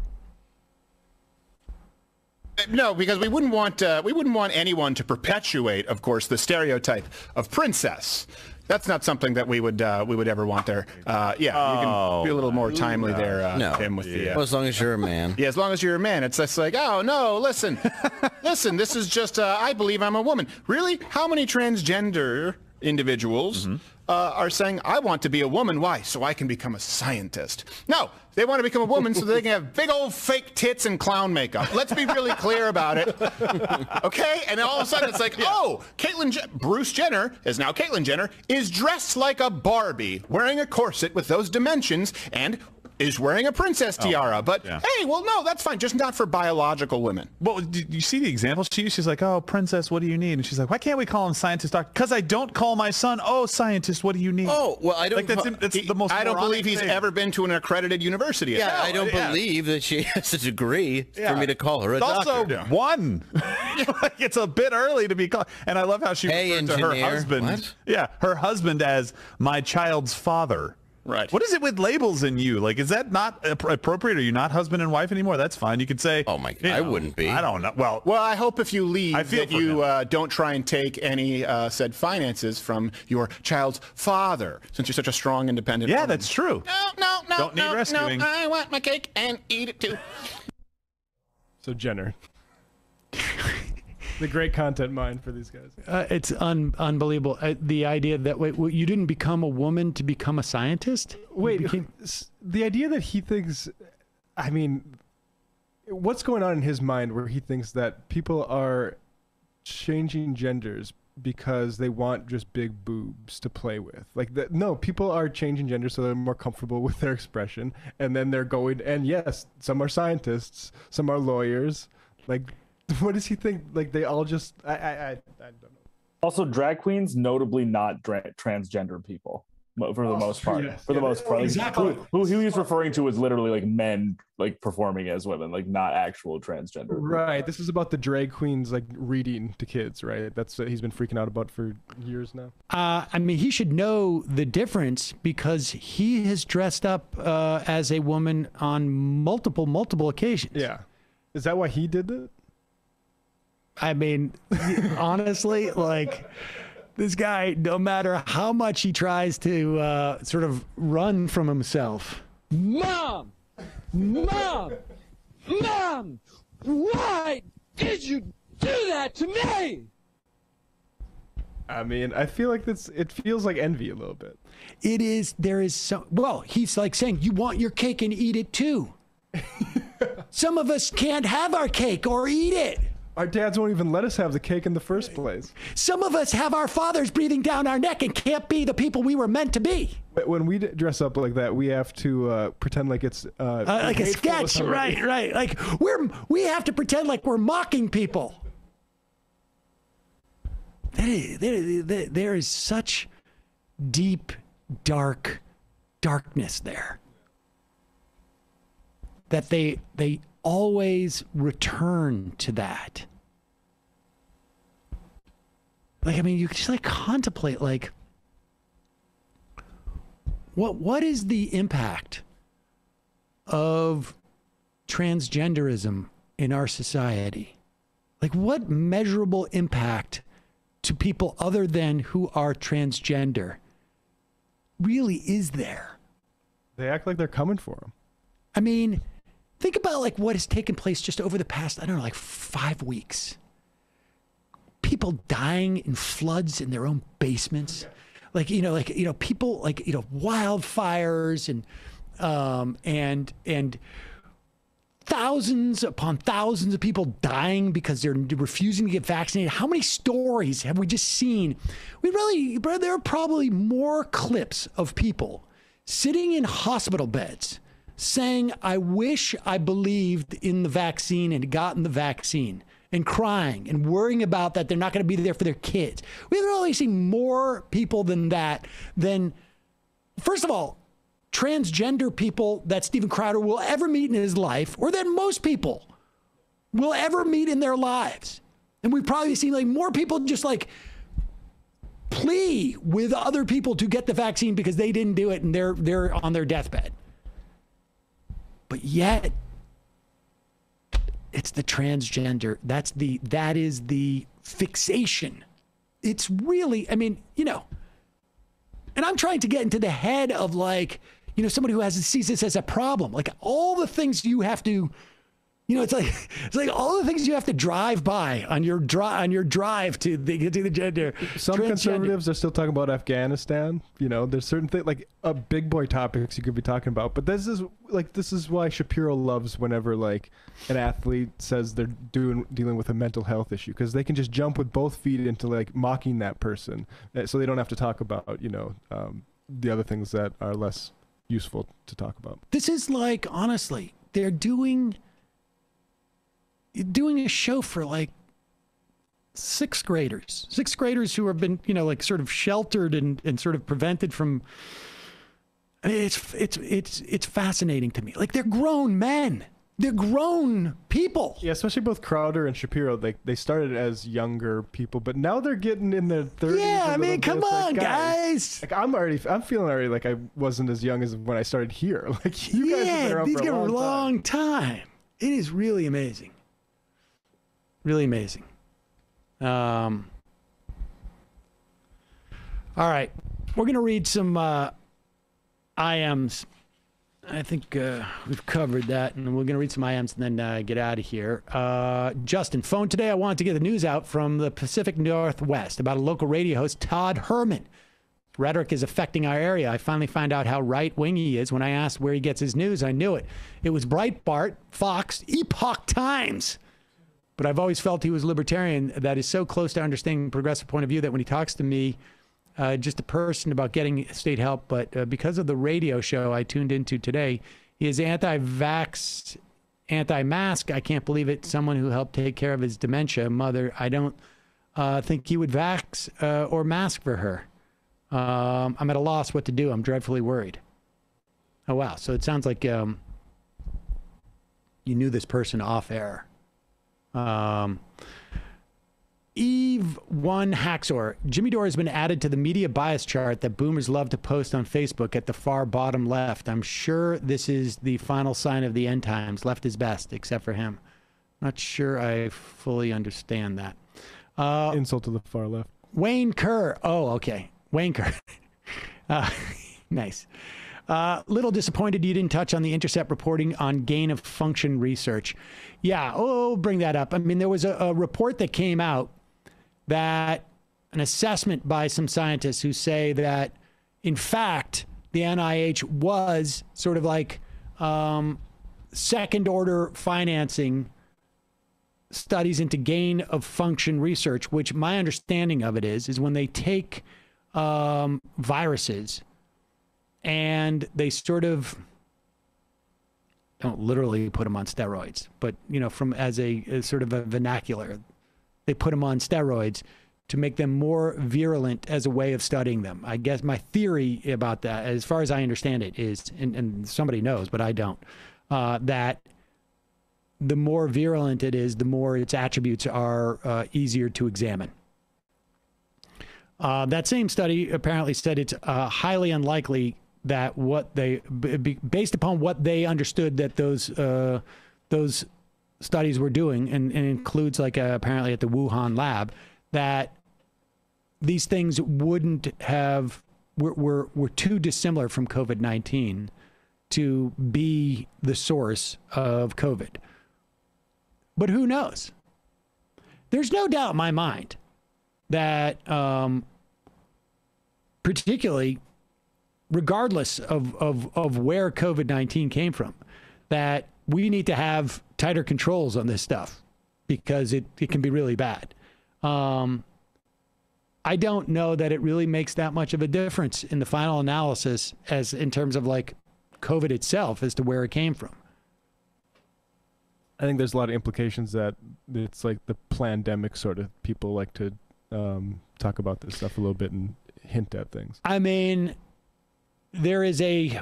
No, because we wouldn't want uh, we wouldn't want anyone to perpetuate, of course, the stereotype of princess. That's not something that we would uh, we would ever want there. Uh, yeah, you can be a little more timely there, uh, No. Tim, with the. Uh, Well, as long as you're a man. yeah, as long as you're a man, it's just like, oh no, listen, listen, this is just. Uh, I believe I'm a woman. Really? How many transgender individuals uh, are saying, I want to be a woman? Why? So I can become a scientist. No, they want to become a woman so they can have big old fake tits and clown makeup. Let's be really clear about it. Okay? And then all of a sudden it's like, oh, Caitlyn, Je- Bruce Jenner is now Caitlyn Jenner, is dressed like a Barbie, wearing a corset with those dimensions and is wearing a princess oh. tiara. But hey, well, no, that's fine. Just not for biological women. Well, did you see the example she used? She's like, "Oh, princess, what do you need?" And she's like, "Why can't we call him scientist doctor? Because I don't call my son, oh, scientist, what do you need?" Oh, well, I don't. Like that's, that's the most. I don't believe he's thing. ever been to an accredited university. Yeah, No, I don't yeah. believe that she has a degree Yeah. for me to call her a It's also doctor. one. like it's a bit early to be called. And I love how she Hey, referred to her husband. What? Yeah, her husband as my child's father. Right. What is it with labels in you? Like, is that not appropriate? Are you not husband and wife anymore? That's fine. You could say. Oh my! God. I wouldn't be. I don't know. Well, Well, I hope if you leave I feel that you uh, don't try and take any uh, said finances from your child's father, since you're such a strong, independent. yeah, woman. that's true. No, no, no, Don't need no, rescuing. no. I want my cake and eat it too. So Jenner. the great content mind for these guys. Uh, it's un- unbelievable. Uh, the idea that wait, you didn't become a woman to become a scientist. Wait, became- the idea that he thinks, I mean, what's going on in his mind where he thinks that people are changing genders because they want just big boobs to play with? Like, that, no, people are changing gender so they're more comfortable with their expression, and then they're going. And yes, some are scientists, some are lawyers. Like, what does he think? Like, they all just. I, I, I, I don't know. Also, drag queens notably not dra- transgender people mo- for the most part. yes. For the Yeah, most part, Like, exactly. Who, who he was referring to was literally like men like performing as women, like not actual transgender. people. Right. This is about the drag queens like reading to kids, right? That's what he's been freaking out about for years now. Uh, I mean, he should know the difference because he has dressed up uh, as a woman on multiple, multiple occasions. Yeah. Is that why he did it? I mean, honestly, like this guy, no matter how much he tries to uh, sort of run from himself, Mom! Mom! Mom! Why did you do that to me? I mean, I feel like this. It feels like envy a little bit. it is, there is some well, he's like saying, you want your cake and eat it too. Some of us can't have our cake or eat it. Our dads won't even let us have the cake in the first place. Some of us have our fathers breathing down our neck and can't be the people we were meant to be. But When we dress up like that, we have to uh, pretend like it's uh, Uh, like a sketch, right? Right. Like we're we have to pretend like we're mocking people. That is, there, there, there is such deep, dark darkness there that they they always return to that. Like, I mean, you just like contemplate, like, what what is the impact of transgenderism in our society? Like, what measurable impact to people other than who are transgender really is there? They act like they're coming for him. I mean, think about like what has taken place just over the past, I don't know, like five weeks. People dying in floods in their own basements. Like, you know, like, you know, people like, you know, wildfires and, um, and, and thousands upon thousands of people dying because they're refusing to get vaccinated. How many stories have we just seen? We really, bro, there are probably more clips of people sitting in hospital beds saying, I wish I believed in the vaccine and gotten the vaccine and crying and worrying about that they're not going to be there for their kids. We've really seen more people than that than, first of all, transgender people that Steven Crowder will ever meet in his life, or that most people will ever meet in their lives. And we've probably seen like more people just like plea with other people to get the vaccine because they didn't do it and they're they're on their deathbed. But yet it's the transgender. That's the that is the fixation. It's really, I mean, you know, and I'm trying to get into the head of like, you know, somebody who has sees this as a problem. Like all the things you have to, you know, it's like it's like all the things you have to drive by on your drive on your drive to the to the gender. Some conservatives are still talking about Afghanistan. You know, there's certain things like uh, big boy topics you could be talking about. But this is like this is why Shapiro loves whenever like an athlete says they're doing dealing with a mental health issue because they can just jump with both feet into like mocking that person, uh, so they don't have to talk about you know um, the other things that are less useful to talk about. This is like honestly, they're doing doing a show for like sixth graders, sixth graders who have been, you know, like sort of sheltered and, and sort of prevented from. I mean, it's it's it's it's fascinating to me. Like they're grown men, they're grown people. Yeah, especially both Crowder and Shapiro. They they started as younger people, but now they're getting in their thirties. Yeah, I mean, come on, guys. Like I'm already, I'm feeling already like I wasn't as young as when I started here. Like you guys have been yeah, around these for a long, long time. It is really amazing. Really amazing. Um, all right, we're gonna read some uh, IMs. I think uh, we've covered that, and we're gonna read some IMs and then uh, get out of here. Uh, Justin, phone today. I wanted to get the news out from the Pacific Northwest about a local radio host, Todd Herman. Rhetoric is affecting our area. I finally found out how right wing he is when I asked where he gets his news. I knew it. It was Breitbart, Fox, Epoch Times. But I've always felt he was libertarian that is so close to understanding progressive point of view that when he talks to me, uh, just a person about getting state help, but uh, because of the radio show I tuned into today, he is anti-vax, anti-mask. I can't believe it. Someone who helped take care of his dementia mother. I don't uh, think he would vax uh, or mask for her. Um, I'm at a loss what to do. I'm dreadfully worried. Oh wow! So it sounds like um, you knew this person off air. Um, Eve one Haxor. Jimmy Dore has been added to the media bias chart that boomers love to post on Facebook at the far bottom left. I'm sure this is the final sign of the end times. Left is best, except for him. Not sure I fully understand that. Uh, Insult to the far left. Wayne Kerr. Oh, okay. Wayne Kerr. uh, nice. Uh, little disappointed you didn't touch on the Intercept reporting on gain of function research. Yeah, oh, bring that up. I mean, there was a, a report that came out that an assessment by some scientists who say that, in fact, the NIH was sort of like um, second order financing studies into gain of function research, which my understanding of it is, is when they take um, viruses and they sort of don't literally put them on steroids, but you know, from as a as sort of a vernacular, they put them on steroids to make them more virulent as a way of studying them. I guess my theory about that, as far as I understand it, is, and, and somebody knows, but I don't, uh, that the more virulent it is, the more its attributes are uh, easier to examine. Uh, that same study apparently said it's uh, highly unlikely that what they, based upon what they understood that those uh, those studies were doing, and, and includes like uh, apparently at the Wuhan lab, that these things wouldn't have were were, were too dissimilar from COVID nineteen to be the source of COVID. But who knows? There's no doubt in my mind that, um, particularly regardless of, of, of where COVID 19 came from, that we need to have tighter controls on this stuff because it, it can be really bad. Um, I don't know that it really makes that much of a difference in the final analysis as in terms of like COVID itself as to where it came from. I think there's a lot of implications that it's like the pandemic sort of people like to um, talk about this stuff a little bit and hint at things. I mean, there is a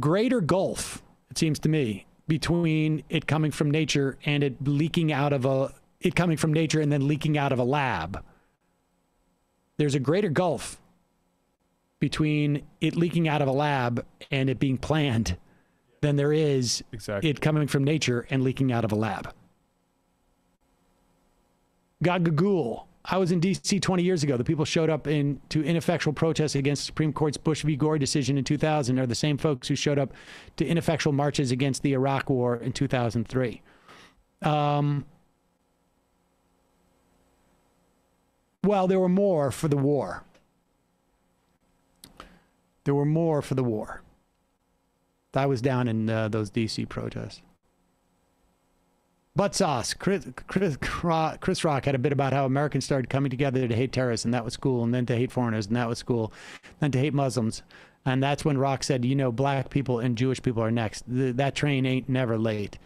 greater gulf, it seems to me, between it coming from nature and it leaking out of a it coming from nature and then leaking out of a lab. There's a greater gulf between it leaking out of a lab and it being planned than there is Exactly. it coming from nature and leaking out of a lab. Gagagool. I was in D.C. 20 years ago. The people showed up in to ineffectual protests against Supreme Court's Bush v. Gore decision in 2000 are the same folks who showed up to ineffectual marches against the Iraq War in 2003. Um, well, there were more for the war. There were more for the war. I was down in uh, those D.C. protests. Butt sauce. Chris, Chris, Chris Rock had a bit about how Americans started coming together to hate terrorists, and that was cool, and then to hate foreigners, and that was cool, then to hate Muslims. And that's when Rock said, you know, black people and Jewish people are next. Th- that train ain't never late.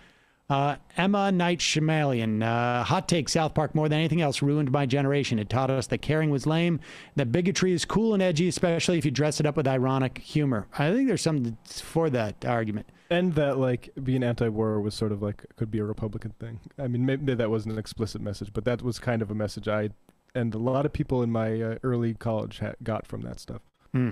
Uh, Emma Knight Shamalian, uh, hot take South Park more than anything else ruined my generation. It taught us that caring was lame, that bigotry is cool and edgy, especially if you dress it up with ironic humor. I think there's something for that argument. And that like being anti-war was sort of like could be a Republican thing. I mean, maybe that wasn't an explicit message, but that was kind of a message I and a lot of people in my uh, early college ha- got from that stuff. Hmm.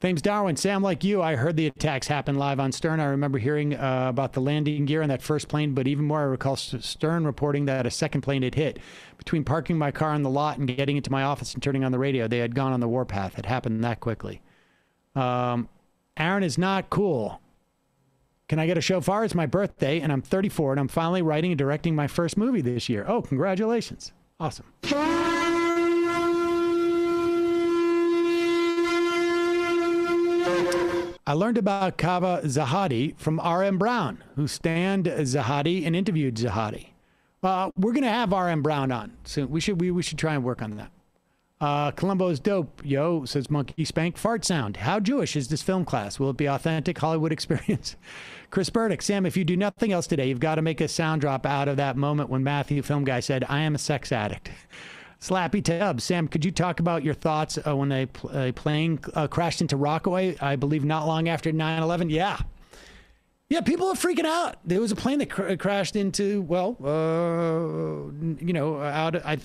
Thames Darwin, Sam, like you, I heard the attacks happen live on Stern. I remember hearing uh, about the landing gear on that first plane, but even more, I recall Stern reporting that a second plane had hit. Between parking my car on the lot and getting into my office and turning on the radio, they had gone on the warpath. It happened that quickly. Um, Aaron is not cool. Can I get a shofar? It's my birthday, and I'm 34, and I'm finally writing and directing my first movie this year. Oh, congratulations. Awesome. I learned about Caveh Zahedi from R.M. Brown, who stand Zahedi and interviewed Zahedi. Uh, we're gonna have R.M. Brown on soon. We should we, we should try and work on that. Uh, Columbo's dope, yo, says Monkey Spank. Fart sound. How Jewish is this film class? Will it be authentic Hollywood experience? Chris Burdick, Sam, if you do nothing else today, you've got to make a sound drop out of that moment when Matthew, film guy, said, I am a sex addict. Slappy Tubbs, Sam, could you talk about your thoughts uh, when a, pl- a plane uh, crashed into Rockaway, I believe not long after 9 11? Yeah. Yeah, people are freaking out. There was a plane that cr- crashed into, well, uh, you know, out. I,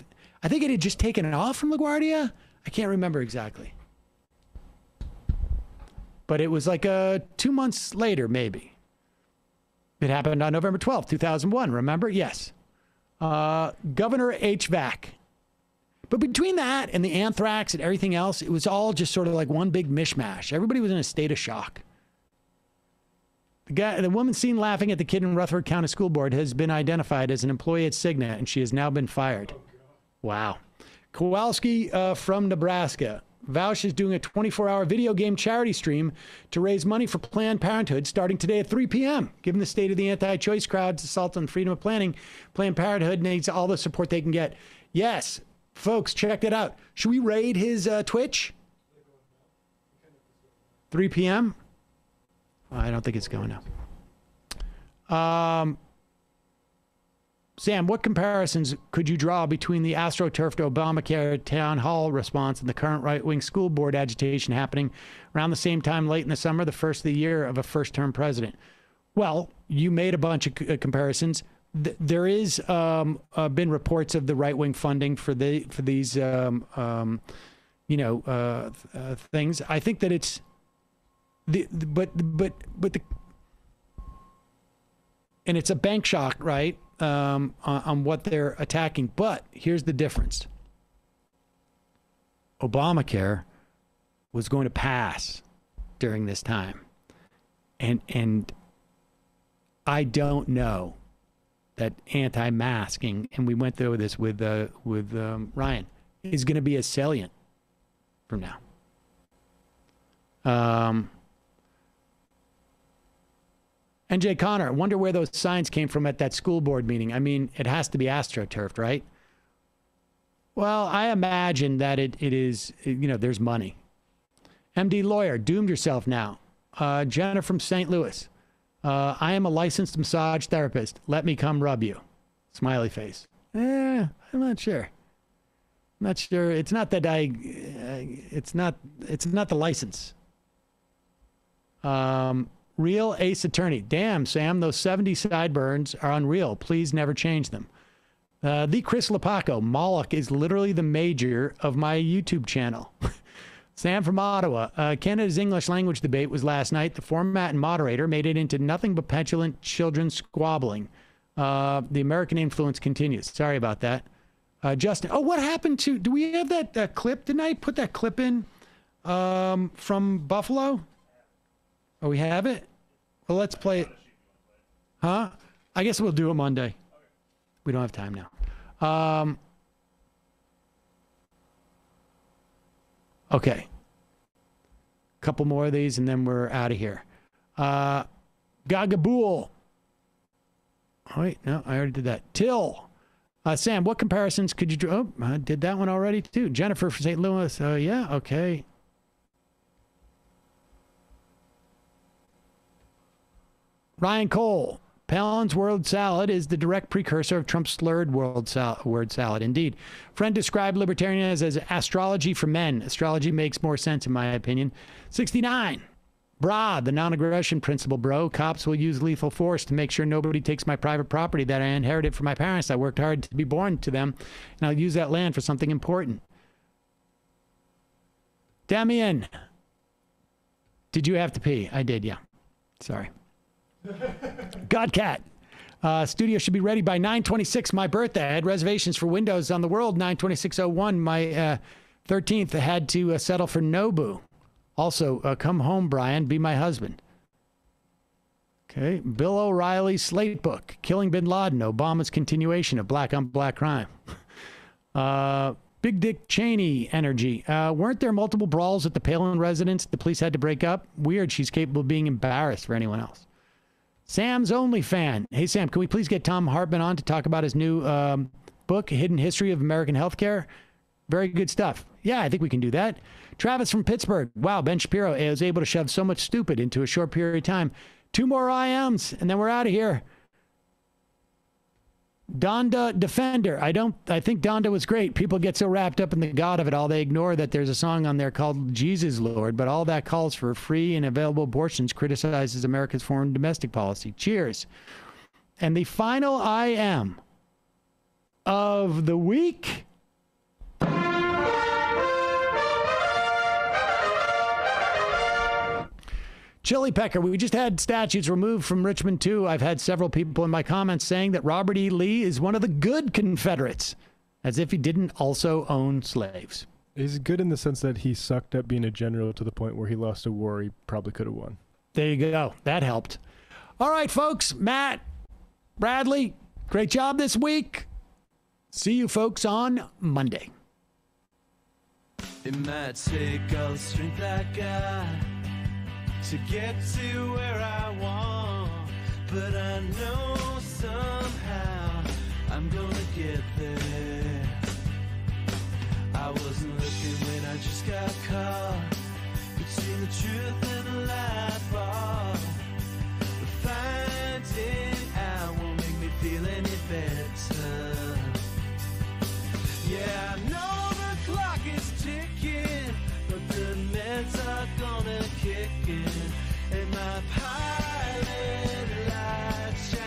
I think it had just taken it off from LaGuardia. I can't remember exactly. But it was like uh, two months later, maybe. It happened on November 12th, 2001. Remember? Yes. Uh, Governor HVAC. But between that and the anthrax and everything else, it was all just sort of like one big mishmash. Everybody was in a state of shock. The guy, the woman seen laughing at the kid in Rutherford County School Board has been identified as an employee at Cigna, and she has now been fired. Wow. Kowalski uh, from Nebraska. Vaush is doing a 24 hour video game charity stream to raise money for Planned Parenthood starting today at 3 p.m. Given the state of the anti choice crowd's assault on freedom of planning, Planned Parenthood needs all the support they can get. Yes, folks, check that out. Should we raid his uh, Twitch? 3 p.m.? I don't think it's going up. Um, Sam, what comparisons could you draw between the AstroTurf to Obamacare town hall response and the current right wing school board agitation happening around the same time late in the summer, the first of the year of a first term president? Well, you made a bunch of c- uh, comparisons. Th- there is um, uh, been reports of the right wing funding for the for these um, um, you know, uh, uh, things. I think that it's the, the but but but the and it's a bank shock, right, um, on, on what they're attacking. But here's the difference: Obamacare was going to pass during this time, and and I don't know that anti-masking, and we went through this with uh, with um, Ryan, is going to be as salient from now. Um, NJ Connor, I wonder where those signs came from at that school board meeting. I mean, it has to be astroturfed, right? Well, I imagine that it, it is, you know, there's money. MD lawyer, doomed yourself now. Uh, Jenna from St. Louis. Uh, I am a licensed massage therapist. Let me come rub you. Smiley face. Eh, I'm not sure. I'm not sure. It's not that I. Uh, it's not. It's not the license. Um, real ace attorney. Damn, Sam, those 70 sideburns are unreal. Please never change them. Uh, the Chris Lapaco. Moloch is literally the major of my YouTube channel. Sam from Ottawa. Uh, Canada's English language debate was last night. The format and moderator made it into nothing but petulant children squabbling. Uh, the American influence continues. Sorry about that. Uh, Justin. Oh, what happened to? Do we have that, that clip? Didn't I put that clip in um, from Buffalo? Oh, we have it? Well, let's play it. Huh? I guess we'll do it Monday. We don't have time now. Um, okay. Couple more of these and then we're out of here. Uh, Gagabool. Oh, wait, no, I already did that. Till. Uh, Sam, what comparisons could you draw? Oh, I did that one already too. Jennifer from St. Louis. Uh, yeah, okay. Ryan Cole. Palin's word salad is the direct precursor of Trump's slurred word salad. Indeed. Friend described libertarianism as astrology for men. Astrology makes more sense, in my opinion. 69. Bra, the non aggression principle, bro. Cops will use lethal force to make sure nobody takes my private property that I inherited from my parents. I worked hard to be born to them, and I'll use that land for something important. Damien, did you have to pee? I did, yeah. Sorry. Godcat. Uh, studio should be ready by 926, my birthday. I had reservations for Windows on the World 92601. My uh, 13th I had to uh, settle for Nobu. Also, uh, come home, Brian. Be my husband. Okay. Bill O'Reilly's slate book, Killing Bin Laden, Obama's continuation of black on black crime. Uh, Big Dick Cheney energy. Uh, weren't there multiple brawls at the Palin residence the police had to break up? Weird. She's capable of being embarrassed for anyone else. Sam's only fan. Hey, Sam, can we please get Thom Hartmann on to talk about his new um, book, Hidden History of American Healthcare? Very good stuff. Yeah, I think we can do that. Travis from Pittsburgh. Wow, Ben Shapiro is able to shove so much stupid into a short period of time. Two more IMs, and then we're out of here. Donda Defender. I don't I think Donda was great. People get so wrapped up in the God of it all, they ignore that there's a song on there called Jesus Lord, but all that calls for free and available abortions criticizes America's foreign domestic policy. Cheers. And the final I am of the week. Chili Pecker, we just had statues removed from Richmond too. I've had several people in my comments saying that Robert E. Lee is one of the good Confederates, as if he didn't also own slaves. He's good in the sense that he sucked at being a general to the point where he lost a war he probably could have won. There you go. That helped. All right, folks. Matt, Bradley, great job this week. See you folks on Monday. It might take all the strength I got to get to where I want, but I know somehow I'm gonna get there. I wasn't looking when I just got caught between the truth and the lie bar. But finding out won't make me feel any better. Yeah, I know the clock is ticking, but the meds are in.